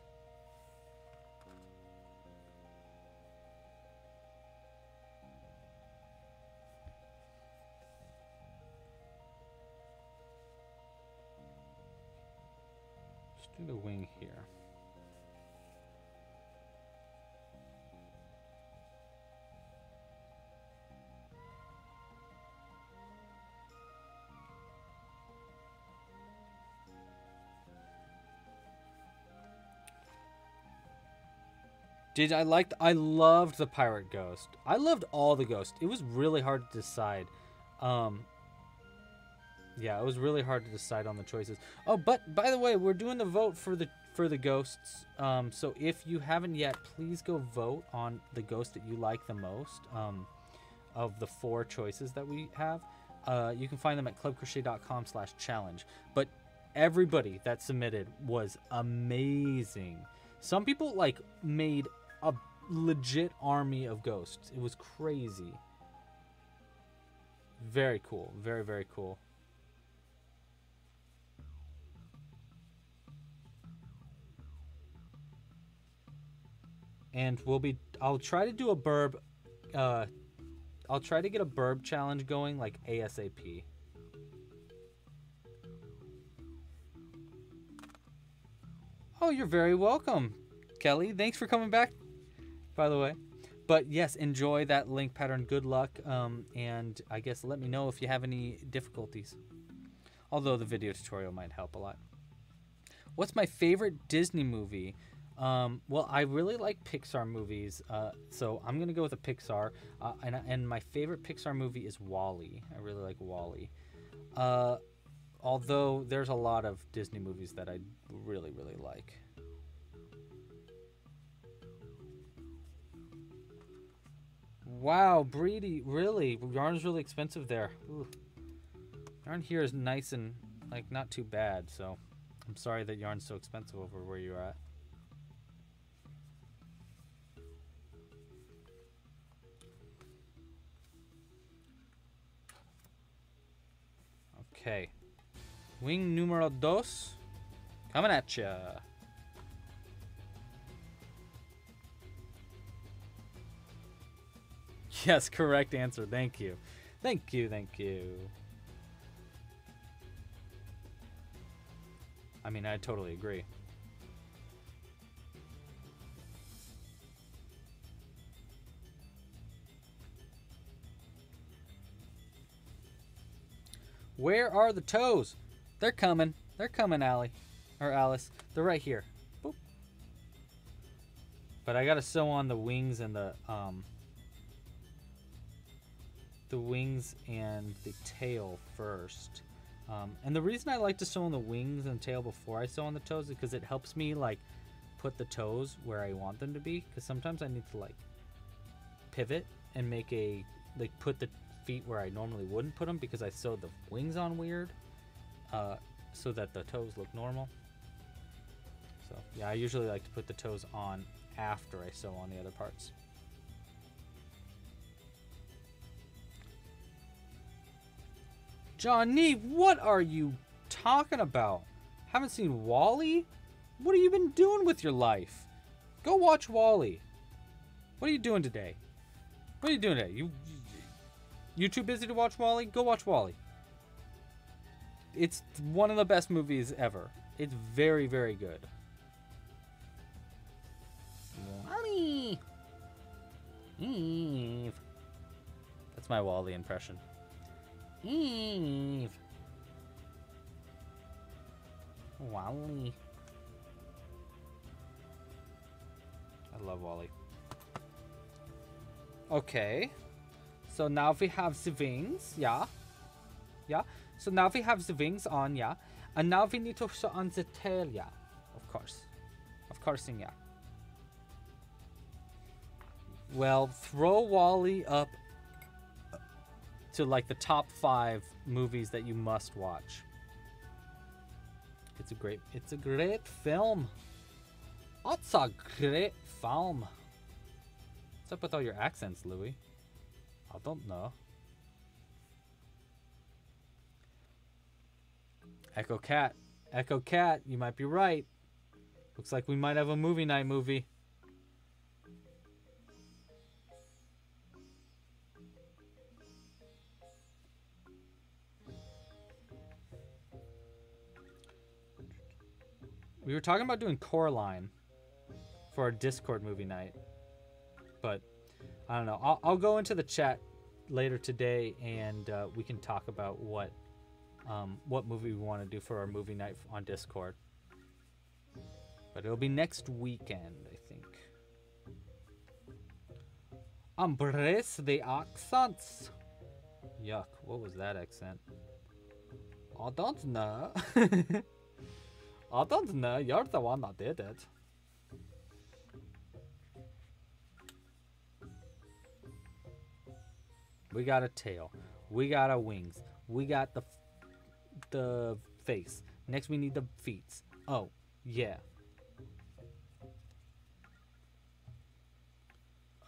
Did I liked I loved the pirate ghost. I loved all the ghosts. It was really hard to decide. Um Yeah, it was really hard to decide on the choices. Oh, but by the way, we're doing the vote for the for the ghosts. Um so if you haven't yet, please go vote on the ghost that you like the most. Um of the four choices that we have. Uh, you can find them at clubcrochet.com slash challenge. But everybody that submitted was amazing. Some people like made a legit army of ghosts. It was crazy. Very cool. Very very cool. And we'll be I'll try to do a birb uh I'll try to get a birb challenge going like ASAP. Oh, you're very welcome, Kelly. Thanks for coming back, by the way. But yes, enjoy that Link pattern. Good luck. Um, and I guess let me know if you have any difficulties. Although the video tutorial might help a lot. What's my favorite Disney movie? Um, well, I really like Pixar movies, uh, so I'm gonna go with a Pixar. Uh, and and my favorite Pixar movie is WALL-E. I really like WALL-E. Uh, although there's a lot of Disney movies that I really really like. Wow, Breedy, really? Yarn's really expensive there. Ooh. Yarn here is nice and like not too bad, so I'm sorry that yarn's so expensive over where you're at. Okay. Wing numero dos. Coming at ya. [laughs] Yes, correct answer. Thank you. Thank you, thank you. I mean, I totally agree. Where are the toes? They're coming. They're coming, Allie. Or Alice. They're right here. Boop. But I gotta sew on the wings and the um the wings and the tail first. Um, and the reason I like to sew on the wings and tail before I sew on the toes is because it helps me like put the toes where I want them to be. Because sometimes I need to like pivot and make a like put the feet where I normally wouldn't put them because I sewed the wings on weird, uh, so that the toes look normal. So yeah, I usually like to put the toes on after I sew on the other parts. Johnny, what are you talking about? Haven't seen WALL-E? What have you been doing with your life? Go watch WALL-E. What are you doing today? What are you doing today? You you too busy to watch WALL-E? Go watch WALL-E. It's one of the best movies ever. It's very, very good. WALL-E. Eve. That's my WALL-E impression. Eve. WALL-E. I love WALL-E. Okay. So now we have the wings, yeah. Yeah. So now we have the wings on, yeah. And now we need to show on the tail, yeah. Of course. Of course, yeah. Well, throw WALL-E up to like the top five movies that you must watch. It's a great, it's a great film. It's a great film. What's up with all your accents, Louie? I don't know. Echo Cat. Echo Cat, you might be right. Looks like we might have a movie night movie. We were talking about doing Coraline for our Discord movie night, but I don't know. I'll, I'll go into the chat later today, and uh, we can talk about what um, what movie we want to do for our movie night on Discord. But it'll be next weekend, I think. Embrace the accents. Yuck! What was that accent? I don't know. [laughs] I don't know, you're the one that did it. We got a tail. We got our wings. We got the the face. Next we need the feet. Oh, yeah.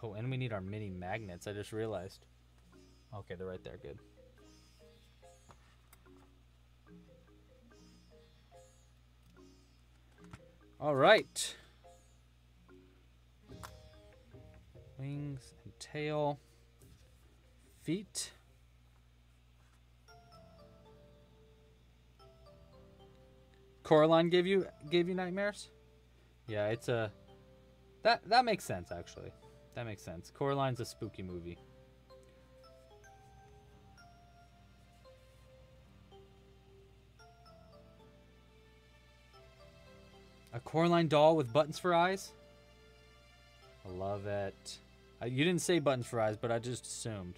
Oh, and we need our mini magnets. I just realized. Okay, they're right there. Good. All right. Wings and tail. Feet. Coraline gave you gave you nightmares? Yeah, it's a that that makes sense actually. That makes sense. Coraline's a spooky movie. A Coraline doll with buttons for eyes? I love it. Uh, you didn't say buttons for eyes, but I just assumed.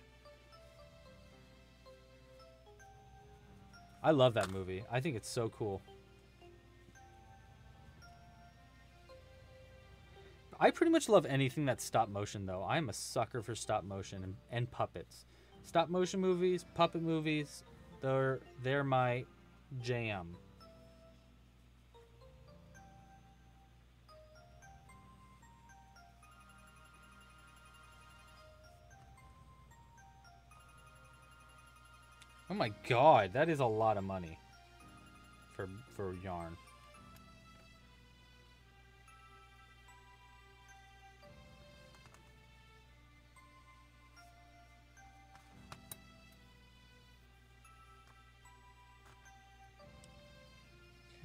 I love that movie. I think it's so cool. I pretty much love anything that's stop motion, though. I'm a sucker for stop motion and, and puppets. Stop motion movies, puppet movies, they're they're my jam. Oh my god, that is a lot of money for for yarn.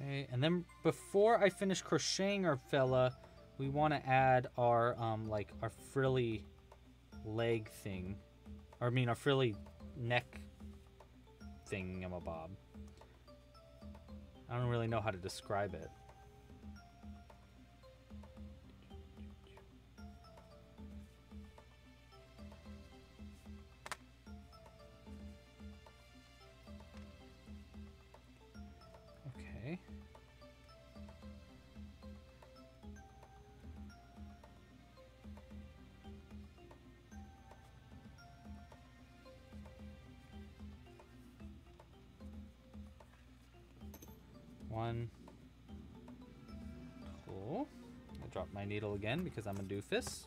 Okay, and then before I finish crocheting our fella, we want to add our um like our frilly leg thing, or I mean our frilly neck thingamabob. I don't really know how to describe it. Needle again because I'm a doofus.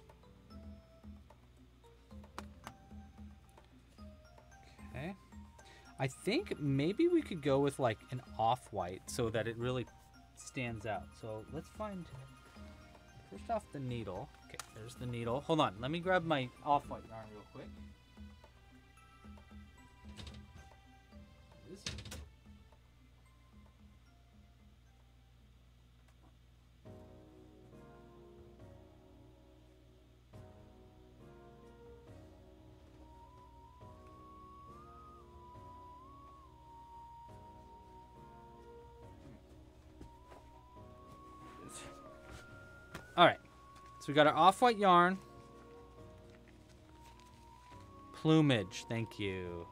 Okay. I think maybe we could go with like an off-white so that it really stands out. So let's find first off the needle. Okay, there's the needle. Hold on, let me grab my off-white yarn real quick. So we got our off-white yarn. Plumage, thank you.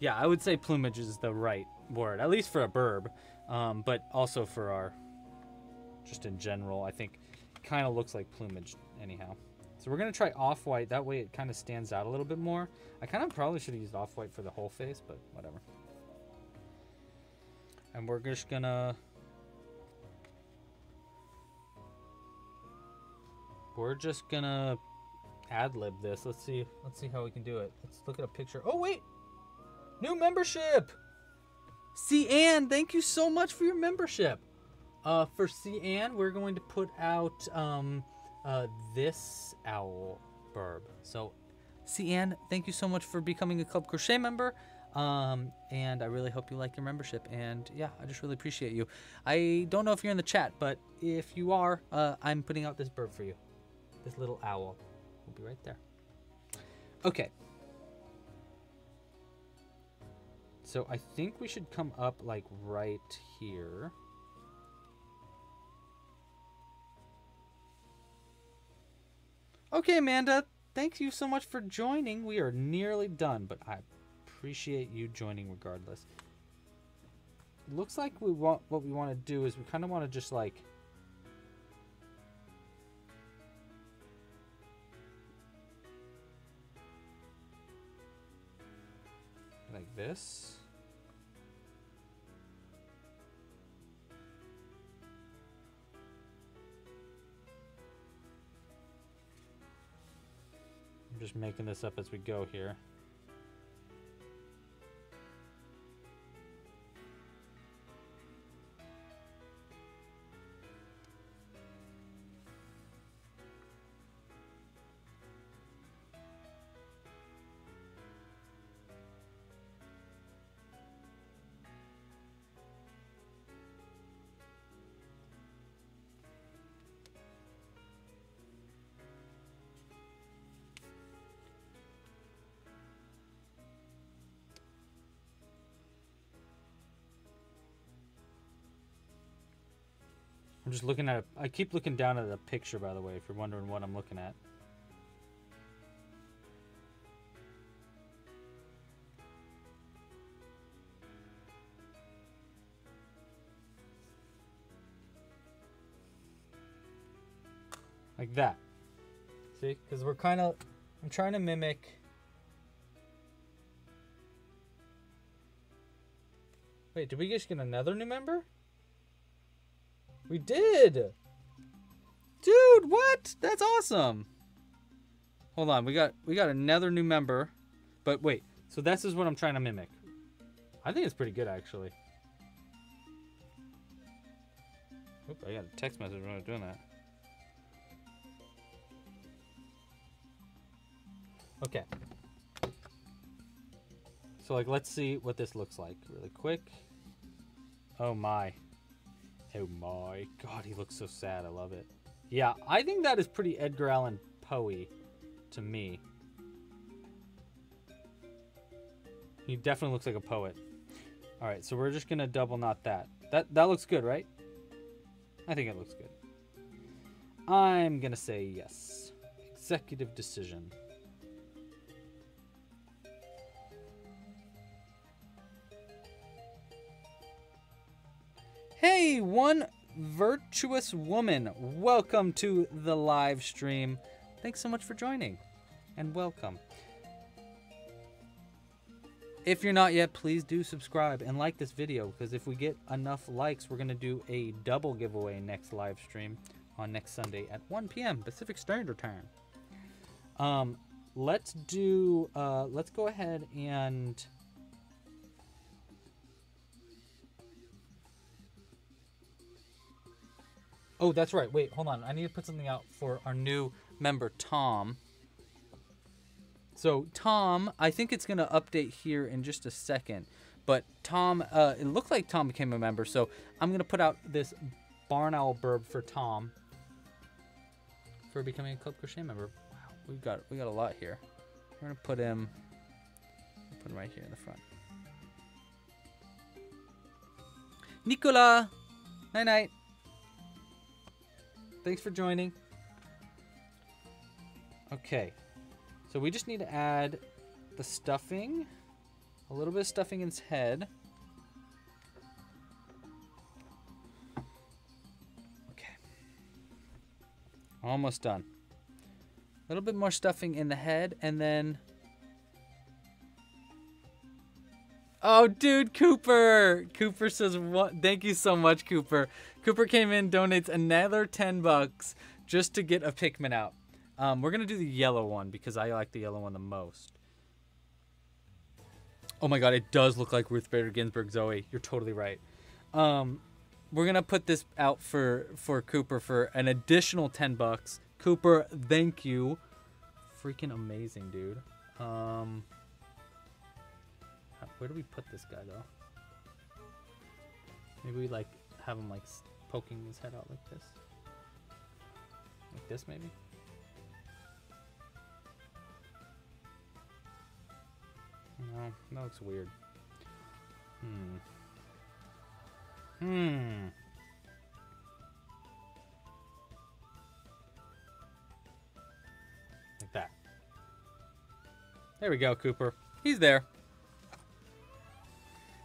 Yeah, I would say plumage is the right word, at least for a birb, um, but also for our, just in general, I think kind of looks like plumage anyhow. So we're gonna try off-white. That way it kind of stands out a little bit more. I kind of probably should have used off-white for the whole face, but whatever. And we're just gonna We're just gonna ad lib this. Let's see. Let's see how we can do it. Let's look at a picture. Oh wait, new membership. C Ann, thank you so much for your membership. Uh, for C Ann, we're going to put out um, uh, this owl birb. So, C Ann, thank you so much for becoming a Club Crochet member. Um, and I really hope you like your membership. And yeah, I just really appreciate you. I don't know if you're in the chat, but if you are, uh, I'm putting out this birb for you. This little owl will be right there. Okay. So I think we should come up like right here. Okay, Amanda, thank you so much for joining. We are nearly done, but I appreciate you joining regardless. Looks like we want what we want to do is we kind of want to just like this. I'm just making this up as we go here. I'm just looking at. I keep looking down at the picture, by the way, if you're wondering what I'm looking at. Like that. See? Because we're kind of. I'm trying to mimic. Wait, did we just get another new member? We did! Dude, what? That's awesome. Hold on, we got we got another new member. But wait, so this is what I'm trying to mimic. I think it's pretty good actually. Oop, I got a text message when I was doing that. Okay. So like let's see what this looks like really quick. Oh my. Oh my god, he looks so sad. I love it. Yeah, I think that is pretty Edgar Allan Poe to me. He definitely looks like a poet. All right, so we're just gonna double knot that. That that looks good, right? I think it looks good. I'm gonna say yes. Executive decision. One virtuous woman, welcome to the live stream. Thanks so much for joining and welcome. If you're not yet, please do subscribe and like this video because if we get enough likes, we're going to do a double giveaway next live stream on next Sunday at 1 p.m. Pacific Standard Time. Um, let's do, uh, let's go ahead and Oh, that's right. Wait, hold on. I need to put something out for our new member, Tom. So, Tom, I think it's going to update here in just a second. But Tom, uh, it looked like Tom became a member. So, I'm going to put out this Barn Owl Birb for Tom for becoming a Club Crochet member. Wow, we've got, we got a lot here. We're to put him, put him right here in the front. Nicola! Night night. Thanks for joining. Okay, so we just need to add the stuffing, a little bit of stuffing in his head. Okay, almost done. A little bit more stuffing in the head, and then. Oh, dude, Cooper! Cooper says, "What? Thank you so much, Cooper." Cooper came in, donates another ten bucks just to get a Pikmin out. Um, we're gonna do the yellow one because I like the yellow one the most. Oh my god, it does look like Ruth Bader Ginsburg, Zoe. You're totally right. Um, we're gonna put this out for for Cooper for an additional ten bucks. Cooper, thank you. Freaking amazing, dude. Um. Where do we put this guy though? Maybe we like have him like poking his head out like this. Like this maybe? No, that looks weird. Hmm. Hmm. Like that. There we go, Cooper. He's there.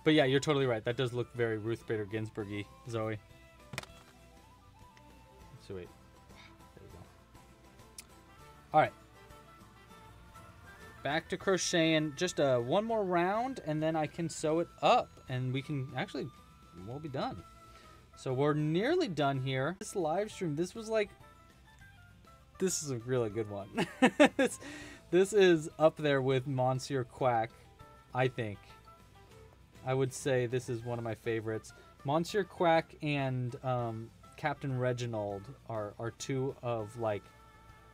But yeah, you're totally right. That does look very Ruth Bader Ginsburg-y, Zoe. Sweet. There we go. All right. Back to crocheting. Just uh, one more round, and then I can sew it up, and we can actually, we'll be done. So we're nearly done here. This live stream, this was like, this is a really good one. [laughs] this, this is up there with Monsieur Quack, I think. I would say this is one of my favorites. Monsieur Quack and um, Captain Reginald are, are two of like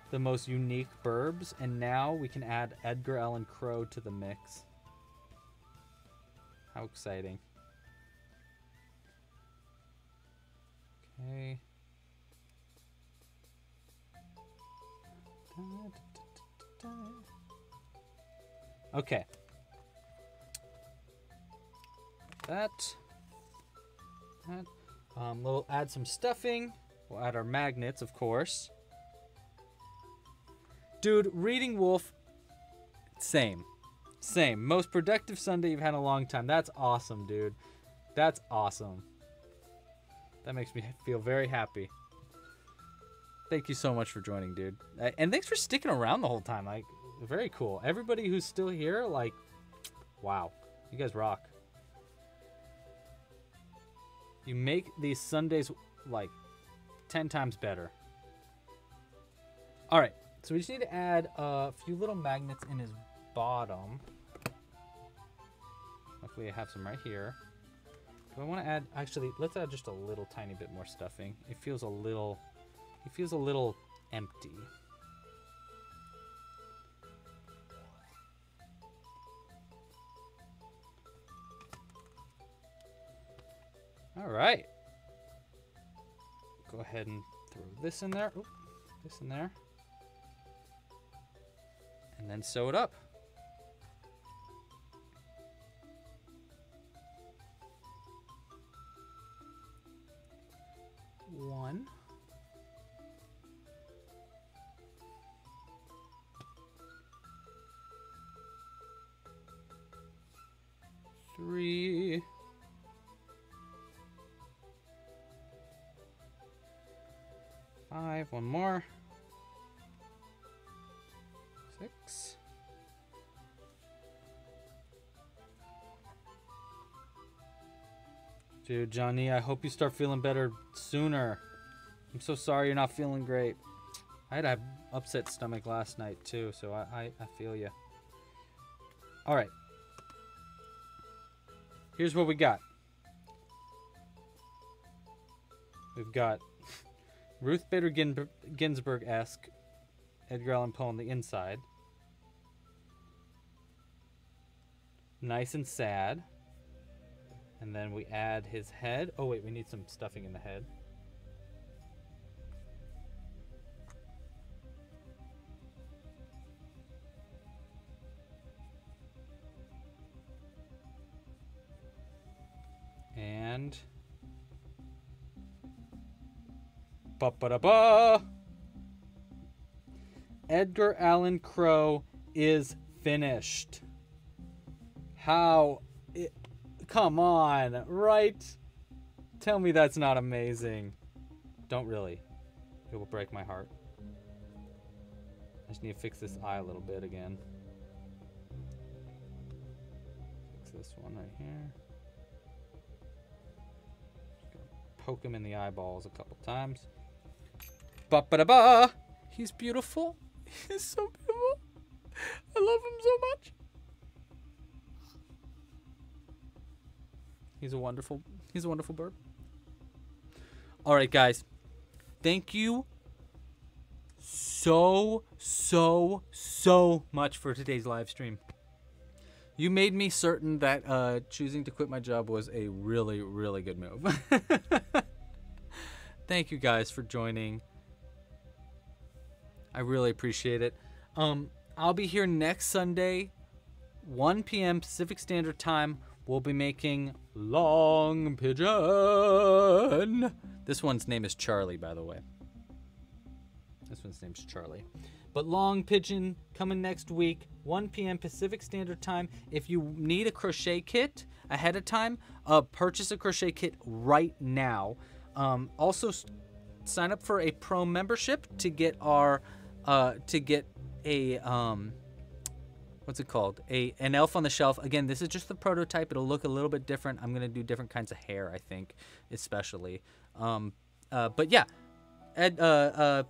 the most unique birbs, and now we can add Edgar Allan Crow to the mix. How exciting. Okay. Okay. That. That. Um, we'll add some stuffing. We'll add our magnets, of course. Dude, reading Wolf, same. Same. Most productive Sunday you've had in a long time. That's awesome, dude. That's awesome. That makes me feel very happy. Thank you so much for joining, dude. And thanks for sticking around the whole time. Like, very cool. Everybody who's still here, like, wow. You guys rock. You make these Sundays, like, 10 times better. All right. So we just need to add a few little magnets in his bottom. Luckily, I have some right here. Do I want to add? Actually, let's add just a little tiny bit more stuffing. It feels a little. It feels a little empty. All right. Go ahead and throw this in there. Oop, this in there. And then sew it up. One. One more. Six. Dude, Johnny, I hope you start feeling better sooner. I'm so sorry you're not feeling great. I had a upset stomach last night too, so I, I, I feel you. All right. Here's what we got. We've got Ruth Bader Gin- Ginsburg-esque Edgar Allan Poe on the inside. Nice and sad. And then we add his head. Oh, wait, we need some stuffing in the head. Ba ba da ba! Edgar Allan Crow is finished. How it, come on, right? Tell me that's not amazing. Don't really. It will break my heart. I just need to fix this eye a little bit again. Fix this one right here. Poke him in the eyeballs a couple times. Ba ba da ba! He's beautiful. [laughs] He's so beautiful. I love him so much. He's a wonderful he's a wonderful bird. All right, guys. Thank you so so so much for today's live stream. You made me certain that uh, choosing to quit my job was a really really good move. [laughs] Thank you guys for joining. I really appreciate it. Um, I'll be here next Sunday, 1 p.m. Pacific Standard Time. We'll be making Long Pigeon. This one's name is Charlie, by the way. This one's name's Charlie. But Long Pigeon coming next week, 1 p.m. Pacific Standard Time. If you need a crochet kit ahead of time, uh, purchase a crochet kit right now. Um, also, sign up for a pro membership to get our uh, to get a um, what's it called? A an elf on the shelf. Again, this is just the prototype. It'll look a little bit different. I'm gonna do different kinds of hair. I think, especially. Um, uh, but yeah, Ed, uh,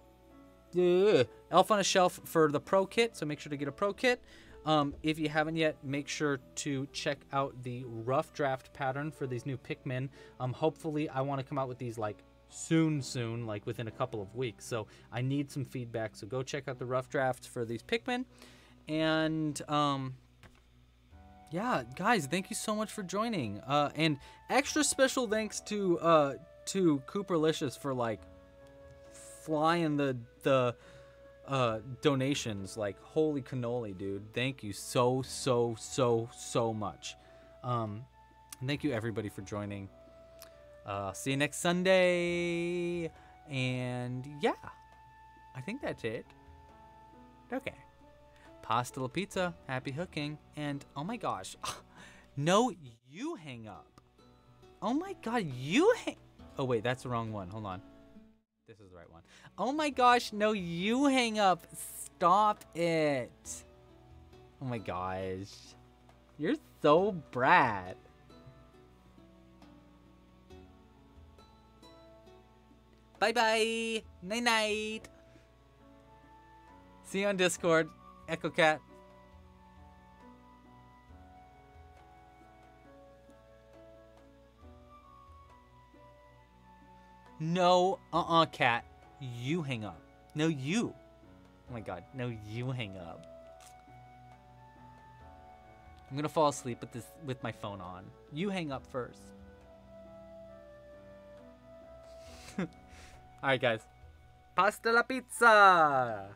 uh, Elf on a Shelf for the Pro Kit, so make sure to get a Pro Kit. Um, if you haven't yet, make sure to check out the rough draft pattern for these new Pikmin. Um, hopefully, I want to come out with these like soon, soon, like within a couple of weeks. So I need some feedback. So go check out the rough drafts for these Pikmin. And um, yeah, guys, thank you so much for joining. Uh, and extra special thanks to uh, to Cooperlicious for like flying the the uh, donations. Like holy cannoli, dude! Thank you so so so so much. Um, thank you everybody for joining. Uh, see you next Sunday. And yeah, I think that's it. Okay. Pasta la pizza, happy hooking. And oh my gosh, [laughs] no, you hang up. Oh my god, you hang. Oh wait, that's the wrong one. Hold on. This is the right one. Oh my gosh, no, you hang up. Stop it. Oh my gosh. You're so brat. Bye bye. Night night. See you on Discord. Echo Cat. No, uh-uh, cat. You hang up. No, you. Oh my god. No, you hang up. I'm gonna fall asleep with this with my phone on. You hang up first. Alright guys. Pasta la pizza!